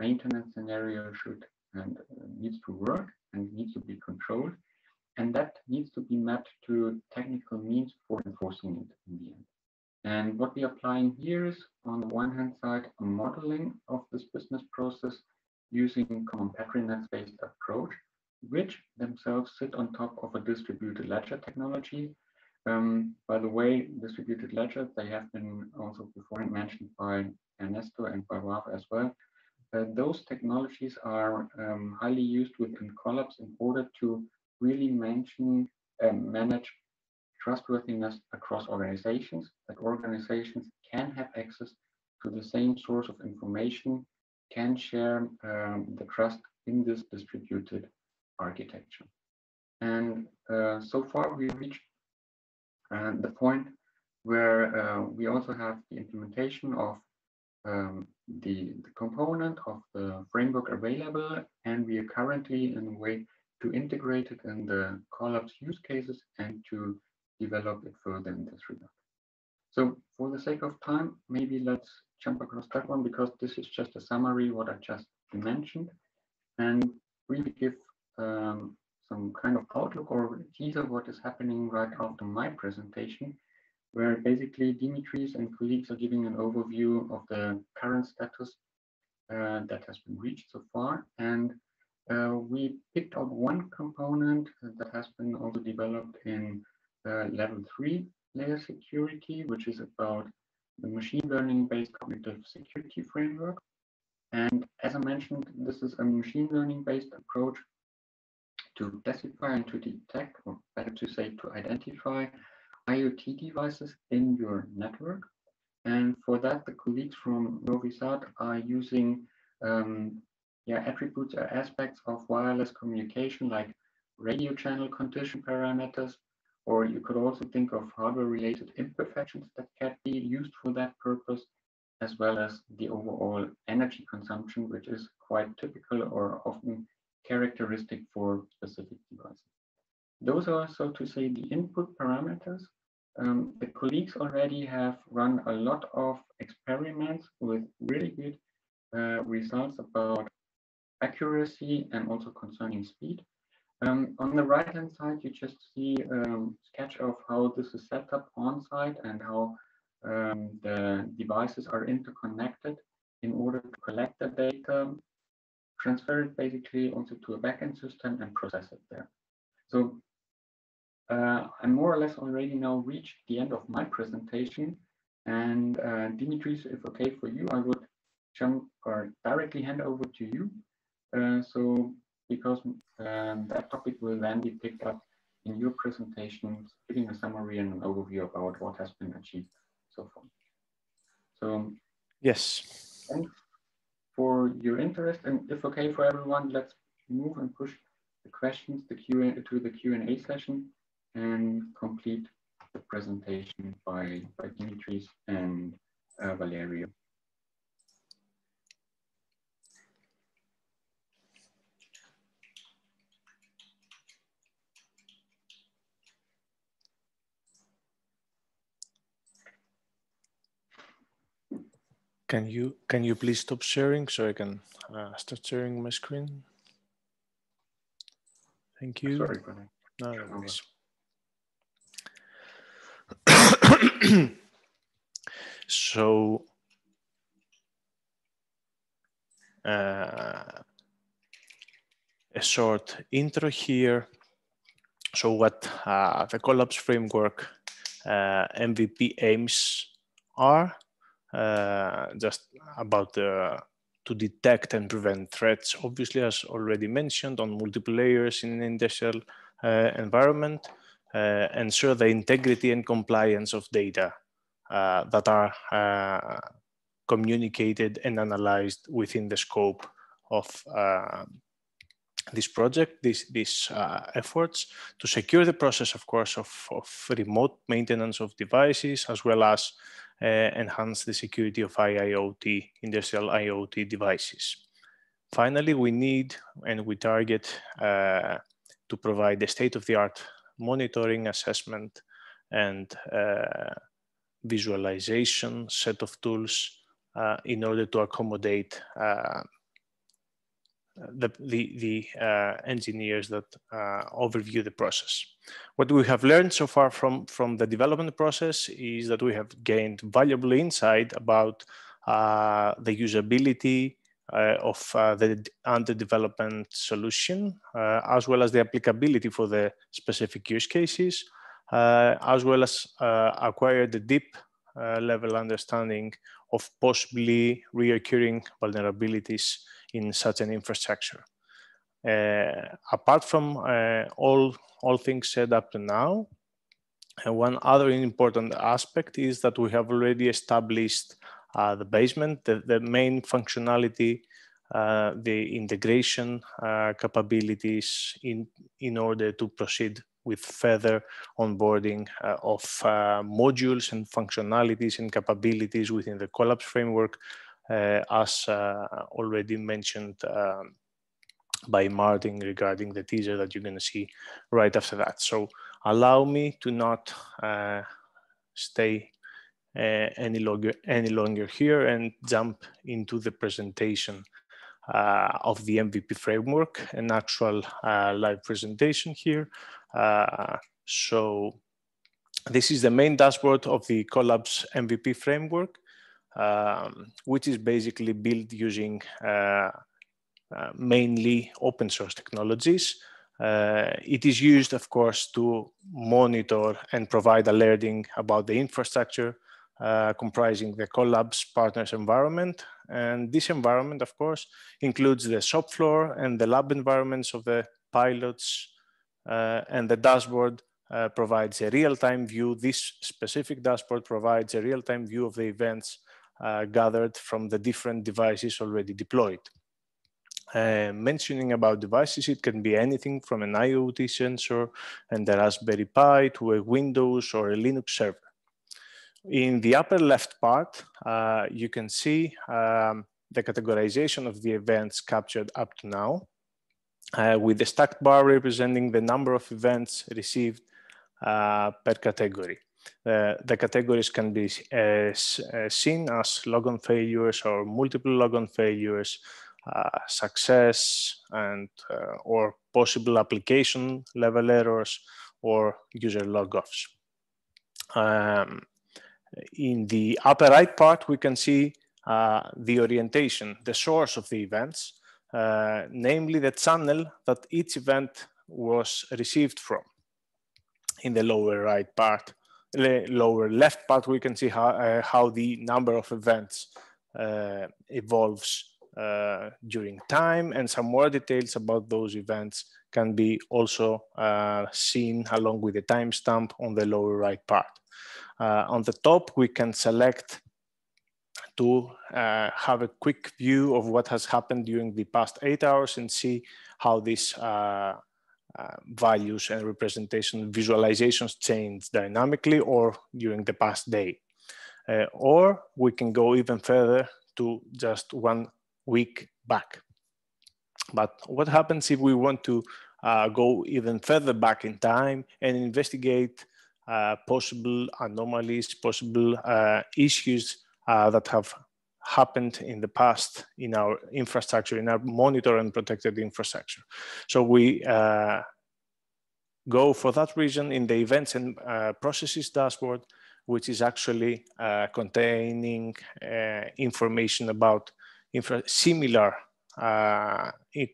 maintenance scenario should and uh, needs to work and needs to be controlled. And that needs to be mapped to technical means for enforcing it in the end. And what we're applying here is, on the one hand side, a modeling of this business process using common patronage-based approach, which themselves sit on top of a distributed ledger technology. Um, by the way, distributed ledgers, they have been also before mentioned by Ernesto and by Raf as well. Uh, those technologies are um, highly used within Collabs in order to really mention and manage trustworthiness across organizations, that organizations can have access to the same source of information, can share um, the trust in this distributed architecture. And uh, so far we reached uh, the point where uh, we also have the implementation of um, the, the component of the framework available, and we are currently in a way to integrate it in the Collabs use cases and to develop it further in this regard. So for the sake of time, maybe let's jump across that one because this is just a summary what I just mentioned and really give um, some kind of outlook or teaser what is happening right after my presentation, where basically Dimitris and colleagues are giving an overview of the current status uh, that has been reached so far. And uh, we picked out one component that has been also developed in uh, level three layer security, which is about the machine learning based cognitive security framework. And as I mentioned, this is a machine learning based approach to classify and to detect, or better to say, to identify IoT devices in your network. And for that, the colleagues from Novi Sad are using um, yeah, attributes or aspects of wireless communication like radio channel condition parameters, or you could also think of hardware-related imperfections that can be used for that purpose, as well as the overall energy consumption, which is quite typical or often characteristic for specific devices. Those are, so to say, the input parameters. Um, the colleagues already have run a lot of experiments with really good uh, results about accuracy and also concerning speed. Um, on the right hand side, you just see a um, sketch of how this is set up on site and how um, the devices are interconnected in order to collect the data, transfer it basically also to a backend system and process it there. So uh, I more or less already now reached the end of my presentation. And uh, Dimitris, if okay for you, I would jump or directly hand over to you. Uh, so because um, that topic will then be picked up in your presentation, giving a summary and an overview about what has been achieved so far. So yes, thanks for your interest, and if okay for everyone, let's move and push the questions the Q to the Q and A session and complete the presentation by by Dimitris and uh, Valerio. Can you can you please stop sharing so I can uh, start sharing my screen? Thank you. Sorry, no, no so uh, a short intro here. So what uh, the Collabs framework uh, MVP aims are just about the to detect and prevent threats, obviously, as already mentioned, on multiple layers in an industrial uh, environment, uh, ensure the integrity and compliance of data uh, that are uh, communicated and analyzed within the scope of uh, this project, these, these efforts to secure the process, of course, of, of remote maintenance of devices, as well as uh, enhance the security of IIoT, industrial IoT devices. Finally, we need and we target uh, to provide the state-of-the-art monitoring, assessment, and uh, visualization set of tools uh, in order to accommodate uh, the, the, the uh, engineers that uh, overview the process. What we have learned so far from, from the development process is that we have gained valuable insight about uh, the usability uh, of uh, the under development solution, uh, as well as the applicability for the specific use cases, as well as acquire the deep level understanding of possibly reoccurring vulnerabilities in such an infrastructure. Uh, apart from uh, all, all things said up to now, uh, one other important aspect is that we have already established uh, the basement, the, the main functionality, uh, the integration uh, capabilities in, in order to proceed with further onboarding of modules and functionalities and capabilities within the Collabs framework as uh, already mentioned um, by Martin regarding the teaser that you're going to see right after that. So allow me to not uh, stay uh, any longer any longer here and jump into the presentation uh, of the MVP framework, an actual uh, live presentation here. so this is the main dashboard of the Collabs MVP framework um, which is basically built using uh, uh, mainly open source technologies. Uh, it is used, of course, to monitor and provide alerting about the infrastructure uh, comprising the Collabs partners environment. And this environment, of course, includes the shop floor and the lab environments of the pilots uh, and the dashboard uh, provides a real-time view. This specific dashboard provides a real-time view of the events gathered from the different devices already deployed. Uh, mentioning about devices, it can be anything from an IoT sensor and a Raspberry Pi to a Windows or a Linux server. In the upper left part, uh, you can see um, the categorization of the events captured up to now, uh, with the stacked bar representing the number of events received uh, per category. Uh, the categories can be uh, seen as logon failures or multiple logon failures, uh, success and uh, or possible application level errors or user logoffs. Um, in the upper right part, we can see the orientation, the source of the events, namely the channel that each event was received from. In the lower right part, lower left part, we can see how, uh, how the number of events uh, evolves uh, during time and some more details about those events can be also uh, seen along with the timestamp on the lower right part. Uh, on the top, we can select to uh, have a quick view of what has happened during the past eight hours and see how this uh, values and representation visualizations change dynamically or during the past day. Uh, or we can go even further to just one week back. But what happens if we want to uh, go even further back in time and investigate uh, possible anomalies, possible uh, issues uh, that have happened in the past in our infrastructure, in our monitor and protected infrastructure. So we uh, go for that reason in the events and uh, processes dashboard, which is actually uh, containing uh, information about infra similar uh,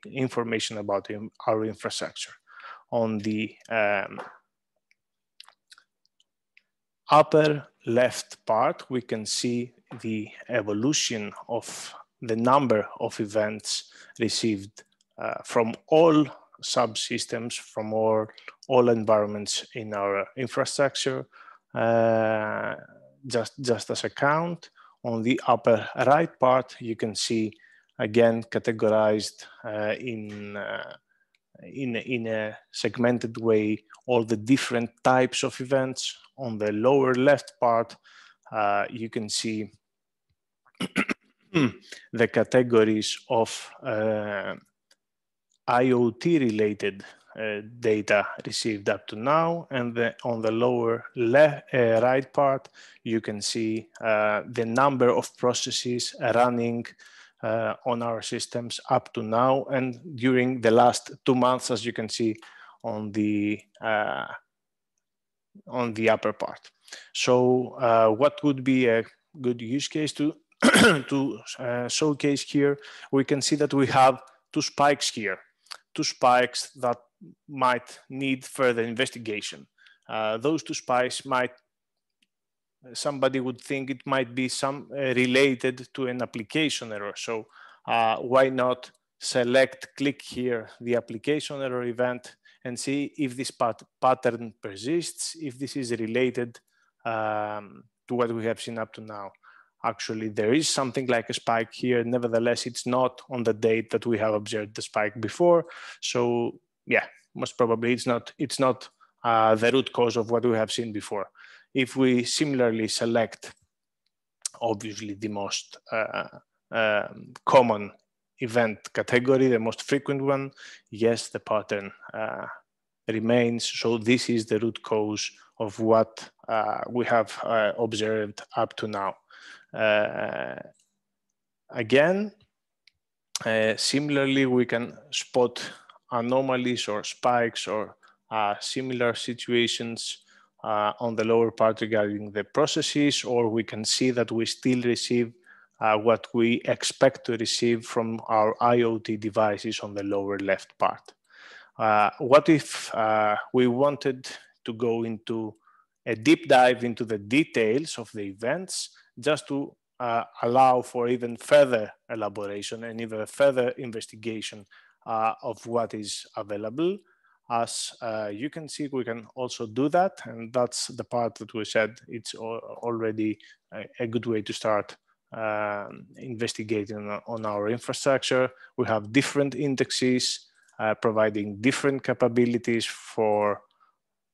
information about our infrastructure. On the um, upper left part, we can see the evolution of the number of events received uh, from all subsystems from all, all environments in our infrastructure, uh, just, just as a count. On the upper right part, you can see again categorized uh, in, uh, in, in a segmented way all the different types of events. On the lower left part, uh, you can see the categories of uh, IoT related uh, data received up to now. And the, on the lower left, uh, right part, you can see uh, the number of processes running uh, on our systems up to now and during the last two months, as you can see on the uh, on the upper part. So what would be a good use case to to uh, showcase here? We can see that we have two spikes here, two spikes that might need further investigation. Uh, those two spikes might somebody would think it might be some uh, related to an application error. So uh, why not select, click here, the application error event and see if this pat pattern persists, if this is related um, to what we have seen up to now. Actually, there is something like a spike here. Nevertheless, it's not on the date that we have observed the spike before. So yeah, most probably it's not, it's not uh, the root cause of what we have seen before. If we similarly select, obviously the most uh, uh, common event category, the most frequent one, yes, the pattern uh, remains. So this is the root cause of what uh, we have uh, observed up to now. Uh, again, uh, similarly, we can spot anomalies or spikes or uh, similar situations on the lower part regarding the processes, or we can see that we still receive uh, what we expect to receive from our IoT devices on the lower left part. Uh, what if uh, we wanted to go into a deep dive into the details of the events just to uh, allow for even further elaboration and even further investigation uh, of what is available. As uh, you can see, we can also do that. And that's the part that we said it's already a, a good way to start uh, investigating on our infrastructure. We have different indexes uh, providing different capabilities for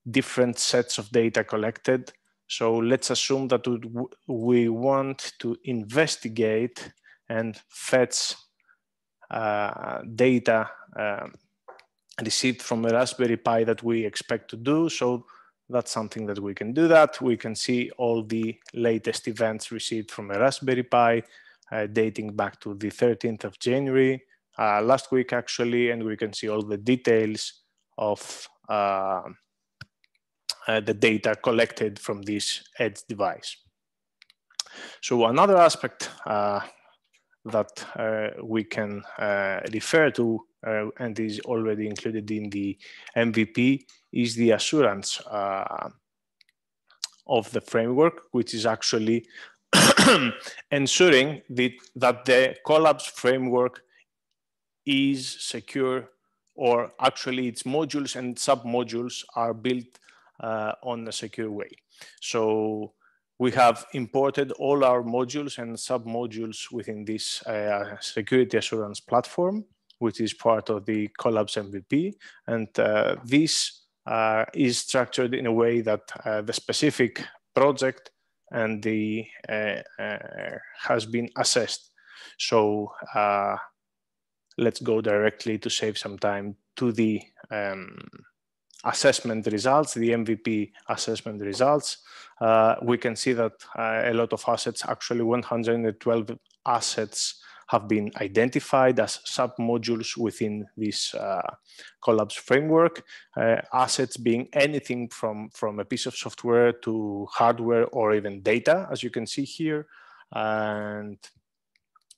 different sets of data collected. So let's assume that we want to investigate and fetch uh, data um, received from a Raspberry Pi that we expect to do. So that's something that we can do that. We can see all the latest events received from a Raspberry Pi uh, dating back to the 13th of January, uh, last week actually, and we can see all the details of uh, uh the data collected from this edge device. So another aspect uh, that uh, we can refer to uh, and is already included in the MVP is the assurance uh, of the framework, which is actually ensuring the, that the Collabs framework is secure or actually its modules and sub-modules are built uh, on a secure way. So we have imported all our modules and sub-modules within this uh, security assurance platform which is part of the Collabs MVP. And uh, this uh, is structured in a way that uh, the specific project and the uh, uh, has been assessed. So uh, let's go directly to save some time to the um, assessment results, the MVP assessment results. we can see that a lot of assets, actually 112 assets have been identified as sub-modules within this uh, Collabs framework, uh, assets being anything from, from a piece of software to hardware or even data, as you can see here. And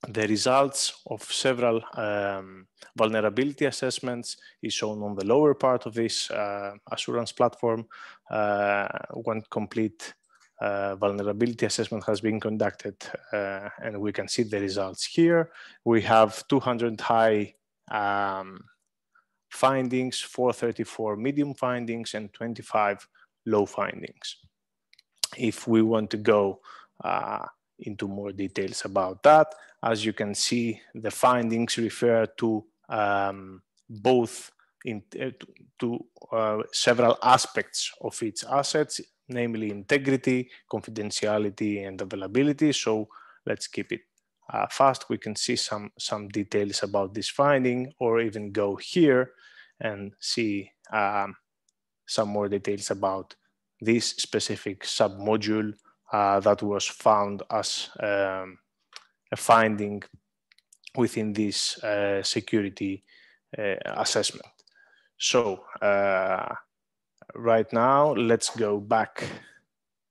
the results of several um, vulnerability assessments is shown on the lower part of this uh, assurance platform. Uh, one complete uh, vulnerability assessment has been conducted uh, and we can see the results here. We have 200 high um, findings, 434 medium findings and 25 low findings. If we want to go uh, into more details about that, as you can see, the findings refer to um, both in, uh, to, uh, several aspects of its assets, namely integrity, confidentiality, and availability. So let's keep it uh, fast. We can see some, some details about this finding or even go here and see um, some more details about this specific submodule uh, that was found as um, a finding within this uh, security uh, assessment. So uh, right now, let's go back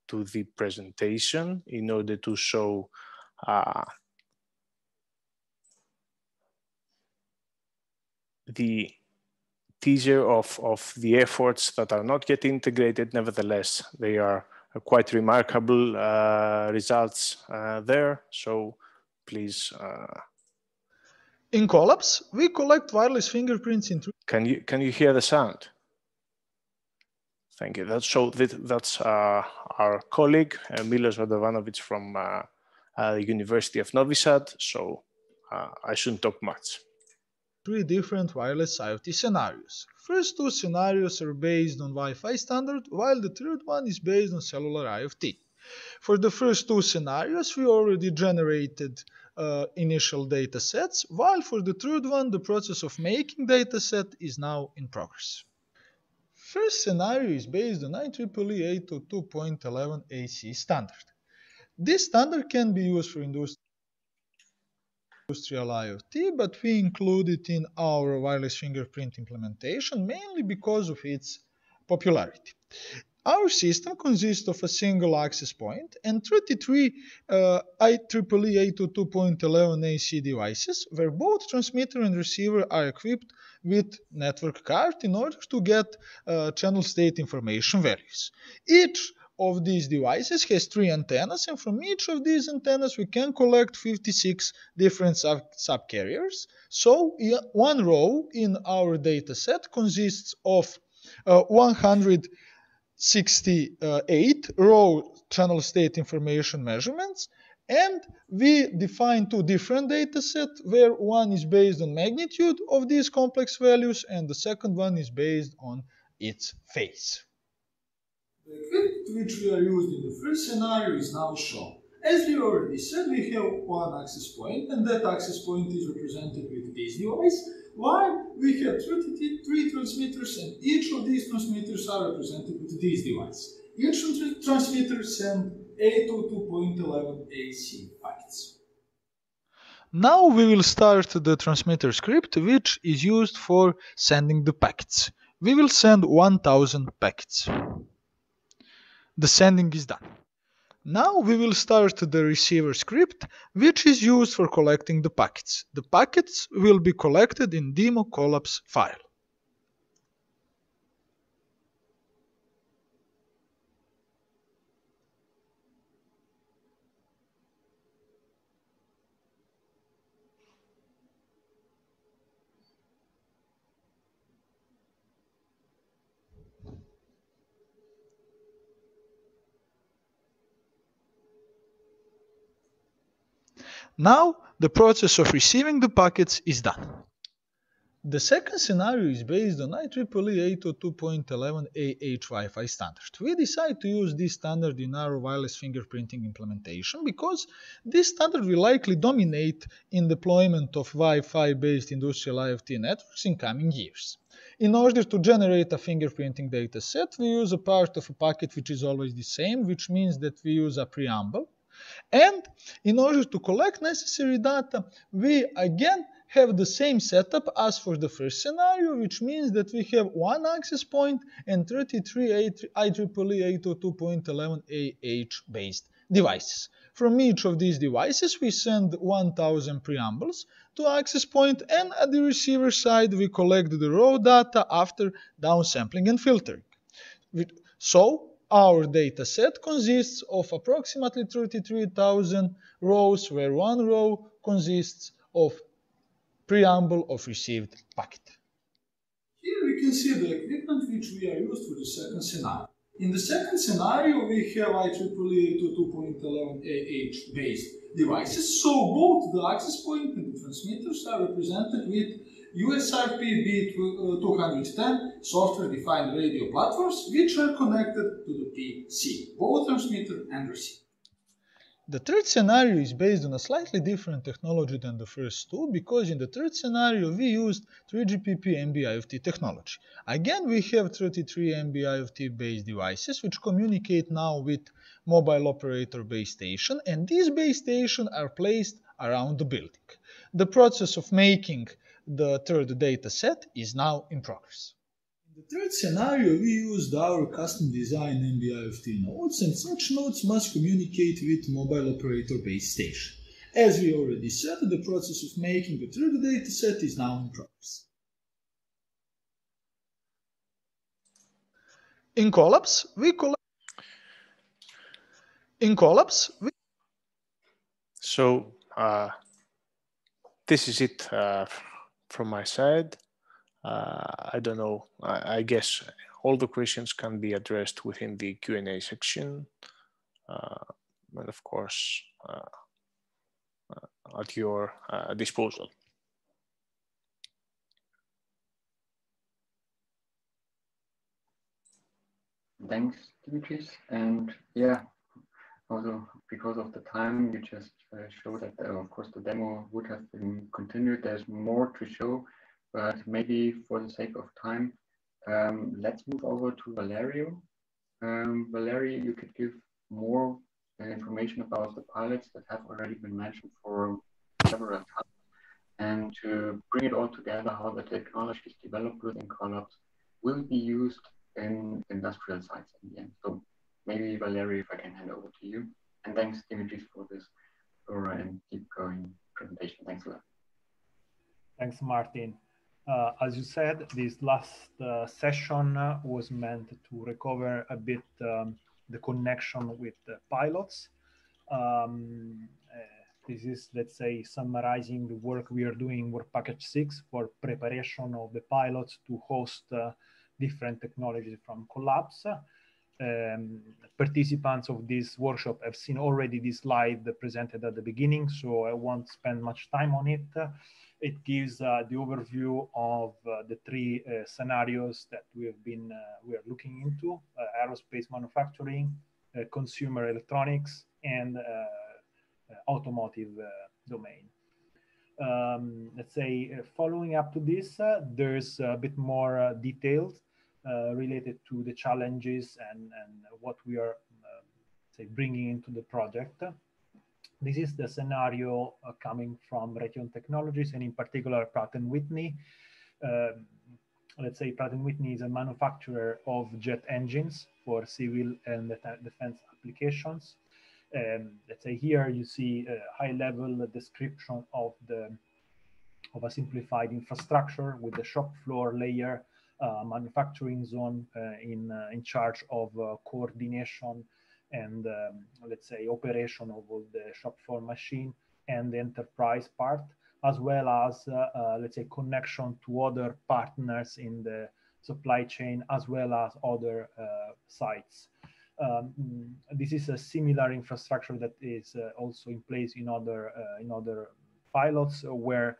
to the presentation in order to show the teaser of, of the efforts that are not yet integrated. Nevertheless, they are quite remarkable uh, results uh, there. So please. Uh, in Collabs, we collect wireless fingerprints in. Can you can you hear the sound? Thank you. That's so that, that's uh, our colleague uh, Milos Radovanovic from uh, the University of Novi Sad. So I shouldn't talk much three different wireless IoT scenarios. First two scenarios are based on Wi-Fi standard, while the third one is based on cellular IoT. For the first two scenarios, we already generated uh, initial data sets, while for the third one, the process of making data set is now in progress. First scenario is based on IEEE 802.11 AC standard. This standard can be used for industrial industrial IoT, but we include it in our wireless fingerprint implementation mainly because of its popularity. Our system consists of a single access point and 33 uh, IEEE 802.11 AC devices where both transmitter and receiver are equipped with network card in order to get uh, channel state information values. Each of these devices has three antennas and from each of these antennas we can collect 56 different sub subcarriers. So one row in our data set consists of uh, 168 row channel state information measurements and we define two different data sets where one is based on magnitude of these complex values and the second one is based on its phase. The equipment which we are used in the first scenario is now shown. As we already said, we have one access point, and that access point is represented with this device, while we have 33 transmitters, and each of these transmitters are represented with this device. Each transmitter sends 802.11 AC packets. Now we will start the transmitter script, which is used for sending the packets. We will send 1000 packets the sending is done. Now we will start the receiver script, which is used for collecting the packets. The packets will be collected in demo collabs file. Now the process of receiving the packets is done. The second scenario is based on IEEE 802.11 AH Wi-Fi standard. We decide to use this standard in our wireless fingerprinting implementation because this standard will likely dominate in deployment of Wi-Fi based industrial IoT networks in coming years. In order to generate a fingerprinting dataset, we use a part of a packet which is always the same, which means that we use a preamble and in order to collect necessary data, we again have the same setup as for the first scenario, which means that we have one access point and 33 IEEE 802.11 AH based devices. From each of these devices, we send 1000 preambles to access point and at the receiver side, we collect the raw data after downsampling and filtering. So our data set consists of approximately 33,000 rows, where one row consists of preamble of received packet. Here we can see the equipment which we are used for the second scenario. In the second scenario, we have IEEE 802.11 AH based devices, so both the access point and the transmitters are represented with USRP B210 software-defined radio platforms which are connected to the PC, both transmitter and receiver. The third scenario is based on a slightly different technology than the first two because in the third scenario we used 3GPP NB-IoT technology. Again, we have 33 NB-IoT based devices which communicate now with mobile operator base station and these base stations are placed around the building. The process of making the third data set is now in progress. In the third scenario, we used our custom design NB-IoT nodes, and such nodes must communicate with mobile operator base station. As we already said, the process of making the third data set is now in progress. In Collabs, we collect in Collabs. we So uh, this is it uh, from my side. Uh, I don't know. I, I, guess all the questions can be addressed within the Q&A section. Uh, and of course, uh, uh, at your disposal. Thanks, Dimitris. And yeah, also because of the time, you just uh, showed that, uh, of course, the demo would have been continued. There's more to show, but maybe for the sake of time, um, let's move over to Valerio. Um, Valerio, you could give more uh, information about the pilots that have already been mentioned for several times and to bring it all together, how the technologies developed within Collabs will be used in industrial sites in the end. So maybe Valerio, if I can hand over to you. And thanks, Dimitris, for this thorough and deep going presentation. Thanks a lot. Thanks, Martin. Uh, as you said, this last uh, session uh, was meant to recover a bit um, the connection with the pilots. Um, uh, this is, let's say, summarizing the work we are doing work package six for preparation of the pilots to host uh, different technologies from Collabs um, participants of this workshop have seen already this slide presented at the beginning, so I won't spend much time on it. It gives uh, the overview of uh, the three uh, scenarios that we have been uh, we are looking into: uh, aerospace manufacturing, uh, consumer electronics, and automotive domain. Um, let's say following up to this, there's a bit more detailed related to the challenges and, and what we are uh, say bringing into the project. This is the scenario uh, coming from Raytheon Technologies and in particular Pratt & Whitney. Um, let's say Pratt & Whitney is a manufacturer of jet engines for civil and defense applications. Um, let's say here you see a high level description of the of a simplified infrastructure with the shop floor layer uh, manufacturing zone uh, in, uh, in charge of coordination and um, let's say operation of all the shop floor machine and the enterprise part, as well as let's say connection to other partners in the supply chain as well as other sites. Um, this is a similar infrastructure that is uh, also in place in other uh, in other pilots where uh,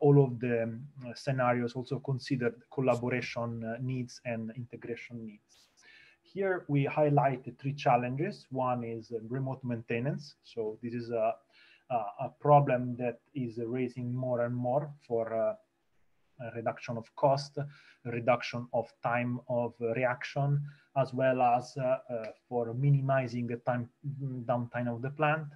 all of the um, scenarios also consider collaboration uh, needs and integration needs. Here we highlight the three challenges. One is uh, remote maintenance. So this is a, a problem that is raising more and more for reduction of cost, reduction of time of reaction, as well as uh, uh, for minimizing the time downtime of the plant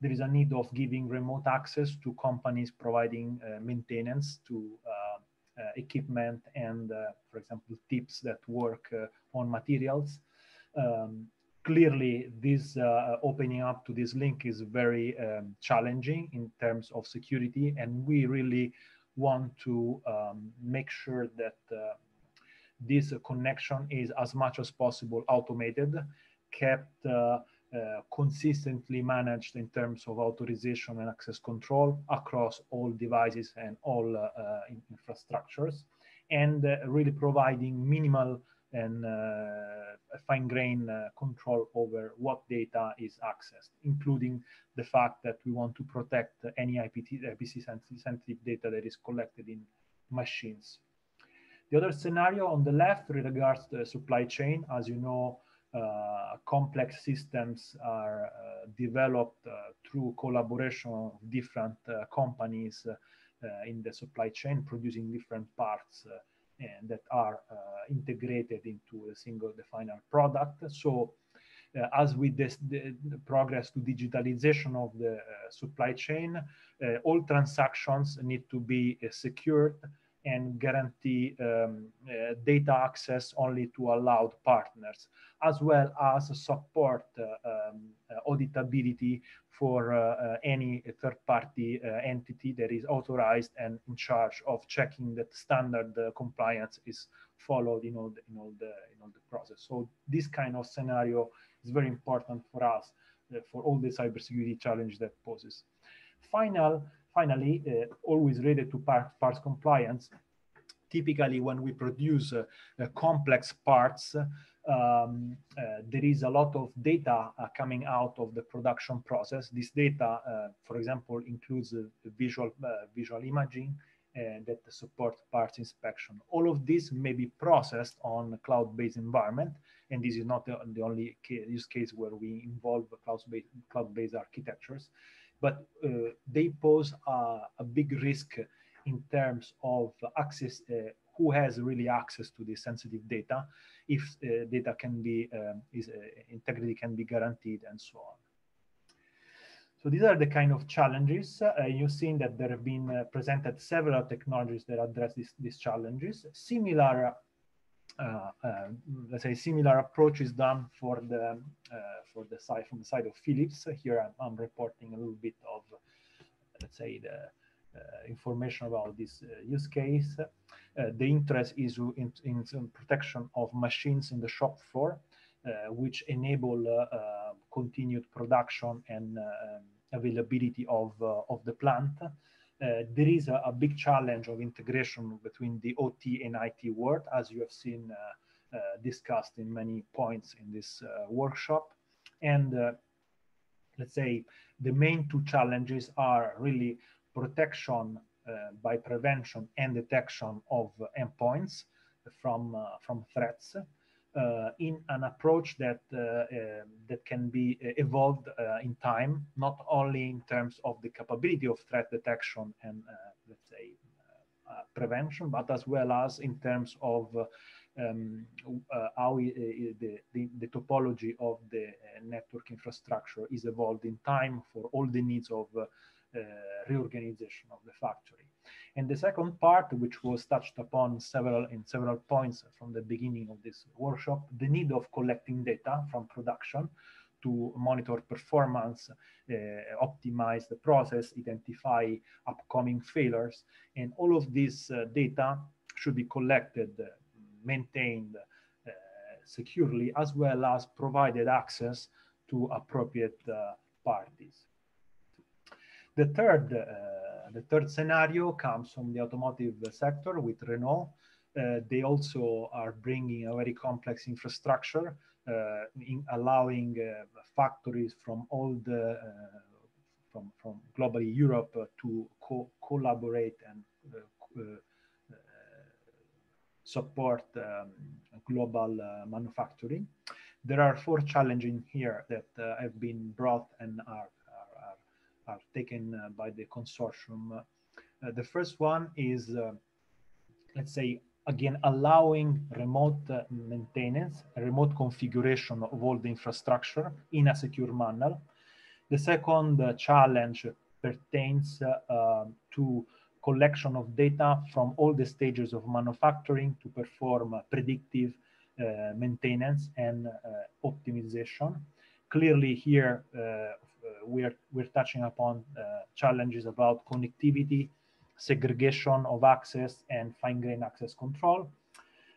there is a need of giving remote access to companies providing uh, maintenance to uh, uh, equipment and, for example, tips that work on materials. Um, clearly, this opening up to this link is very um, challenging in terms of security, and we really want to um, make sure that uh, this connection is as much as possible automated, kept uh, uh, consistently managed in terms of authorization and access control across all devices and all uh, uh infrastructures, and uh, really providing minimal and fine-grained control over what data is accessed, including the fact that we want to protect any IPT, IPC sensitive data that is collected in machines. The other scenario on the left regards the supply chain. As you know, uh, complex systems are uh, developed uh, through collaboration of different companies in the supply chain producing different parts and that are integrated into a single the final product. So uh, as we this, the, the progress to digitalization of the uh, supply chain, uh, all transactions need to be secured and guarantee um, uh, data access only to allowed partners, as well as support uh, um, uh, auditability for any third-party entity that is authorized and in charge of checking that standard compliance is followed in all the, in all the in all the process. So this kind of scenario is very important for us uh, for all the cybersecurity challenge that poses. Final, finally, uh, always related to part, parts compliance, typically when we produce uh, uh, complex parts, um, uh, there is a lot of data uh, coming out of the production process. This data, uh, for example, includes visual visual imaging that support parts inspection. All of this may be processed on a cloud-based environment, and this is not the, the only use case where we involve cloud-based cloud-based architectures, but they pose a, a big risk in terms of access, uh, who has really access to this sensitive data, if uh, data can be, um, is, uh, integrity can be guaranteed and so on. So these are the kind of challenges. Uh, you've seen that there have been uh, presented several technologies that address this, these challenges. Similar, uh, Uh, uh, let's say, similar approach is done for the uh, for the side from the side of Philips. Here I'm, I'm reporting a little bit of, let's say, the uh, information about this uh, use case. Uh, the interest is in, in, protection of machines in the shop floor, which enable continued production and um, availability of, of the plant. Uh, there is a, a, big challenge of integration between the OT and IT world, as you have seen uh, uh, discussed in many points in this workshop. And let's say the main two challenges are really protection uh, by prevention and detection of endpoints from, uh, from threats uh, Uh, in an approach that uh, um, that can be uh, evolved in time, not only in terms of the capability of threat detection and let's say prevention, but as well as in terms of um, uh, how uh, the, the, the, topology of the uh, network infrastructure is evolved in time for all the needs of uh, reorganization of the factory. And the second part, which was touched upon several in several points from the beginning of this workshop, the need of collecting data from production to monitor performance, uh, optimize the process, identify upcoming failures, and all of this uh, data should be collected, uh, maintained uh, securely, as well as provided access to appropriate uh, parties. The third, uh, the third scenario comes from the automotive sector with Renault. Uh, they also are bringing a very complex infrastructure, uh, in allowing uh, factories from all the uh, from from globally Europe uh, to co collaborate and support um, global manufacturing. There are four challenges here that have been brought and are are taken uh, by the consortium. Uh, the first one is, uh, let's say, again, allowing remote maintenance, remote configuration of all the infrastructure in a secure manner. The second challenge pertains to collection of data from all the stages of manufacturing to perform predictive uh, maintenance and uh, optimization. Clearly here, uh, we're, we're touching upon uh, challenges about connectivity, segregation of access, and fine-grained access control.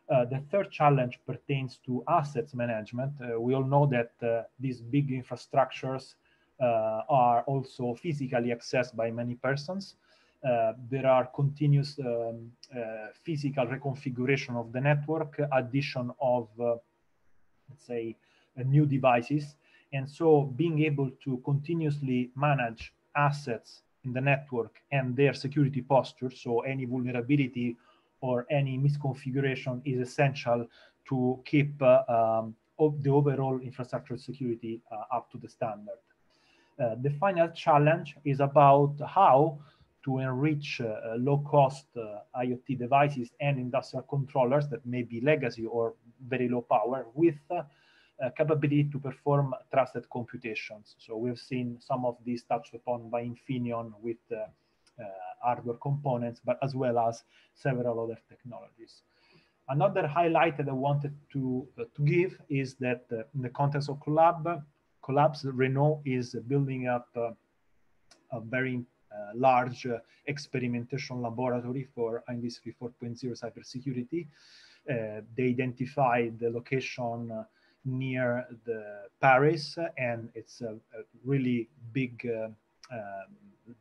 Uh, the third challenge pertains to assets management. Uh, we all know that uh, these big infrastructures uh, are also physically accessed by many persons. Uh, there are continuous um, physical reconfiguration of the network, addition of, let's say, new devices and so being able to continuously manage assets in the network and their security posture, so any vulnerability or any misconfiguration is essential to keep uh, um, the overall infrastructure security up to the standard. the final challenge is about how to enrich uh, low-cost uh, IoT devices and industrial controllers that may be legacy or very low power with uh, capability to perform trusted computations. So we've seen some of these touched upon by Infineon with hardware components, but as well as several other technologies. Another highlight that I wanted to, uh, to give is that uh, in the context of Collab, Collabs, Renault is building up uh, a very uh, large uh, experimentation laboratory for Industry 4.0 cybersecurity. Uh, they identified the location near the Paris, and it's a, a really big, um,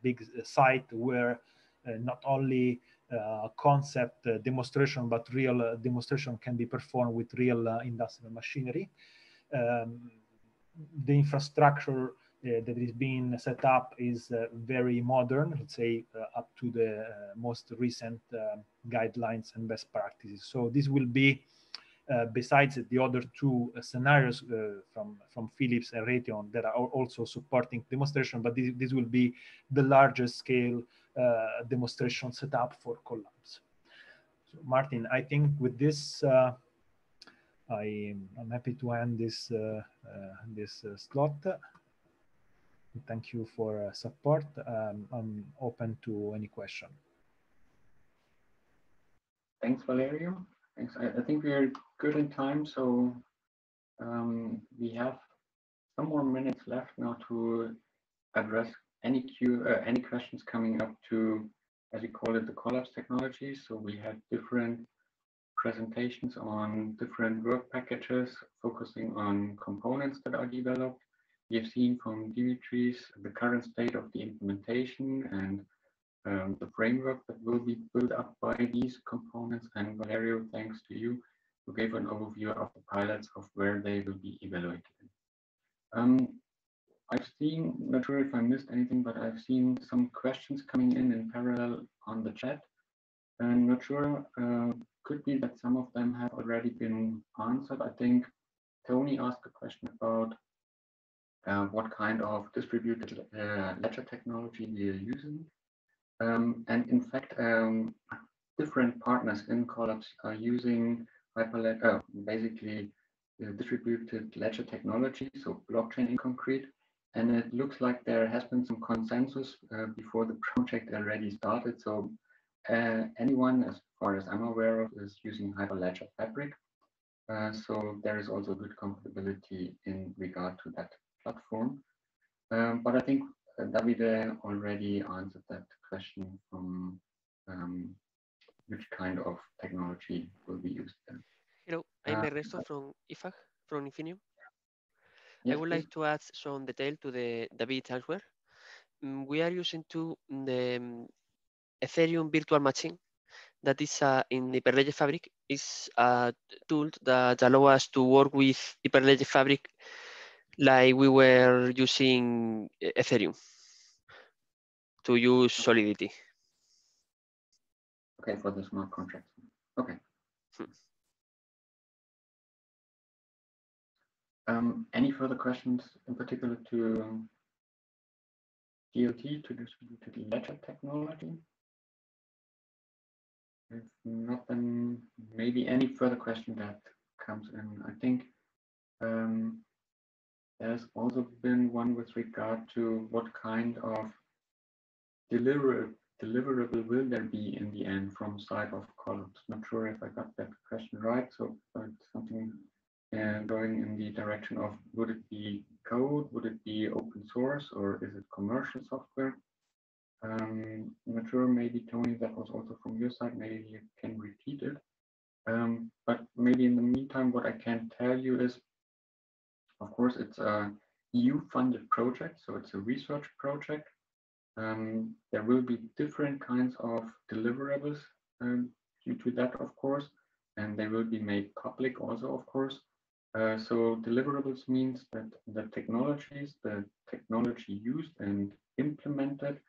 big site where not only uh, concept uh, demonstration, but real uh, demonstration can be performed with real industrial machinery. Um, the infrastructure that is being set up is very modern, let's say up to the most recent guidelines and best practices. So this will be uh, besides the other two uh, scenarios uh, from from Philips and Raytheon that are also supporting demonstration, but this, this will be the largest scale uh, demonstration setup for Collabs. So Martin, I think with this, uh, I am happy to end this uh, this slot. Thank you for support. Um, I'm open to any question. Thanks, Valerio. Thanks. I, I think we are good in time, so um, we have some more minutes left now to address any Q, uh, any questions coming up to, as we call it, the Collabs technology. So we had different presentations on different work packages, focusing on components that are developed. We have seen from Dimitris the current state of the implementation and um, the framework that will be built up by these components. And Valerio, thanks to you, who gave an overview of the pilots of where they will be evaluated. Um, I've seen, not sure if I missed anything, but I've seen some questions coming in in parallel on the chat. And not sure, uh, could be that some of them have already been answered. I think Tony asked a question about uh, what kind of distributed uh, ledger technology we are using. Um, and in fact, um, different partners in Collabs are using Hyperledger, uh, basically uh, distributed ledger technology, so blockchain in concrete, and it looks like there has been some consensus uh, before the project already started. So uh, anyone, as far as I'm aware of, is using Hyperledger Fabric. Uh, so there is also good compatibility in regard to that platform. Um, but I think uh, Davide already answered that question from um, which kind of technology will be used then. Hello, I'm uh, Ernesto from IFAG, from. Yes, I would please. like to add some detail to the David answer. Mm, we are using to the um, Ethereum virtual machine that is uh, in Hyperledger Fabric is a tool that allows us to work with Hyperledger Fabric like we were using Ethereum to use Solidity. Okay, for the smart contracts. Okay. Hmm. Um, any further questions in particular to DLT, to distributed ledger technology? If not, then maybe any further question that comes in. I think um, there's also been one with regard to what kind of deliver, deliverable will there be in the end from side of Collabs? Not sure if I got that question right. So something uh, going in the direction of would it be code, would it be open source, or is it commercial software? Um, I'm not sure, maybe Tony, that was also from your side, maybe you can repeat it. Um, but maybe in the meantime, what I can tell you is, of course, it's a EU-funded project, so it's a research project. Um, there will be different kinds of deliverables um, due to that, of course, and they will be made public also, of course. Uh, so deliverables means that the technologies, the technology used and implemented,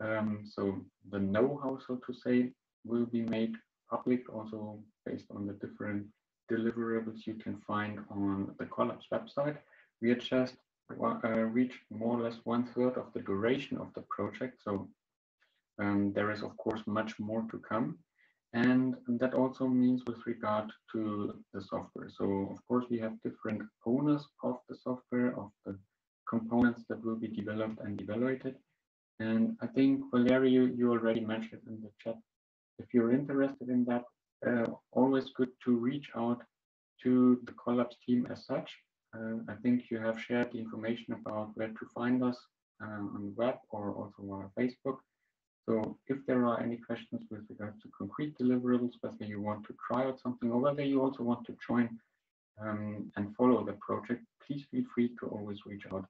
um, so the know-how, so to say, will be made public also based on the different deliverables you can find on the Collabs website. We had just uh, reached more or less one third of the duration of the project. So um, there is, of course, much more to come. And that also means with regard to the software. So of course, we have different owners of the software, of the components that will be developed and evaluated. And I think, Valerio, you already mentioned in the chat, if you're interested in that, uh, always good to reach out to the Collabs team as such. Uh, I think you have shared the information about where to find us uh, on the web or also on Facebook. So if there are any questions with regards to concrete deliverables, whether you want to try out something or whether you also want to join um, and follow the project, please feel free to always reach out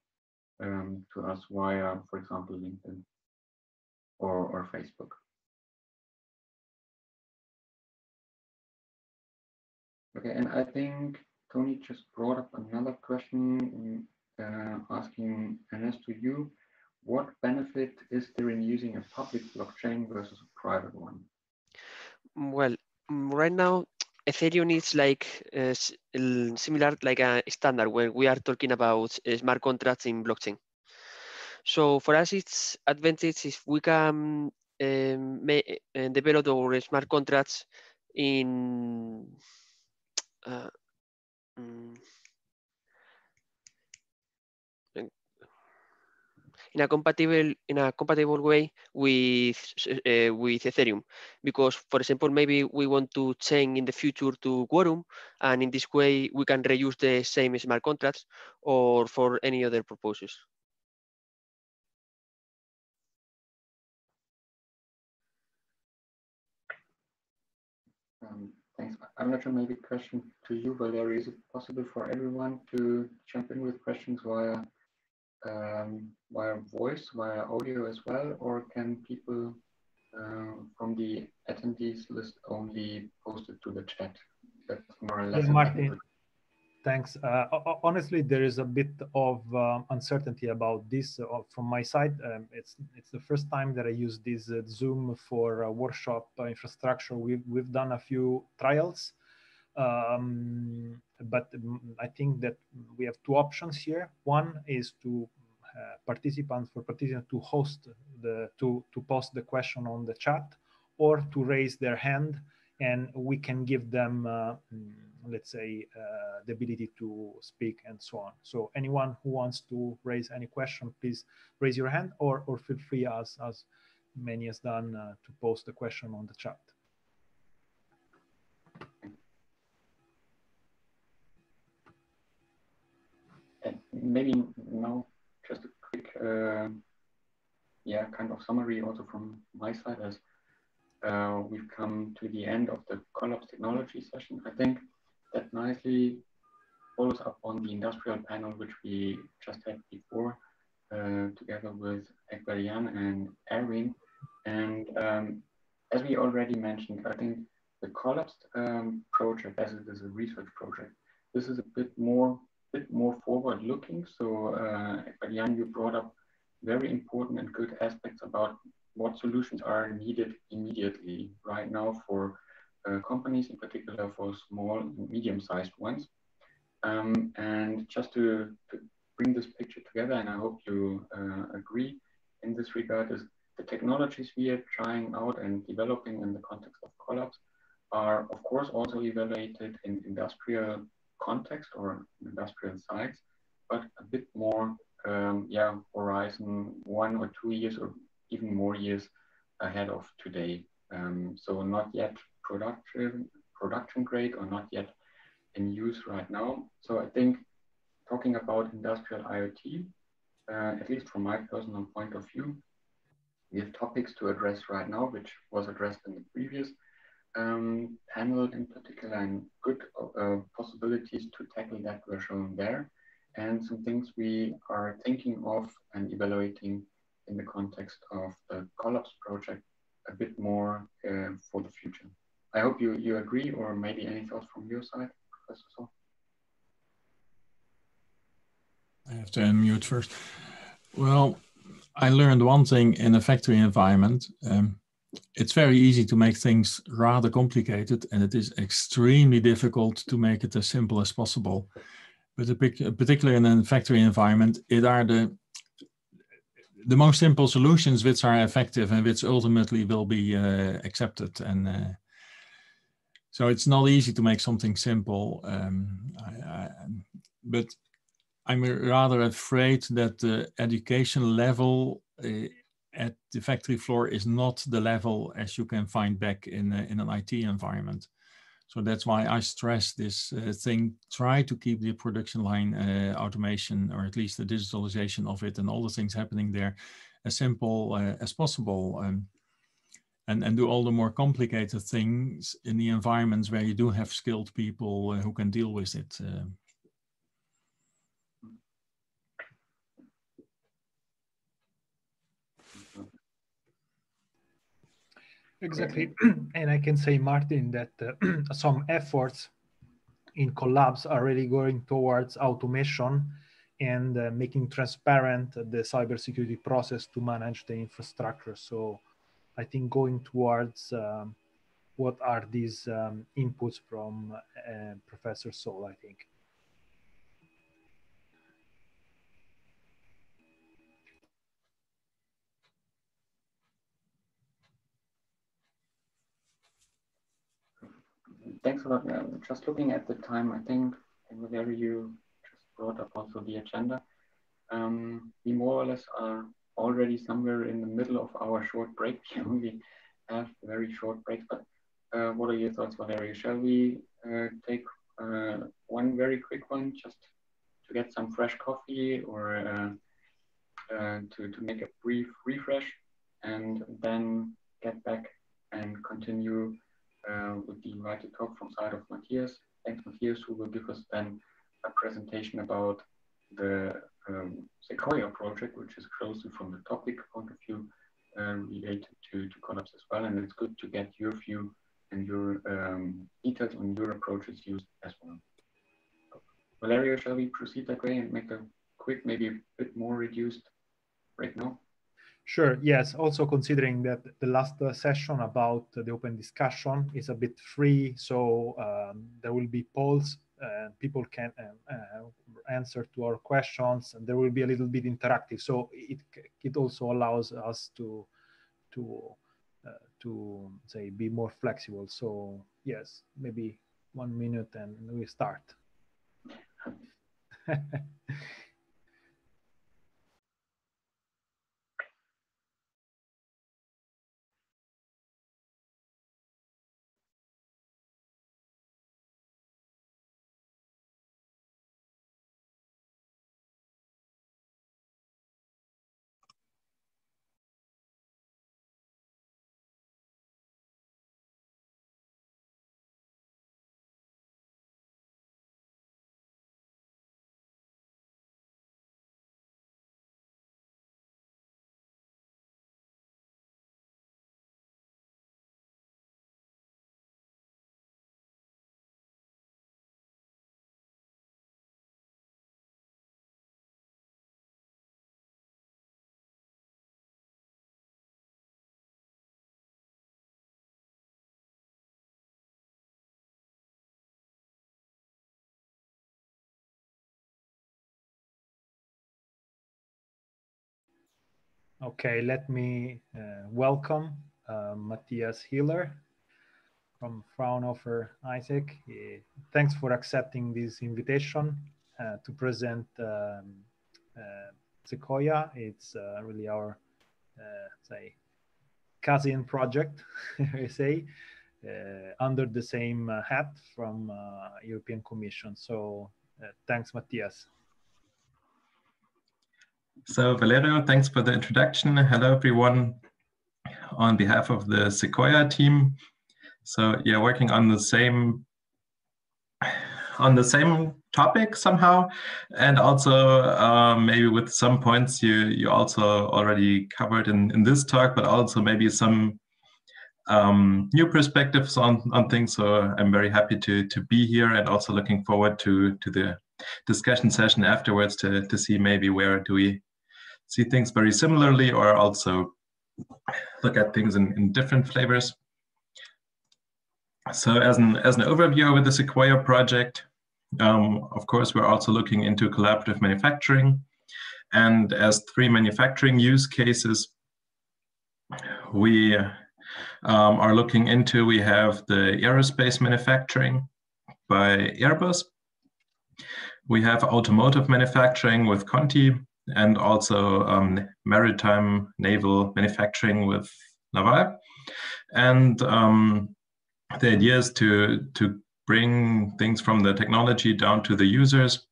um, to us via, for example, LinkedIn or, or Facebook. Okay, and I think Tony just brought up another question uh, asking Ernesto you, what benefit is there in using a public blockchain versus a private one? Well, right now, Ethereum is like uh, similar like a standard when we are talking about uh, smart contracts in blockchain. So for us, it's advantage if we can um, uh, develop our smart contracts in uh, mm, in a compatible in a compatible way with uh, with Ethereum. Because, for example, maybe we want to change in the future to Quorum, and in this way we can reuse the same smart contracts, or for any other purposes. I'm not sure, maybe question to you, Valerio. Is it possible for everyone to jump in with questions via um, via voice, via audio as well, or can people uh, from the attendees list only post it to the chat? That's more or less. Martin, thanks. Uh, honestly, there is a bit of um, uncertainty about this uh, from my side. Um, it's it's the first time that I use this uh, Zoom for workshop uh, infrastructure. We've we've done a few trials. Um, but I think that we have two options here. One is to uh, participants for participants to host the to to post the question on the chat or to raise their hand and we can give them uh, let's say uh, the ability to speak and so on so anyone who wants to raise any question please raise your hand or or feel free as as many has done uh, to post the question on the chat maybe now just a quick, uh, yeah, kind of summary also from my side as uh, we've come to the end of the Collabs technology session. I think that nicely follows up on the industrial panel, which we just had before, uh, together with Egbert-Jan and Erwin. And um, as we already mentioned, I think the Collabs um, project, as it is a research project, this is a bit more bit more forward looking. So, uh, you brought up very important and good aspects about what solutions are needed immediately right now for companies, in particular for small and medium sized ones. Um, and just to, to, bring this picture together, and I hope you uh, agree in this regard, is the technologies we are trying out and developing in the context of Collabs are, of course, also evaluated in industrial context or industrial sites, but a bit more, um, yeah, horizon one or two years or even more years ahead of today. Um, so not yet production production grade or not yet in use right now. So I think talking about industrial IoT, uh, at least from my personal point of view, we have topics to address right now, which was addressed in the previous um, panel in particular and good uh, possibilities to tackle that were shown there and some things we are thinking of and evaluating in the context of the Collabs project a bit more uh, for the future. I hope you, you agree or maybe any thoughts from your side, Professor Sol? I have to unmute first. Well, I learned one thing in a factory environment. Um, it's very easy to make things rather complicated and it is extremely difficult to make it as simple as possible. But particularly in a factory environment, it are the the most simple solutions which are effective and which ultimately will be uh, accepted and uh, so it's not easy to make something simple um, I, I, but i'm rather afraid that the education level uh, at the factory floor is not the level as you can find back in, in an IT environment. So that's why I stress this uh, thing, try to keep the production line uh, automation or at least the digitalization of it and all the things happening there as simple as possible. Um, and, and do all the more complicated things in the environments where you do have skilled people uh, who can deal with it. Uh, Exactly. and I can say, Martin, that uh, some efforts in collabs are really going towards automation and uh, making transparent the cybersecurity process to manage the infrastructure. So I think going towards um, what are these um, inputs from uh, Professor Sol, I think. thanks a lot. Just looking at the time, I think, and Valerio, you just brought up also the agenda. Um, we more or less are already somewhere in the middle of our short break. We have very short breaks, but uh, what are your thoughts, Valerio? Shall we uh, take uh, one very quick one just to get some fresh coffee or uh, uh, to, to make a brief refresh and then get back and continue uh, with the invited talk from side of Matthias. Thanks, Matthias, who will give us then a presentation about the um, SeCollA project, which is closely from the topic point of view uh, related to, to collabs as well. And it's good to get your view and your um, details on your approaches used as well. Valerio, shall we proceed that way and make a quick, maybe a bit more reduced right now? Sure. Yes. Also considering that the last uh, session about the open discussion is a bit free, so um, there will be polls. Uh, people can uh, uh, answer to our questions, and there will be a little bit interactive. So it it also allows us to to to say be more flexible. So yes, maybe one minute and we start. Okay, let me uh, welcome uh, Matthias Hiller from Fraunhofer. Uh, thanks for accepting this invitation uh, to present um, uh, SeCollA. It's uh, really our, say, cousin project, I say, under the same hat from European Commission. So thanks, Matthias. So Valerio, thanks for the introduction. Hello, everyone. On behalf of the SeCollA team. So yeah, working on the same on the same topic somehow, and also uh, maybe with some points you you also already covered in in this talk, but also maybe some um, new perspectives on on things. So I'm very happy to to be here, and also looking forward to to the discussion session afterwards to to see maybe where do we see things very similarly or also look at things in, in different flavors. So as an, as an overview over the SeCollA project, um, of course, we're also looking into collaborative manufacturing. And as three manufacturing use cases, we um, are looking into, we have the aerospace manufacturing by Airbus. We have automotive manufacturing with Conti and also um, maritime naval manufacturing with Naval. And um, the idea is to, to bring things from the technology down to the users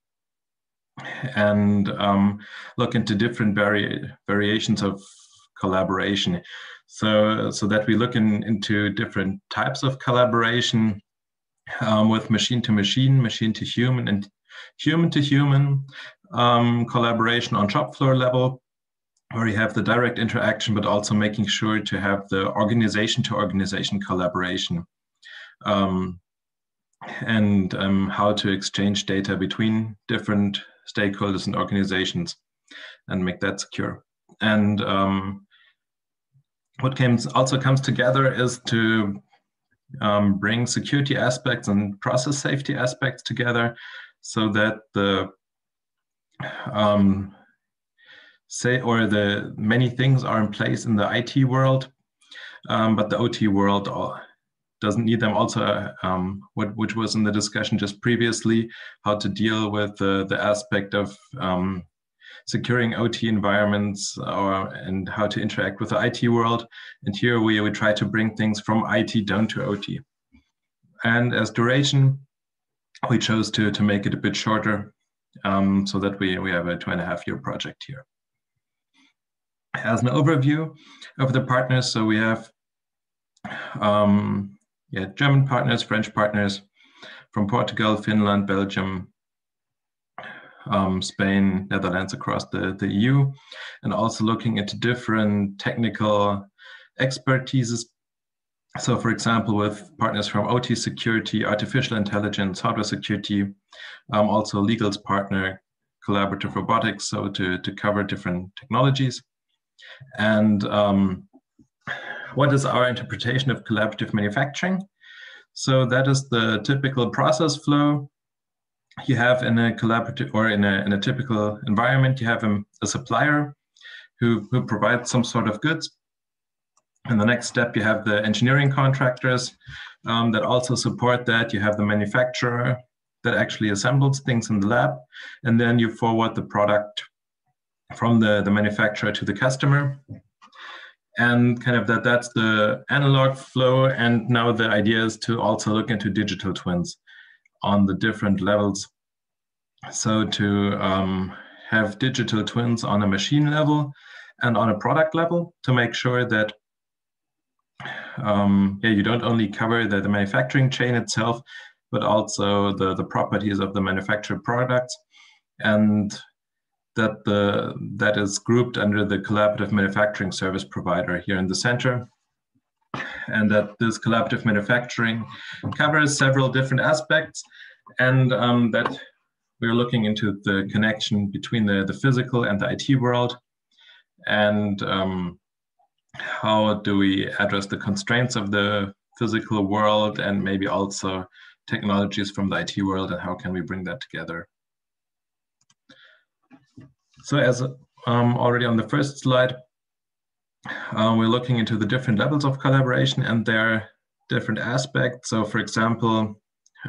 and um, look into different vari variations of collaboration. So, so that we look in, into different types of collaboration um, with machine to machine, machine to human, and human to human um, collaboration on shop floor level, where you have the direct interaction, but also making sure to have the organization to organization collaboration. Um, and um, how to exchange data between different stakeholders and organizations and make that secure. And um, what comes, also comes together is to um, bring security aspects and process safety aspects together so that the um, say or the many things are in place in the IT world, um, but the OT world doesn't need them. Also, um, what, which was in the discussion just previously, how to deal with the, the aspect of um, securing OT environments or, and how to interact with the IT world. And here we, we try to bring things from IT down to OT. And as duration, we chose to, to make it a bit shorter um, so that we, we have a two and a half year project here. As an overview of the partners, so we have um, yeah, German partners, French partners from Portugal, Finland, Belgium, um, Spain, Netherlands, across the, the EU, and also looking into different technical expertises. So, for example, with partners from OT security, artificial intelligence, hardware security, um, also legals partner, collaborative robotics, so to, to cover different technologies. And um, what is our interpretation of collaborative manufacturing? So that is the typical process flow you have in a collaborative or in a, in a typical environment, you have a, a supplier who, who provides some sort of goods. And the next step, you have the engineering contractors um, that also support that. You have the manufacturer that actually assembles things in the lab. And then you forward the product from the, the manufacturer to the customer and kind of that that's the analog flow and now the idea is to also look into digital twins on the different levels so to um, have digital twins on a machine level and on a product level to make sure that um, yeah, you don't only cover the, the manufacturing chain itself, but also the, the properties of the manufactured products and that the that is grouped under the collaborative manufacturing service provider here in the center. And that this collaborative manufacturing covers several different aspects. And um, that we're looking into the connection between the, the physical and the IT world. And um, how do we address the constraints of the physical world and maybe also technologies from the IT world and how can we bring that together. So as um, already on the first slide, uh, we're looking into the different levels of collaboration and their different aspects. So for example,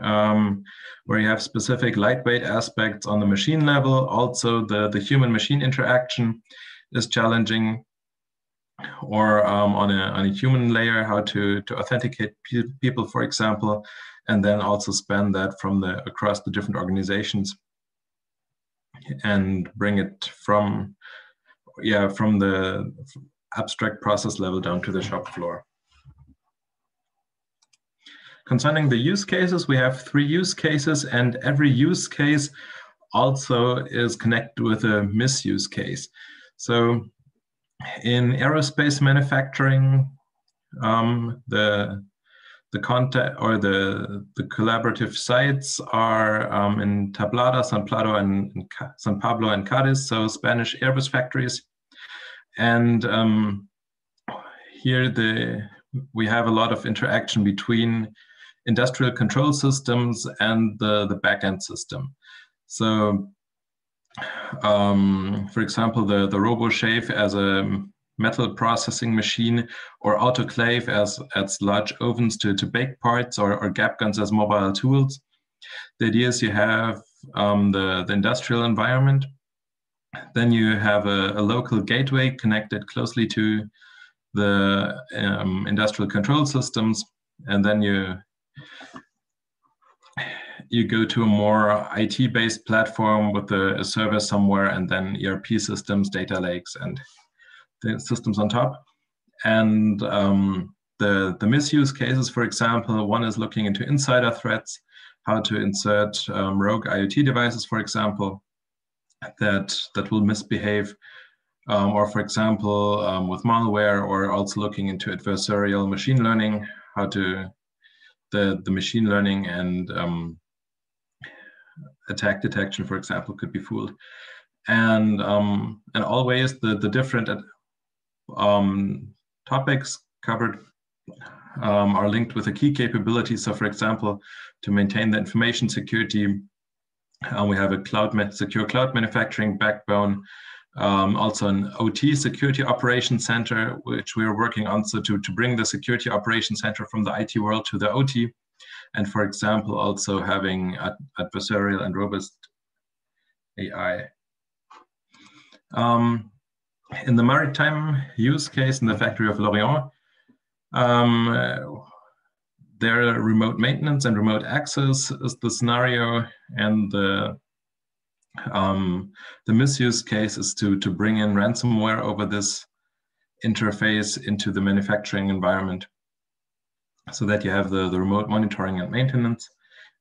um, where you have specific lightweight aspects on the machine level, also the, the human-machine interaction is challenging or um, on, a, on a human layer, how to, to authenticate pe people, for example, and then also span that from the across the different organizations and bring it from yeah from the abstract process level down to the shop floor. Concerning the use cases, we have three use cases and every use case also is connected with a misuse case. So in aerospace manufacturing, um, the the contact or the the collaborative sites are um, in Tablada, San Pablo, and, San Pablo and Cadiz, so Spanish Airbus factories. And um, here the we have a lot of interaction between industrial control systems and the, the backend system. So, um, for example, the, the RoboShave as a metal processing machine or autoclave as, as large ovens to, to bake parts or, or gap guns as mobile tools. The idea is you have um, the, the industrial environment. Then you have a, a local gateway connected closely to the um, industrial control systems, and then you you go to a more IT-based platform with a, a server somewhere, and then ERP systems, data lakes, and the systems on top. And um, the the misuse cases, for example, one is looking into insider threats, how to insert um, rogue IoT devices, for example, that that will misbehave um, or for example, um, with malware, or also looking into adversarial machine learning, how to the the machine learning and um, attack detection, for example, could be fooled, and um, and always the the different um, topics covered um, are linked with a key capability. So, for example, to maintain the information security, uh, we have a cloud secure cloud manufacturing backbone um, also an OT security operations center, which we are working on so to, to bring the security operations center from the IT world to the OT. And for example, also having ad adversarial and robust AI. Um, in the maritime use case in the factory of Lorient, um, their remote maintenance and remote access is the scenario, and the um, the misuse case is to, to bring in ransomware over this interface into the manufacturing environment so that you have the, the remote monitoring and maintenance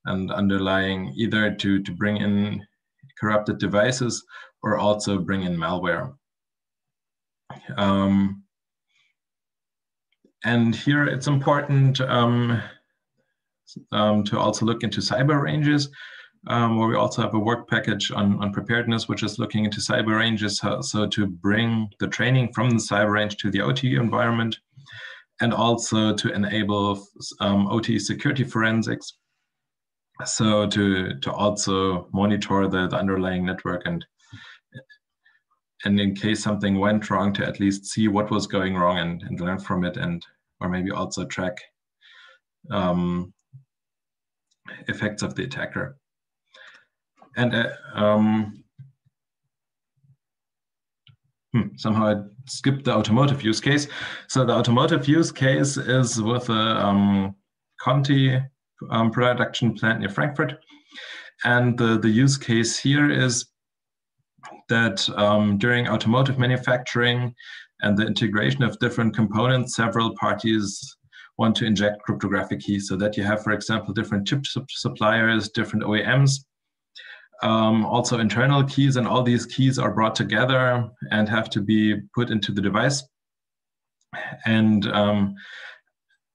and underlying either to, to bring in corrupted devices or also bring in malware. Um, and here it's important um, um, to also look into cyber ranges um, where we also have a work package on, on preparedness, which is looking into cyber ranges, so, so to bring the training from the cyber range to the OT environment, and also to enable um, OT security forensics, so to to also monitor the, the underlying network and and in case something went wrong, to at least see what was going wrong and, and learn from it, and or maybe also track um, effects of the attacker. And uh, um, hmm, somehow I skipped the automotive use case. So the automotive use case is with a um, Conti um, production plant near Frankfurt. And the, the use case here is that um, during automotive manufacturing and the integration of different components, several parties want to inject cryptographic keys so that you have, for example, different chip suppliers, different OEMs um, also internal keys, and all these keys are brought together and have to be put into the device. And um,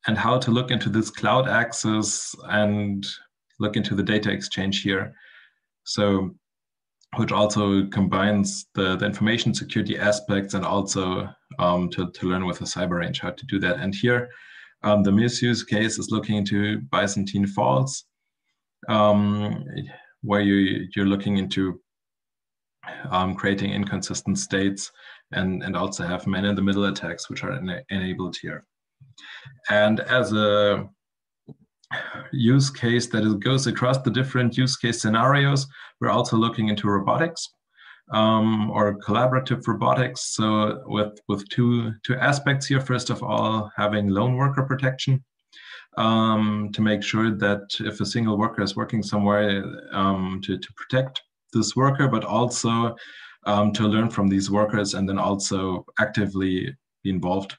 and how to look into this cloud access and look into the data exchange here. So, which also combines the, the information security aspects and also um, to, to learn with a cyber range how to do that. And here, um, the misuse case is looking into Byzantine faults. Um, where you you're looking into um, creating inconsistent states and and also have man in the middle attacks which are ena enabled here. And as a use case that goes across the different use case scenarios we're also looking into robotics um, or collaborative robotics. So with with two two aspects here. First of all having lone worker protection um, to make sure that if a single worker is working somewhere um, to, to protect this worker, but also um, to learn from these workers and then also actively be involved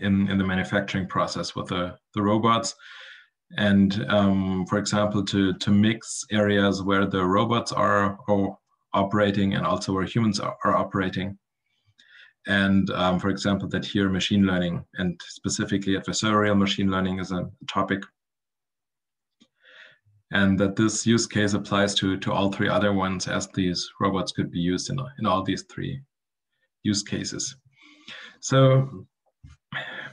in, in the manufacturing process with the, the robots. And um, for example, to, to mix areas where the robots are, operating and also where humans are, are operating and um, for example, that here machine learning and specifically adversarial machine learning is a topic. And that this use case applies to, to all three other ones as these robots could be used in, in all these three use cases. So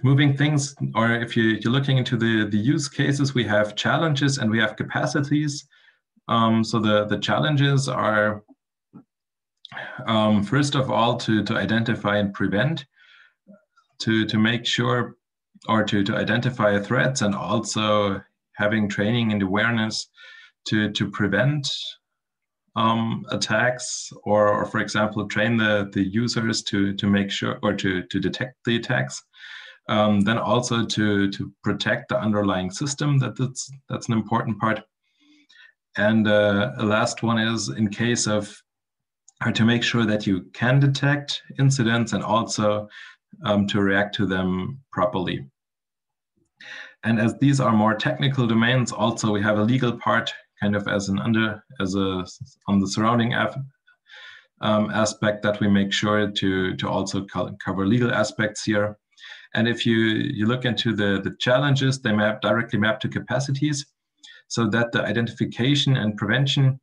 moving things, or if you, you're looking into the, the use cases, we have challenges and we have capacities. Um, so the, the challenges are, um, first of all, to, to identify and prevent, to, to make sure, or to, to identify threats and also having training and awareness to, to prevent um, attacks or, or, for example, train the, the users to, to make sure or to, to detect the attacks. Um, then also to, to protect the underlying system, that, that's, that's an important part. And uh, the last one is in case of, or to make sure that you can detect incidents and also um, to react to them properly. And as these are more technical domains, also we have a legal part kind of as an under as a on the surrounding um, aspect that we make sure to to also co cover legal aspects here. And if you you look into the the challenges, they map directly map to capacities, so that the identification and prevention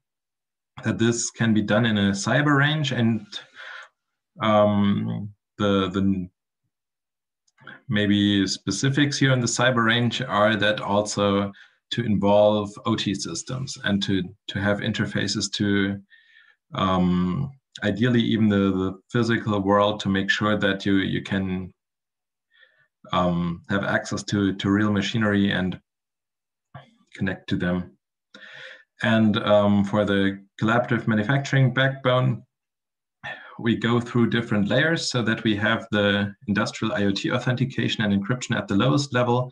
that this can be done in a cyber range and um, the the maybe specifics here in the cyber range are that also to involve OT systems and to to have interfaces to um, ideally even the, the physical world to make sure that you you can um, have access to to real machinery and connect to them. And um, for the collaborative manufacturing backbone, we go through different layers so that we have the industrial IoT authentication and encryption at the lowest level,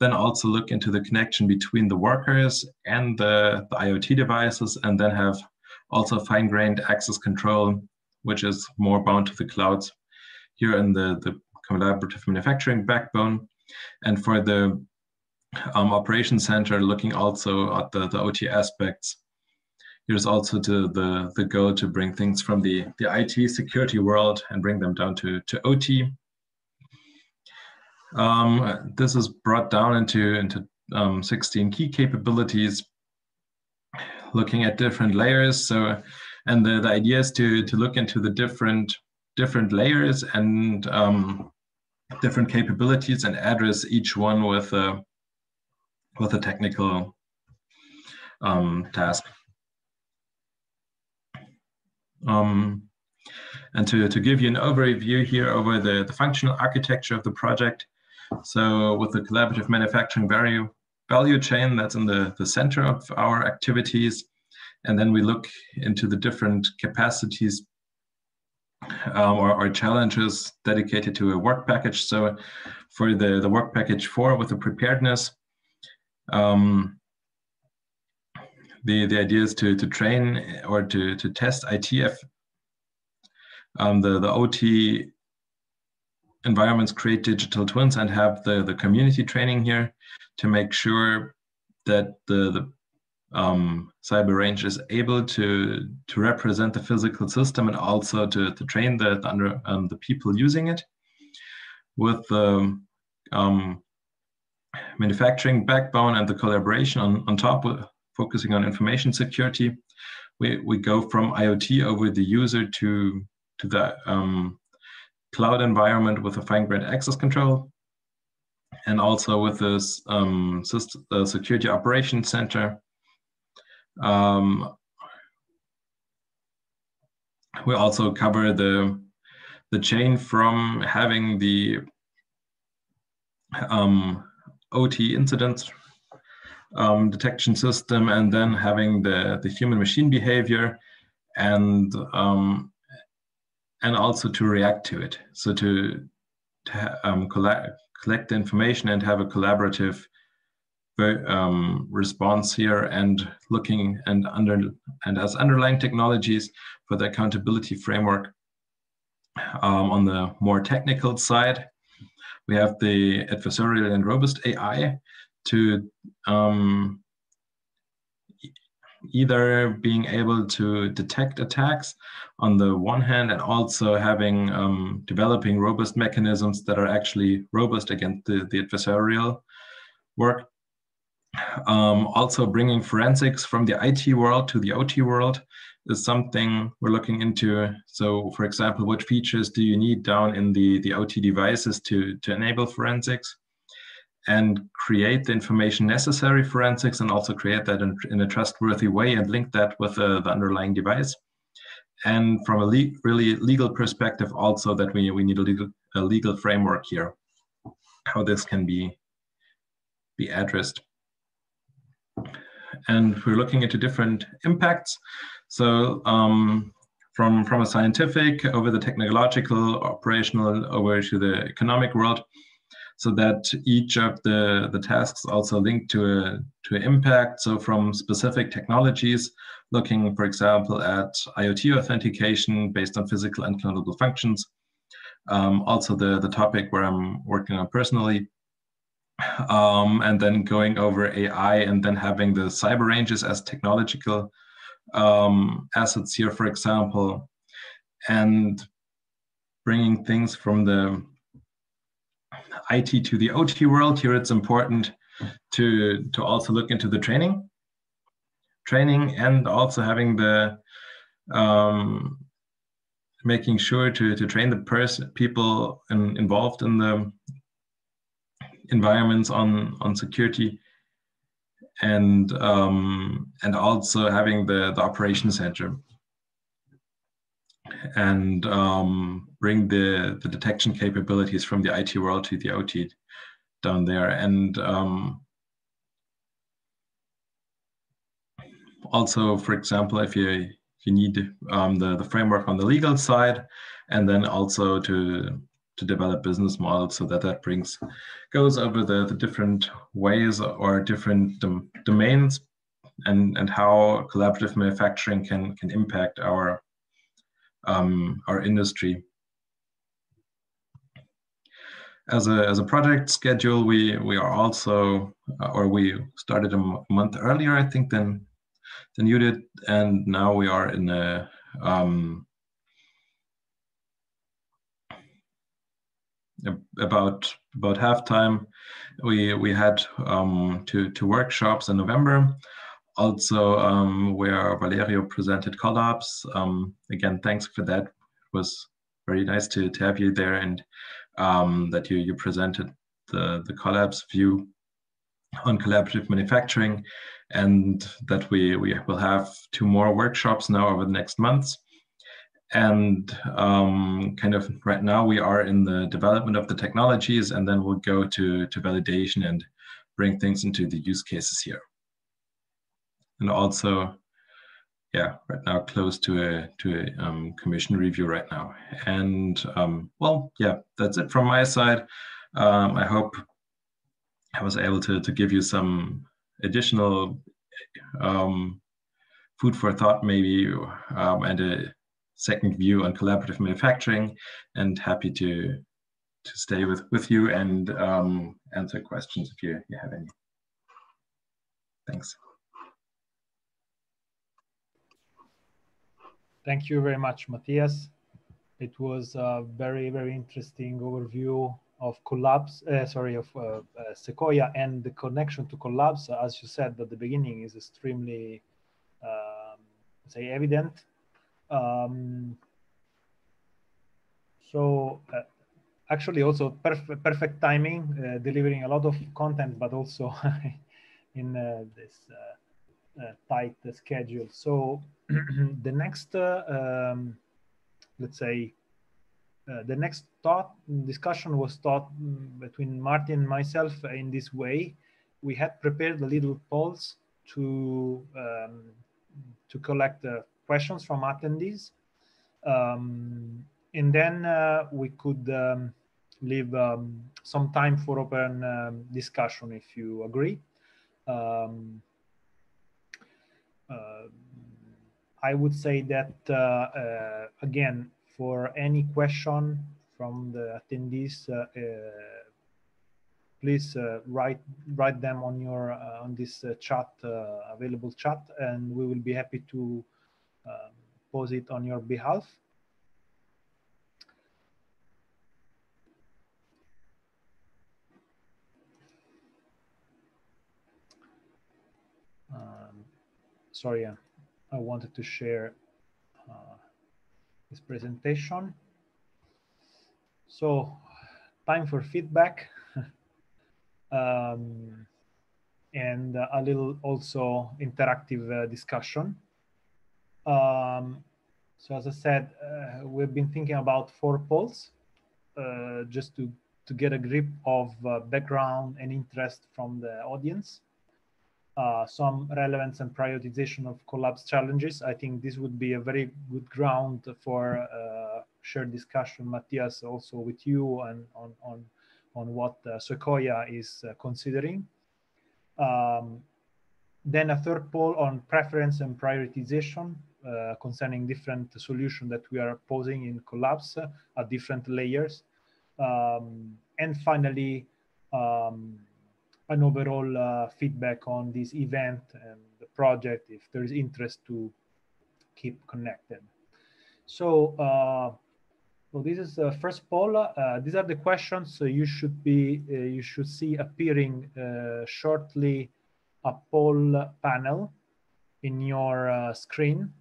then also look into the connection between the workers and the, the IoT devices, and then have also fine-grained access control, which is more bound to the clouds here in the, the collaborative manufacturing backbone. And for the um, operation center, looking also at the, the OT aspects. Here's also to the, the goal to bring things from the, the IT security world and bring them down to, to OT. Um, this is brought down into, into um, 16 key capabilities, looking at different layers. So, and the, the idea is to, to look into the different, different layers and um, different capabilities and address each one with a, with a technical um, task. Um, and to, to give you an overview here over the, the functional architecture of the project, so with the collaborative manufacturing value, value chain that's in the, the center of our activities. And then we look into the different capacities um, or, or, challenges dedicated to a work package. So for the, the work package four with the preparedness, um, the, the idea is to, to train or to, to test ITF, um, the, the OT environments create digital twins and have the, the community training here to make sure that the, the um, cyber range is able to to represent the physical system and also to, to train the the, under, um, the people using it. With the um, manufacturing backbone and the collaboration on, on top focusing on information security we, we go from IoT over the user to to the um, cloud environment with a fine-grained access control, and also with this um, system, uh, security operations center. Um, we also cover the the chain from having the um, OT incidents um, detection system and then having the, the human machine behavior and um, and also to react to it. So to, to um, collect, collect the information and have a collaborative um, response here and looking and under and as underlying technologies for the accountability framework. Um, on the more technical side, we have the adversarial and robust AI to um, either being able to detect attacks on the one hand and also having um, developing robust mechanisms that are actually robust against the, the adversarial work. Um, also bringing forensics from the IT world to the OT world is something we're looking into. So for example, what features do you need down in the, the OT devices to, to enable forensics? And create the information necessary forensics and also create that in, in a trustworthy way and link that with uh, the underlying device. And from a le really legal perspective, also that we, we need a legal, a legal framework here, how this can be, be addressed. And we're looking into different impacts. So um, from, from a scientific over the technological, operational, over to the economic world, so that each of the, the tasks also linked to a, to impact. So from specific technologies, looking, for example, at IoT authentication based on physical and unclonable functions. Um, also the, the topic where I'm working on personally. Um, and then going over AI and then having the cyber ranges as technological um, assets here, for example, and bringing things from the IT to the OT world. Here it's important to, to also look into the training, training and also having the, um, making sure to, to train the person, people in, involved in the environments on, on security and, um, and also having the, the operation center and um, bring the, the detection capabilities from the IT world to the OT down there. And um, also, for example, if you you need um, the, the framework on the legal side, and then also to to develop business models so that that brings goes over the, the different ways or different dom domains and and how collaborative manufacturing can can impact our um, our industry. As a, as a project schedule, we, we are also, uh, or we started a month earlier, I think, than, than you did. And now we are in a, um, about about halftime we we had um, two two workshops in November also um, where Valerio presented collabs. Um, again, thanks for that. It was very nice to, to have you there and um, that you, you presented the, the collabs view on collaborative manufacturing and that we, we will have two more workshops now over the next months. And um, kind of right now we are in the development of the technologies and then we'll go to, to validation and bring things into the use cases here and also yeah right now close to a to a um, commission review right now. And um, well yeah that's it from my side. Um, i hope i was able to to give you some additional um, food for thought maybe um, and a second view on collaborative manufacturing and happy to to stay with with you and um, answer questions if you, you have any. Thanks Thank you very much, Matthias. It was a very, very interesting overview of Collabs, uh, sorry, of uh, uh, SeCollA and the connection to Collabs, as you said at the beginning, is extremely, um, say, evident. Um, so uh, actually also perfect, perfect timing, uh, delivering a lot of content, but also in uh, this tight schedule. So the next, uh, um, let's say, uh, the next thought discussion was thought between Martin and myself in this way. We had prepared the little polls to um, to collect uh, questions from attendees, um, and then uh, we could um, leave um, some time for open um, discussion if you agree. Uh, I would say that, uh, uh, again, for any question from the attendees, uh, please write write them on your on this chat available chat, and we will be happy to um, pose it on your behalf. Um, sorry, I wanted to share this presentation. So time for feedback. um, and a little also interactive uh, discussion. Um, so as I said, uh, we've been thinking about four polls uh, just to, to get a grip of uh, background and interest from the audience. Uh, some relevance and prioritization of Collabs challenges. I think this would be a very good ground for uh, shared discussion, Matthias, also with you and on, on, on what SeCollA is considering. Um, then a third poll on preference and prioritization uh, concerning different solutions that we are posing in Collabs uh, at different layers. Um, and finally, um, an overall uh, feedback on this event and the project, if there is interest to keep connected. So, uh, so this is the first poll. Uh, these are the questions so you should be, uh, you should see appearing shortly a poll panel in your screen.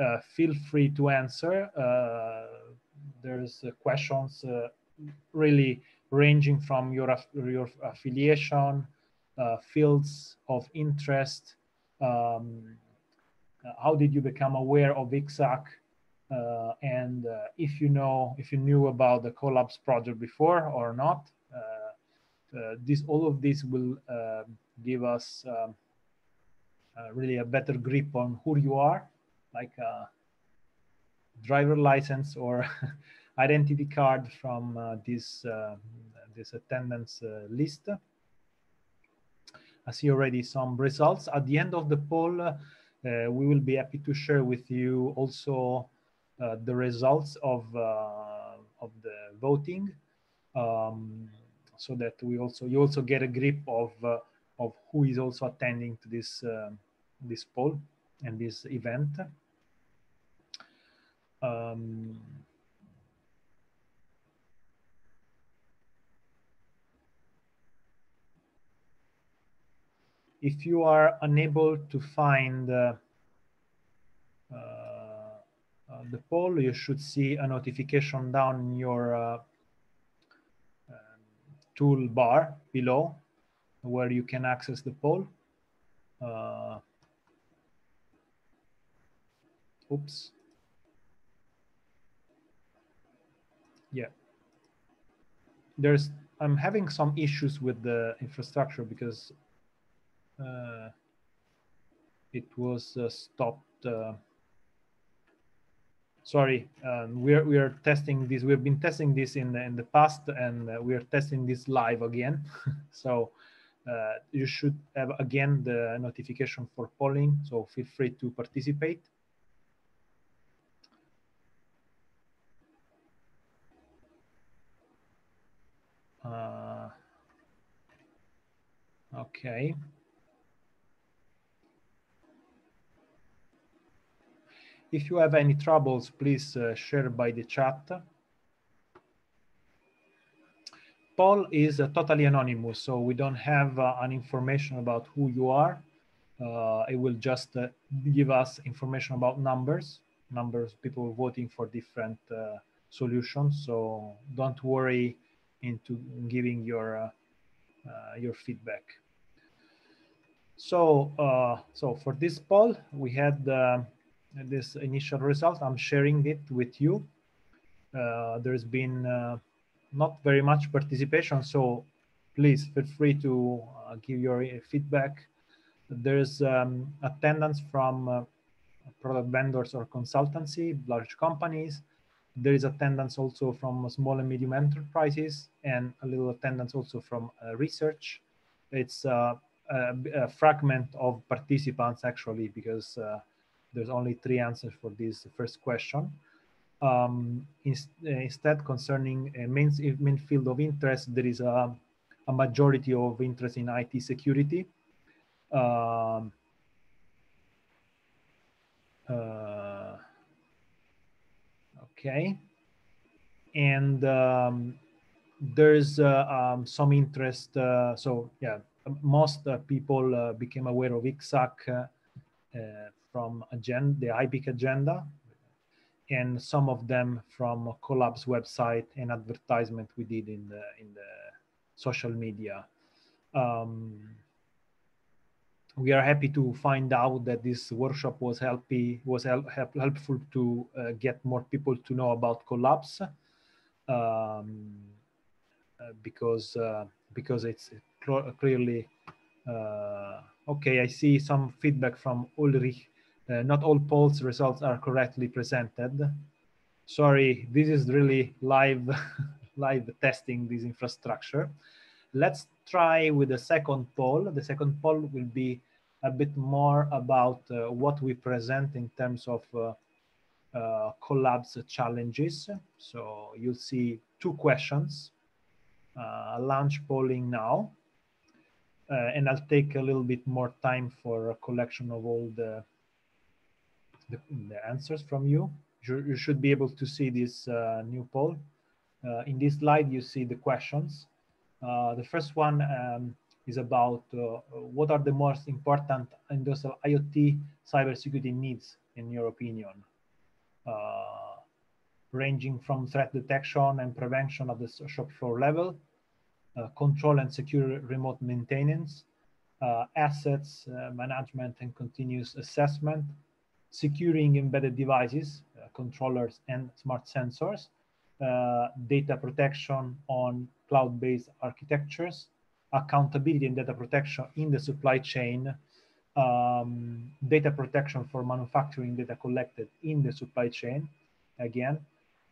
Uh, feel free to answer. Uh, there's uh, questions really ranging from your, your affiliation, fields of interest, um, how did you become aware of ICSAC, uh, and uh, if you know if you knew about the collabs project before or not uh, this all of this will give us um, really a better grip on who you are like a driver license or identity card from uh, this uh, this attendance uh, list. I see already some results. At the end of the poll, uh, we will be happy to share with you also uh, the results of uh, of the voting, um, so that we also you also get a grip of of who is also attending to this this poll and this event. Um, if you are unable to find uh, uh, the poll, you should see a notification down in your uh, um, toolbar below where you can access the poll. Uh, oops. yeah there's i'm having some issues with the infrastructure because it was uh, stopped uh, sorry um, we're we are testing this we've been testing this in the, in the past and uh, we are testing this live again so uh, you should have again the notification for polling so feel free to participate Uh, okay. If you have any troubles, please uh, share by the chat. Poll is uh, totally anonymous, so we don't have uh, an information about who you are. Uh, it will just uh, give us information about numbers, numbers people voting for different solutions. So don't worry into giving your uh, uh, your feedback. So uh, so for this poll, we had this initial result. I'm sharing it with you. there's been not very much participation, so please feel free to give your feedback. There's um, attendance from uh, product vendors or consultancy, large companies, there is attendance also from small and medium enterprises and a little attendance also from uh, research. It's uh, a, a, fragment of participants actually because uh, there's only three answers for this first question. Um, in, instead, concerning a main, main field of interest, there is a, a majority of interest in IT security. Um, uh, okay and um, there's uh, um, some interest uh, so yeah most uh, people uh, became aware of ICSAC uh, uh, from agenda, the HiPEAC agenda and some of them from Collab's website and advertisement we did in the in the social media. Um, we are happy to find out that this workshop was helpy was help, help, helpful to uh, get more people to know about collabs um, uh, because uh, because it's clearly uh, okay. I see some feedback from Ulrich. Uh, not all polls results are correctly presented. Sorry, this is really live live testing this infrastructure. Let's try with the second poll. The second poll will be a bit more about uh, what we present in terms of uh, uh, collabs challenges. So you'll see two questions, uh, launch polling now. Uh, and I'll take a little bit more time for a collection of all the, the, the answers from you. you. You should be able to see this uh, new poll. in this slide, you see the questions. the first one, um, is about uh, what are the most important industrial IoT cybersecurity needs in your opinion, uh, ranging from threat detection and prevention at the shop floor level, uh, control and secure remote maintenance, uh, assets uh, management and continuous assessment, securing embedded devices, uh, controllers and smart sensors, data protection on cloud-based architectures, accountability and data protection in the supply chain, um, data protection for manufacturing data collected in the supply chain, again,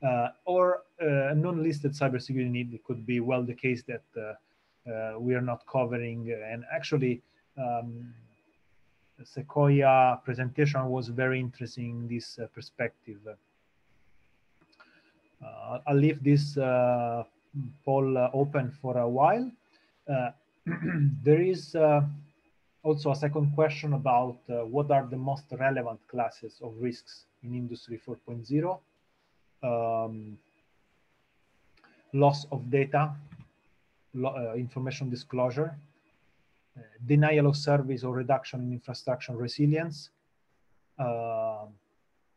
uh, or uh, non-listed cybersecurity need. It could be well the case that uh, uh we are not covering. And actually, um, SeCollA presentation was very interesting in this uh, perspective. Uh, I'll leave this poll open for a while. Uh, there is uh, also a second question about uh, what are the most relevant classes of risks in Industry 4.0. Um, loss of data, lo uh, information disclosure, uh, denial of service or reduction in infrastructure resilience, uh,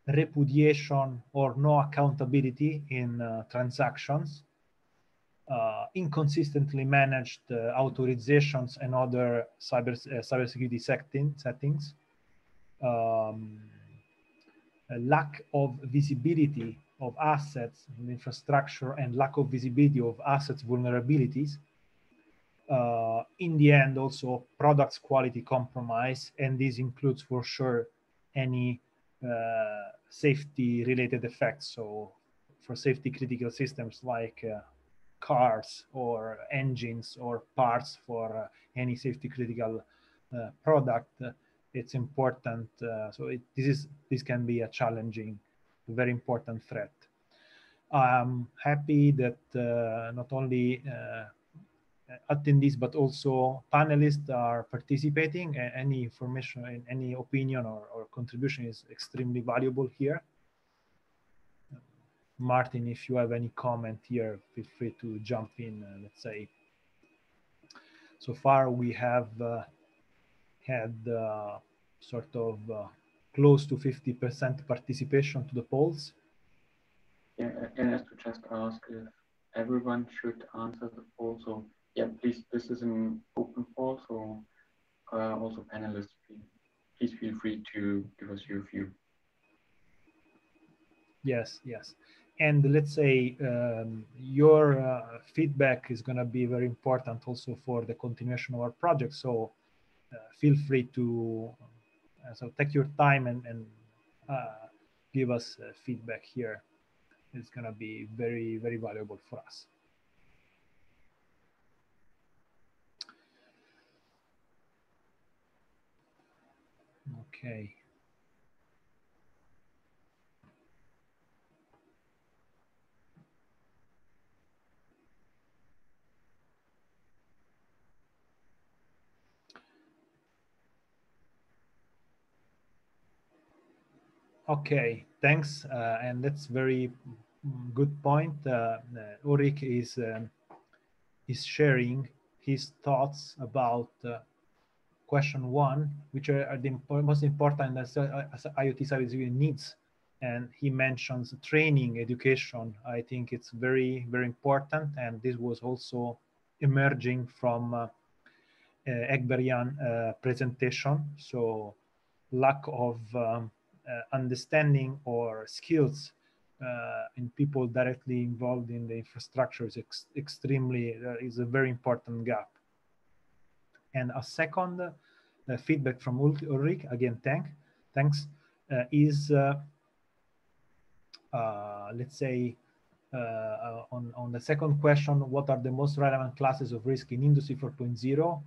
repudiation or no accountability in transactions, uh, inconsistently managed uh, authorizations and other cyber uh, cybersecurity setting, settings, um, lack of visibility of assets and infrastructure and lack of visibility of assets vulnerabilities. Uh, in the end, also products quality compromise, and this includes for sure any uh, safety related effects. So for safety critical systems like uh, cars or engines or parts for uh, any safety critical uh, product, it's important. Uh, so it, this is this can be a challenging, very important threat. I'm happy that not only attendees, but also panelists are participating. Any information, and any opinion or, or contribution is extremely valuable here. Martin, if you have any comment here, feel free to jump in, uh, let's say. So far, we have uh, had uh, sort of uh, close to 50% participation to the polls. Yeah, and as to just ask if everyone should answer the poll. So yeah, please, this is an open call, so uh, also panelists, please, feel free to give us your view. Yes, yes. And let's say um, your uh, feedback is going to be very important also for the continuation of our project so uh, feel free to uh, so take your time and, and uh, give us uh, feedback here. It's going to be very very valuable for us okay Okay, thanks. Uh, and that's very good point. Uh, uh, Ulrich is um, is sharing his thoughts about uh, question one, which are, are the most important as, as IoT cybersecurity needs and he mentions training, education. I think it's very, very important. And this was also emerging from uh, uh, Egbert-Jan uh, presentation. So lack of um, uh, understanding or skills uh, in people directly involved in the infrastructure is ex extremely, uh, is a very important gap. And a second uh, feedback from Ulrich, again, thank, thanks, uh, is, uh, let's say, on, on the second question, what are the most relevant classes of risk in Industry 4.0? Um,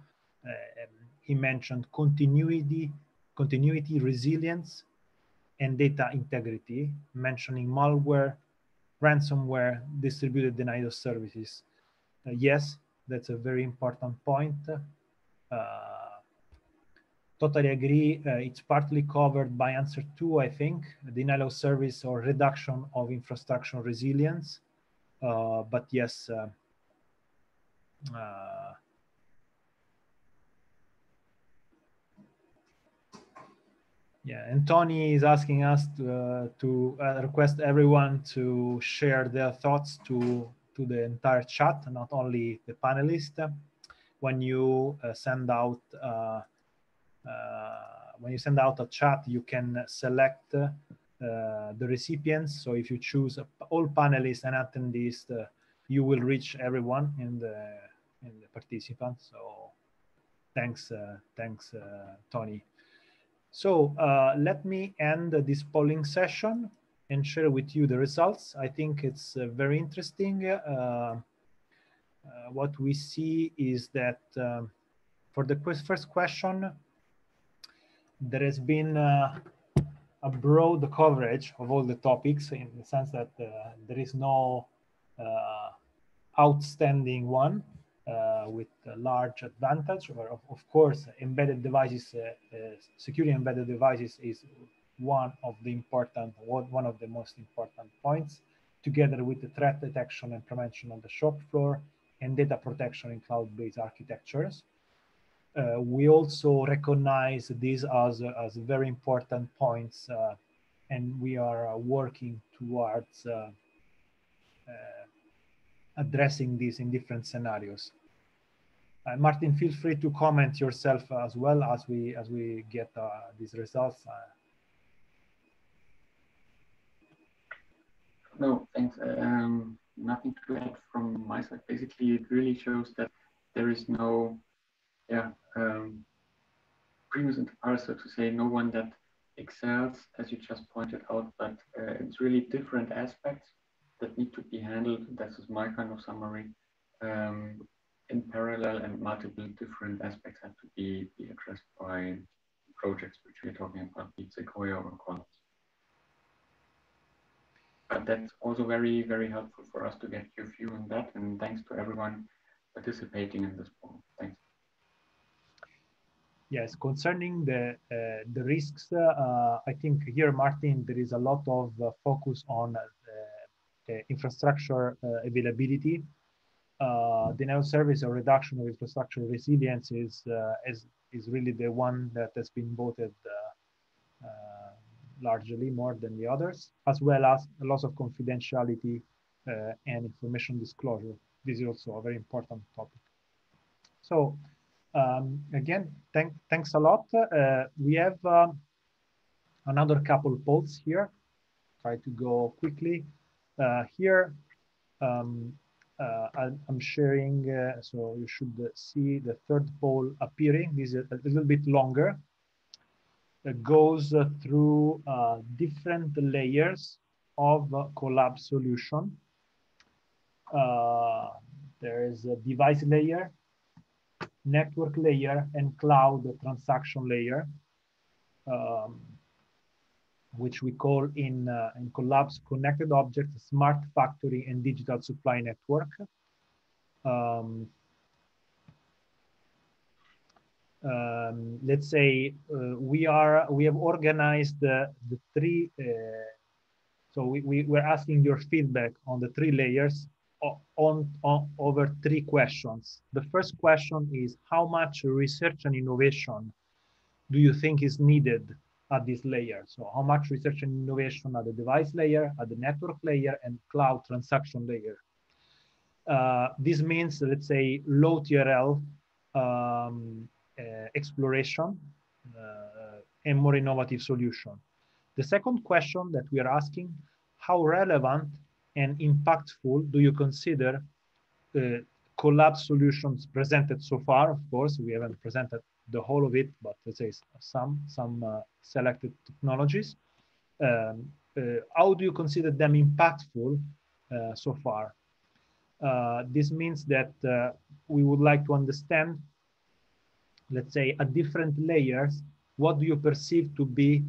he mentioned continuity, continuity, resilience, and data integrity, mentioning malware, ransomware, distributed denial of services. Uh, yes, that's a very important point. Uh, totally agree. Uh, it's partly covered by answer two, I think, denial of service or reduction of infrastructure resilience. Uh, but yes, uh, uh, yeah, and Tony is asking us to, uh, to request everyone to share their thoughts to, to the entire chat, not only the panelists. When you send out uh, when you send out a chat, you can select uh, the recipients. So if you choose all panelists and attendees, uh, you will reach everyone in the in the participants. So thanks, thanks, Tony. So uh, let me end this polling session and share with you the results. I think it's uh, very interesting. Uh, what we see is that um, for the first question, there has been uh, a broad coverage of all the topics in the sense that uh, there is no uh, outstanding one uh, with a large advantage. Or of, of course, embedded devices, uh, uh, security embedded devices is one of the important, one of the most important points, together with the threat detection and prevention on the shop floor and data protection in cloud-based architectures uh, we also recognize these as, as very important points uh, and we are uh, working towards uh, uh, addressing these in different scenarios. Uh, Martin, feel free to comment yourself as well as we as we get these results. No, thanks. Um, nothing to add from my side. Basically, it really shows that there is no yeah, um, primus inter pares, so to say, no one that excels, as you just pointed out, but uh, it's really different aspects that need to be handled. This is my kind of summary. Um, in parallel and multiple different aspects have to be, be addressed by projects which we're talking about, be SeCollA or Quant. But that's also very, very helpful for us to get your view on that. And thanks to everyone participating in this forum. Thanks. Yes, concerning the uh, the risks, uh, I think here, Martin, there is a lot of uh, focus on uh, the infrastructure uh, availability. Uh, denial service or reduction of infrastructure resilience is, is, is really the one that has been voted largely more than the others, as well as a loss of confidentiality and information disclosure. This is also a very important topic. So um, again, thank, thanks a lot. Uh, we have um, another couple polls here. Try to go quickly. Uh, here, um, uh, I'm sharing, uh, so you should see the third poll appearing. This is a little bit longer. It goes uh, through uh, different layers of collab solution. there is a device layer, network layer and cloud transaction layer, um, which we call in, uh, in Collabs connected objects, smart factory and digital supply network. Um, um, let's say uh, we are we have organized the, the three uh, so we, we we're asking your feedback on the three layers on, on over three questions. The first question is how much research and innovation do you think is needed at this layer. So how much research and innovation at the device layer, at the network layer, and cloud transaction layer. Uh, this means, let's say, low TRL um, exploration uh, and more innovative solution. The second question that we are asking, how relevant and impactful do you consider uh, collab solutions presented so far? Of course, we haven't presented the whole of it, but let's say some, some uh, selected technologies. Um, uh, how do you consider them impactful uh, so far? Uh, this means that uh, we would like to understand, let's say, at different layers, what do you perceive to be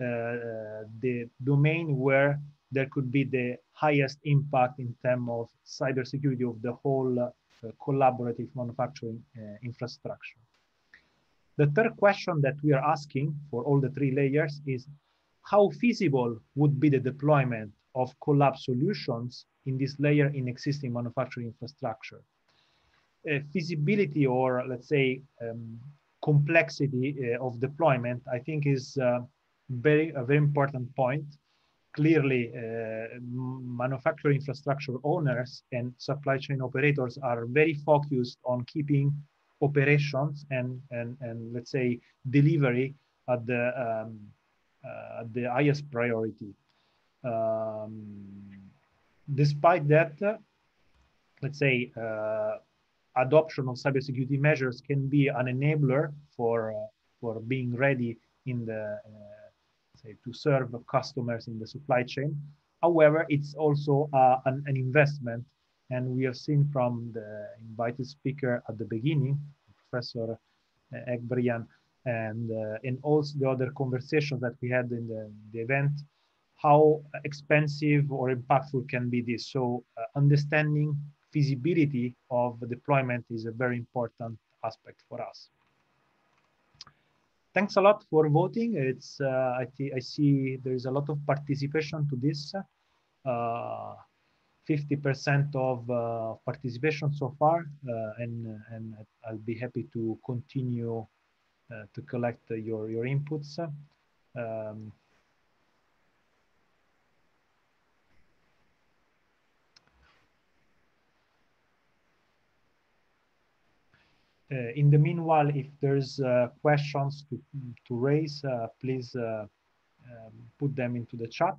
uh, the domain where there could be the highest impact in terms of cybersecurity of the whole collaborative manufacturing infrastructure. The third question that we are asking for all the three layers is how feasible would be the deployment of collab solutions in this layer in existing manufacturing infrastructure? Uh, feasibility or let's say um, complexity uh, of deployment, I think is uh, very a very important point. Clearly, manufacturing infrastructure owners and supply chain operators are very focused on keeping operations and, and, and let's say delivery at the, um, uh, the highest priority. Um, despite that, uh, let's say uh, adoption of cybersecurity measures can be an enabler for, uh, for being ready in the, uh, say, to serve customers in the supply chain. However, it's also uh, an, an investment and we have seen from the invited speaker at the beginning, Professor Egbert-Jan, and, uh, and also the other conversations that we had in the, the event, how expensive or impactful can be this. So uh, understanding feasibility of deployment is a very important aspect for us. Thanks a lot for voting. It's uh, I, I, see there is a lot of participation to this. Uh, 50% of uh, participation so far, uh, and, and I'll be happy to continue uh, to collect your, your inputs. Um, in the meanwhile, if there's uh, questions to, to raise, uh, please um, put them into the chat.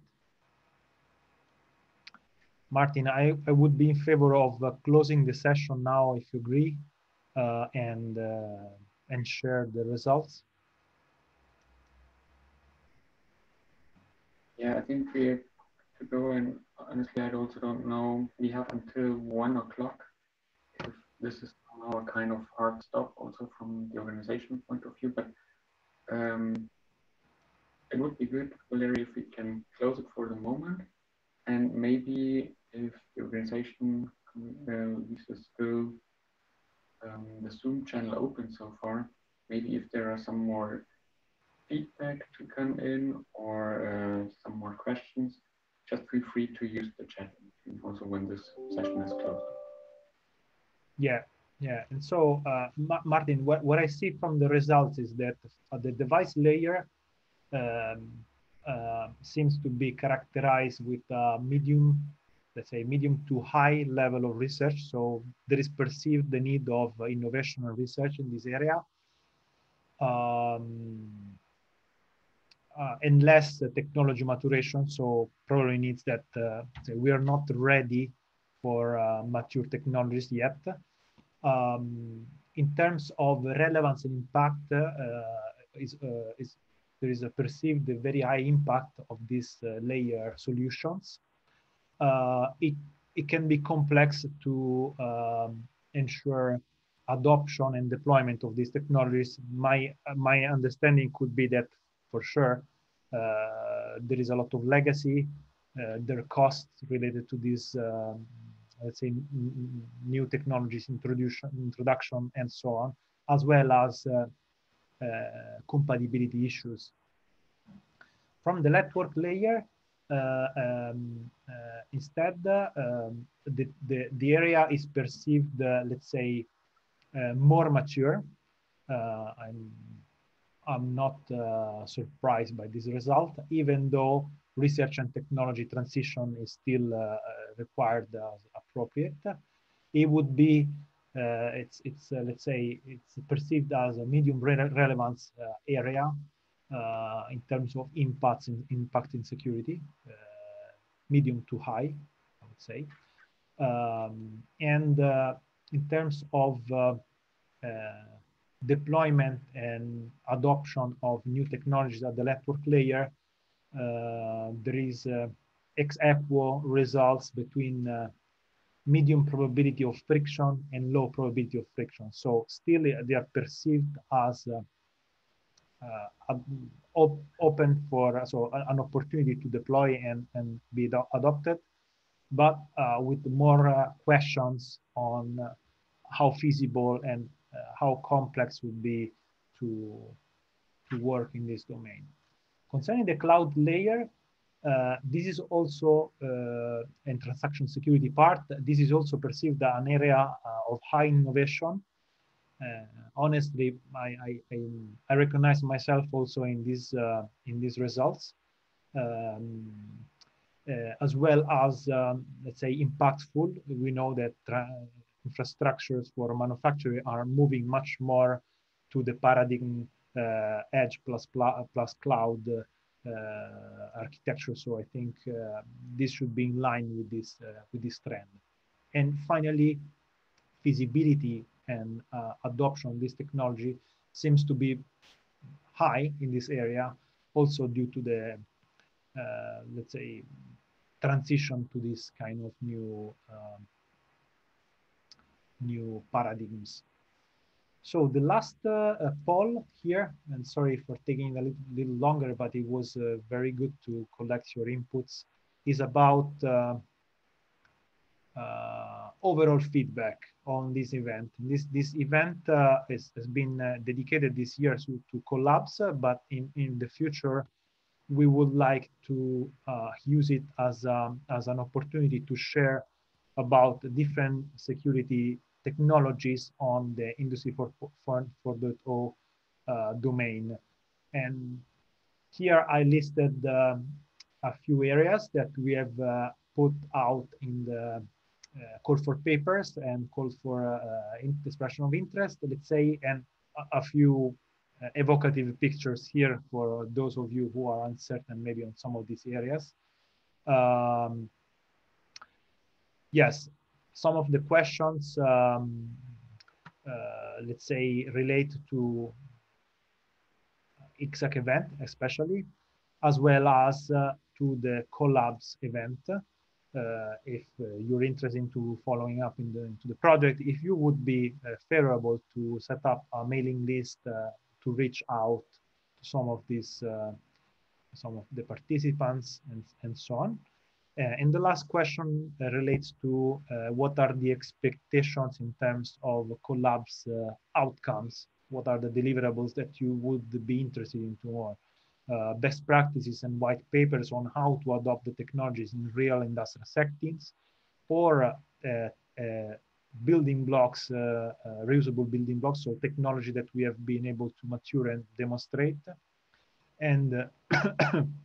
Martin, I, I would be in favor of uh, closing the session now, if you agree, uh, and uh, and share the results. Yeah, I think we have to go, and honestly, I also don't know. We have until one o'clock. If this is our kind of hard stop, also from the organization point of view, but um, it would be good, Valerio, if we can close it for the moment and maybe if the organization uh, uses still um, the Zoom channel open so far, maybe if there are some more feedback to come in or uh, some more questions, just feel free to use the chat also when this session is closed. Yeah, yeah. And so, uh, Ma Martin, what, what I see from the results is that at the device layer, um, uh, seems to be characterized with a medium, let's say medium to high level of research. So there is perceived the need of innovation and research in this area. Um, uh, and less uh, technology maturation. So probably needs that uh, we are not ready for uh, mature technologies yet. Um, in terms of relevance and impact, uh, is, is there is a perceived very high impact of these uh, layer solutions. Uh, it, it can be complex to um, ensure adoption and deployment of these technologies. My, my understanding could be that for sure, uh, there is a lot of legacy, uh, there are costs related to these, um, let's say, new technologies introduction, introduction and so on, as well as uh, uh, compatibility issues. From the network layer, uh, um, uh, instead, um, the, the, the area is perceived, let's say, more mature. I'm I'm not surprised by this result, even though research and technology transition is still uh, required appropriate. It would be, uh, it's, it's let's say, it's perceived as a medium re relevance area in terms of impacts in, impact in security, medium to high, I would say. Um, and in terms of deployment and adoption of new technologies at the network layer, uh, there is uh, ex aequo results between uh, medium probability of friction and low probability of friction. So still uh, they are perceived as uh, uh, op open for so an opportunity to deploy and, and be adopted, but with more questions on how feasible and uh, how complex would be to, to work in this domain. Concerning the cloud layer, uh, this is also uh, in transaction security part. This is also perceived as an area uh, of high innovation. Uh, honestly, I, I, I, recognize myself also in these uh, in these results, um, as well as um, let's say impactful. We know that infrastructures for manufacturing are moving much more to the paradigm edge plus, plus cloud architecture. So I think uh, this should be in line with this, with this trend. And finally, feasibility and adoption of this technology seems to be high in this area, also due to the, uh, let's say, transition to this kind of new um, new paradigms. So the last uh, uh, poll here, and sorry for taking a little, little longer, but it was uh, very good to collect your inputs, is about uh, uh, overall feedback on this event. This, this event uh, is, has been dedicated this year to, to Collabs, but in, in the future, we would like to use it as, um, as an opportunity to share about different security technologies on the Industry 4.0 uh, domain. And here I listed um, a few areas that we have uh, put out in the uh, call for papers and call for uh, expression of interest, let's say, and a, a few uh, evocative pictures here for those of you who are uncertain maybe on some of these areas. Um, yes, some of the questions, um, uh, let's say, relate to ICSAC event, especially, as well as uh, to the Collabs event. Uh, if uh, you're interested into following up in the, into the project, if you would be uh, favorable to set up a mailing list to reach out to some of these, some of the participants and, and so on. Uh, and the last question uh, relates to uh, what are the expectations in terms of Collabs outcomes? What are the deliverables that you would be interested in to more? Uh, best practices and white papers on how to adopt the technologies in real industrial settings or uh, uh, building blocks, reusable building blocks, so technology that we have been able to mature and demonstrate. And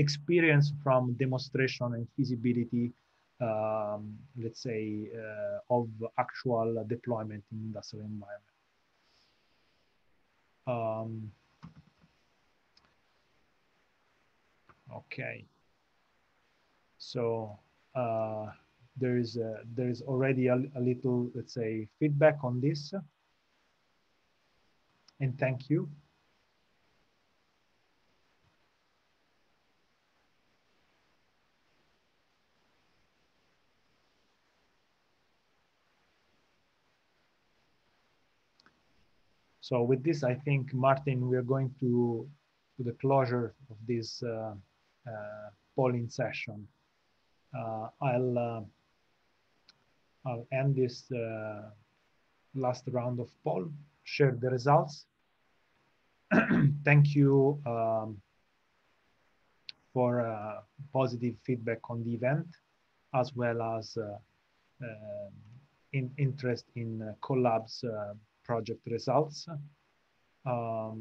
experience from demonstration and feasibility, um, let's say, uh, of actual deployment in industrial environment. Um, okay. So uh, there is a, there is already a, a little, let's say, feedback on this. And thank you. So with this, I think, Martin, we are going to, to the closure of this uh, uh, polling session. Uh, I'll, uh, I'll end this uh, last round of poll, share the results. Thank you um, for uh, positive feedback on the event, as well as in interest in Collabs project results. um,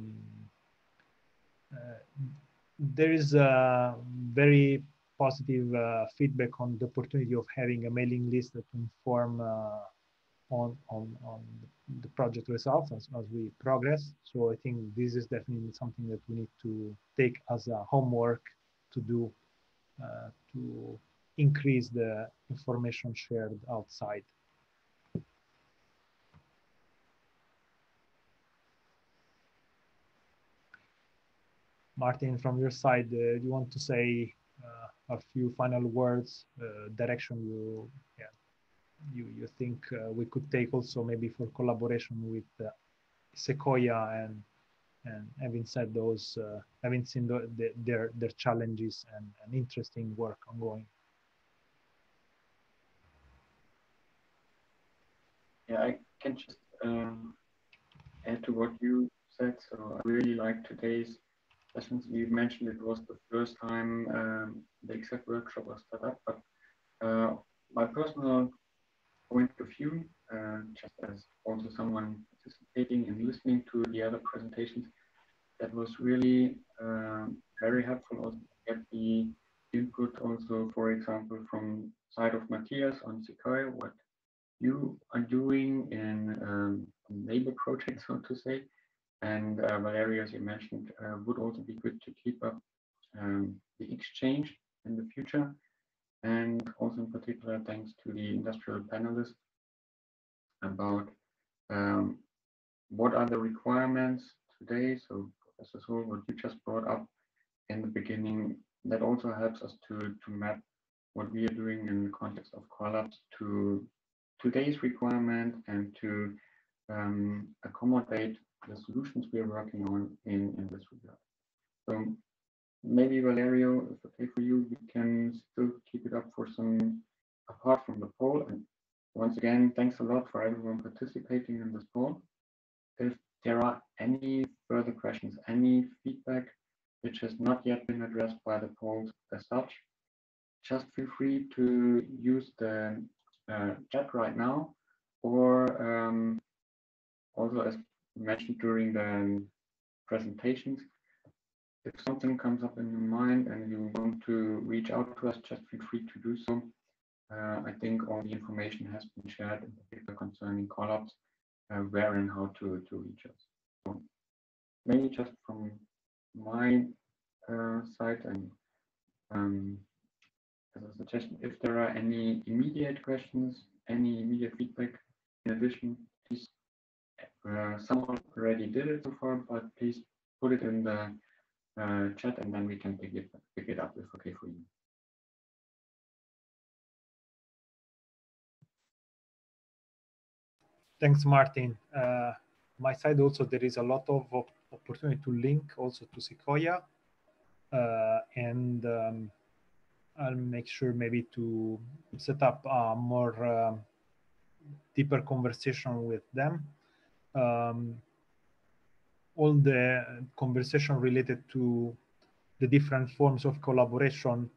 uh, there is a very positive uh, feedback on the opportunity of having a mailing list to inform uh, on, on, on the project results as, as we progress. So I think this is definitely something that we need to take as a homework to do uh, to increase the information shared outside. Martin, from your side, uh, do you want to say uh, a few final words, uh, direction you, yeah, you, you think we could take also maybe for collaboration with SeCollA and and having said those, uh, having seen the, the, their their challenges and, and interesting work ongoing. Yeah, I can just um, add to what you said. So I really like today's sessions. You mentioned it was the first time um, the ICSAC workshop was set up, but uh, my personal point of view, uh, just as also someone participating and listening to the other presentations, that was really uh, very helpful also to get the input also, for example, from side of Matthias on SeCollA, what you are doing in um, neighbor project, so to say. And uh, Valerio, as you mentioned, uh, would also be good to keep up um, the exchange in the future. And also in particular, thanks to the industrial panelists about um, what are the requirements today. So as Professor Sol, what you just brought up in the beginning, that also helps us to, to map what we are doing in the context of Collabs to today's requirement and to um, accommodate the solutions we are working on in, in this regard. So maybe Valerio, if okay for you, we can still keep it up for some, apart from the poll. And once again, thanks a lot for everyone participating in this poll. If there are any further questions, any feedback which has not yet been addressed by the polls as such, just feel free to use the uh, chat right now or um, also as mentioned during the presentations, if something comes up in your mind and you want to reach out to us, just feel free to do so. Uh, I think all the information has been shared, in particular concerning Collabs, uh, where and how to, to reach us. So maybe just from my uh, side and um, as a suggestion, if there are any immediate questions, any immediate feedback, in addition, please, uh, someone already did it so far, but please put it in the uh, chat and then we can pick it, pick it up if okay for you. Thanks, Martin. Uh, my side also, there is a lot of opportunity to link also to SeCollA. Uh, and um, I'll make sure maybe to set up a more uh, deeper conversation with them. Um, all the conversation related to the different forms of collaboration,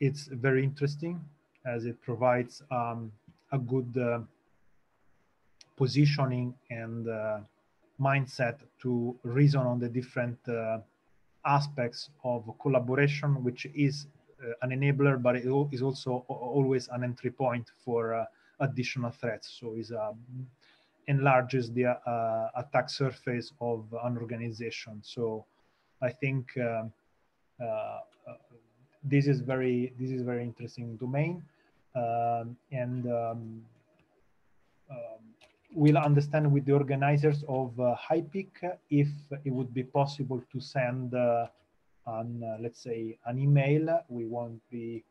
it's very interesting as it provides um, a good uh, positioning and uh, mindset to reason on the different uh, aspects of collaboration, which is uh, an enabler, but it is also always an entry point for uh, additional threats. So it um, enlarges the uh, attack surface of an organization. So I think um, this is very this is very interesting domain, um, and um, um, we'll understand with the organizers of uh, HiPEAC if it would be possible to send uh, an, uh, let's say, an email. We won't be,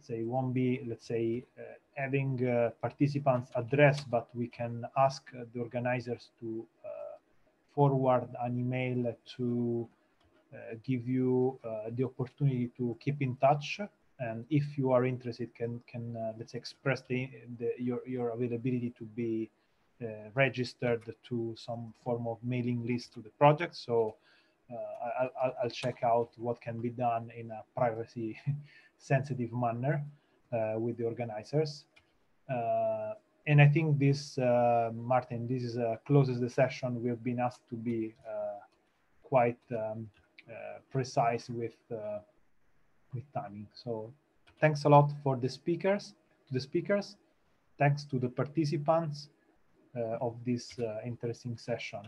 say, won't be, let's say, uh, having uh, participants address, but we can ask the organizers to uh, forward an email to give you the opportunity to keep in touch and if you are interested can can uh, let's express the, the, your your availability to be uh, registered to some form of mailing list to the project. So uh, I'll, I'll, check out what can be done in a privacy sensitive manner uh, with the organizers. and I think this, uh, Martin, this is, uh, closes the session. We've been asked to be uh, quite um, uh, precise with uh, with timing. So thanks a lot for the speakers, to the speakers. Thanks to the participants uh, of this interesting session.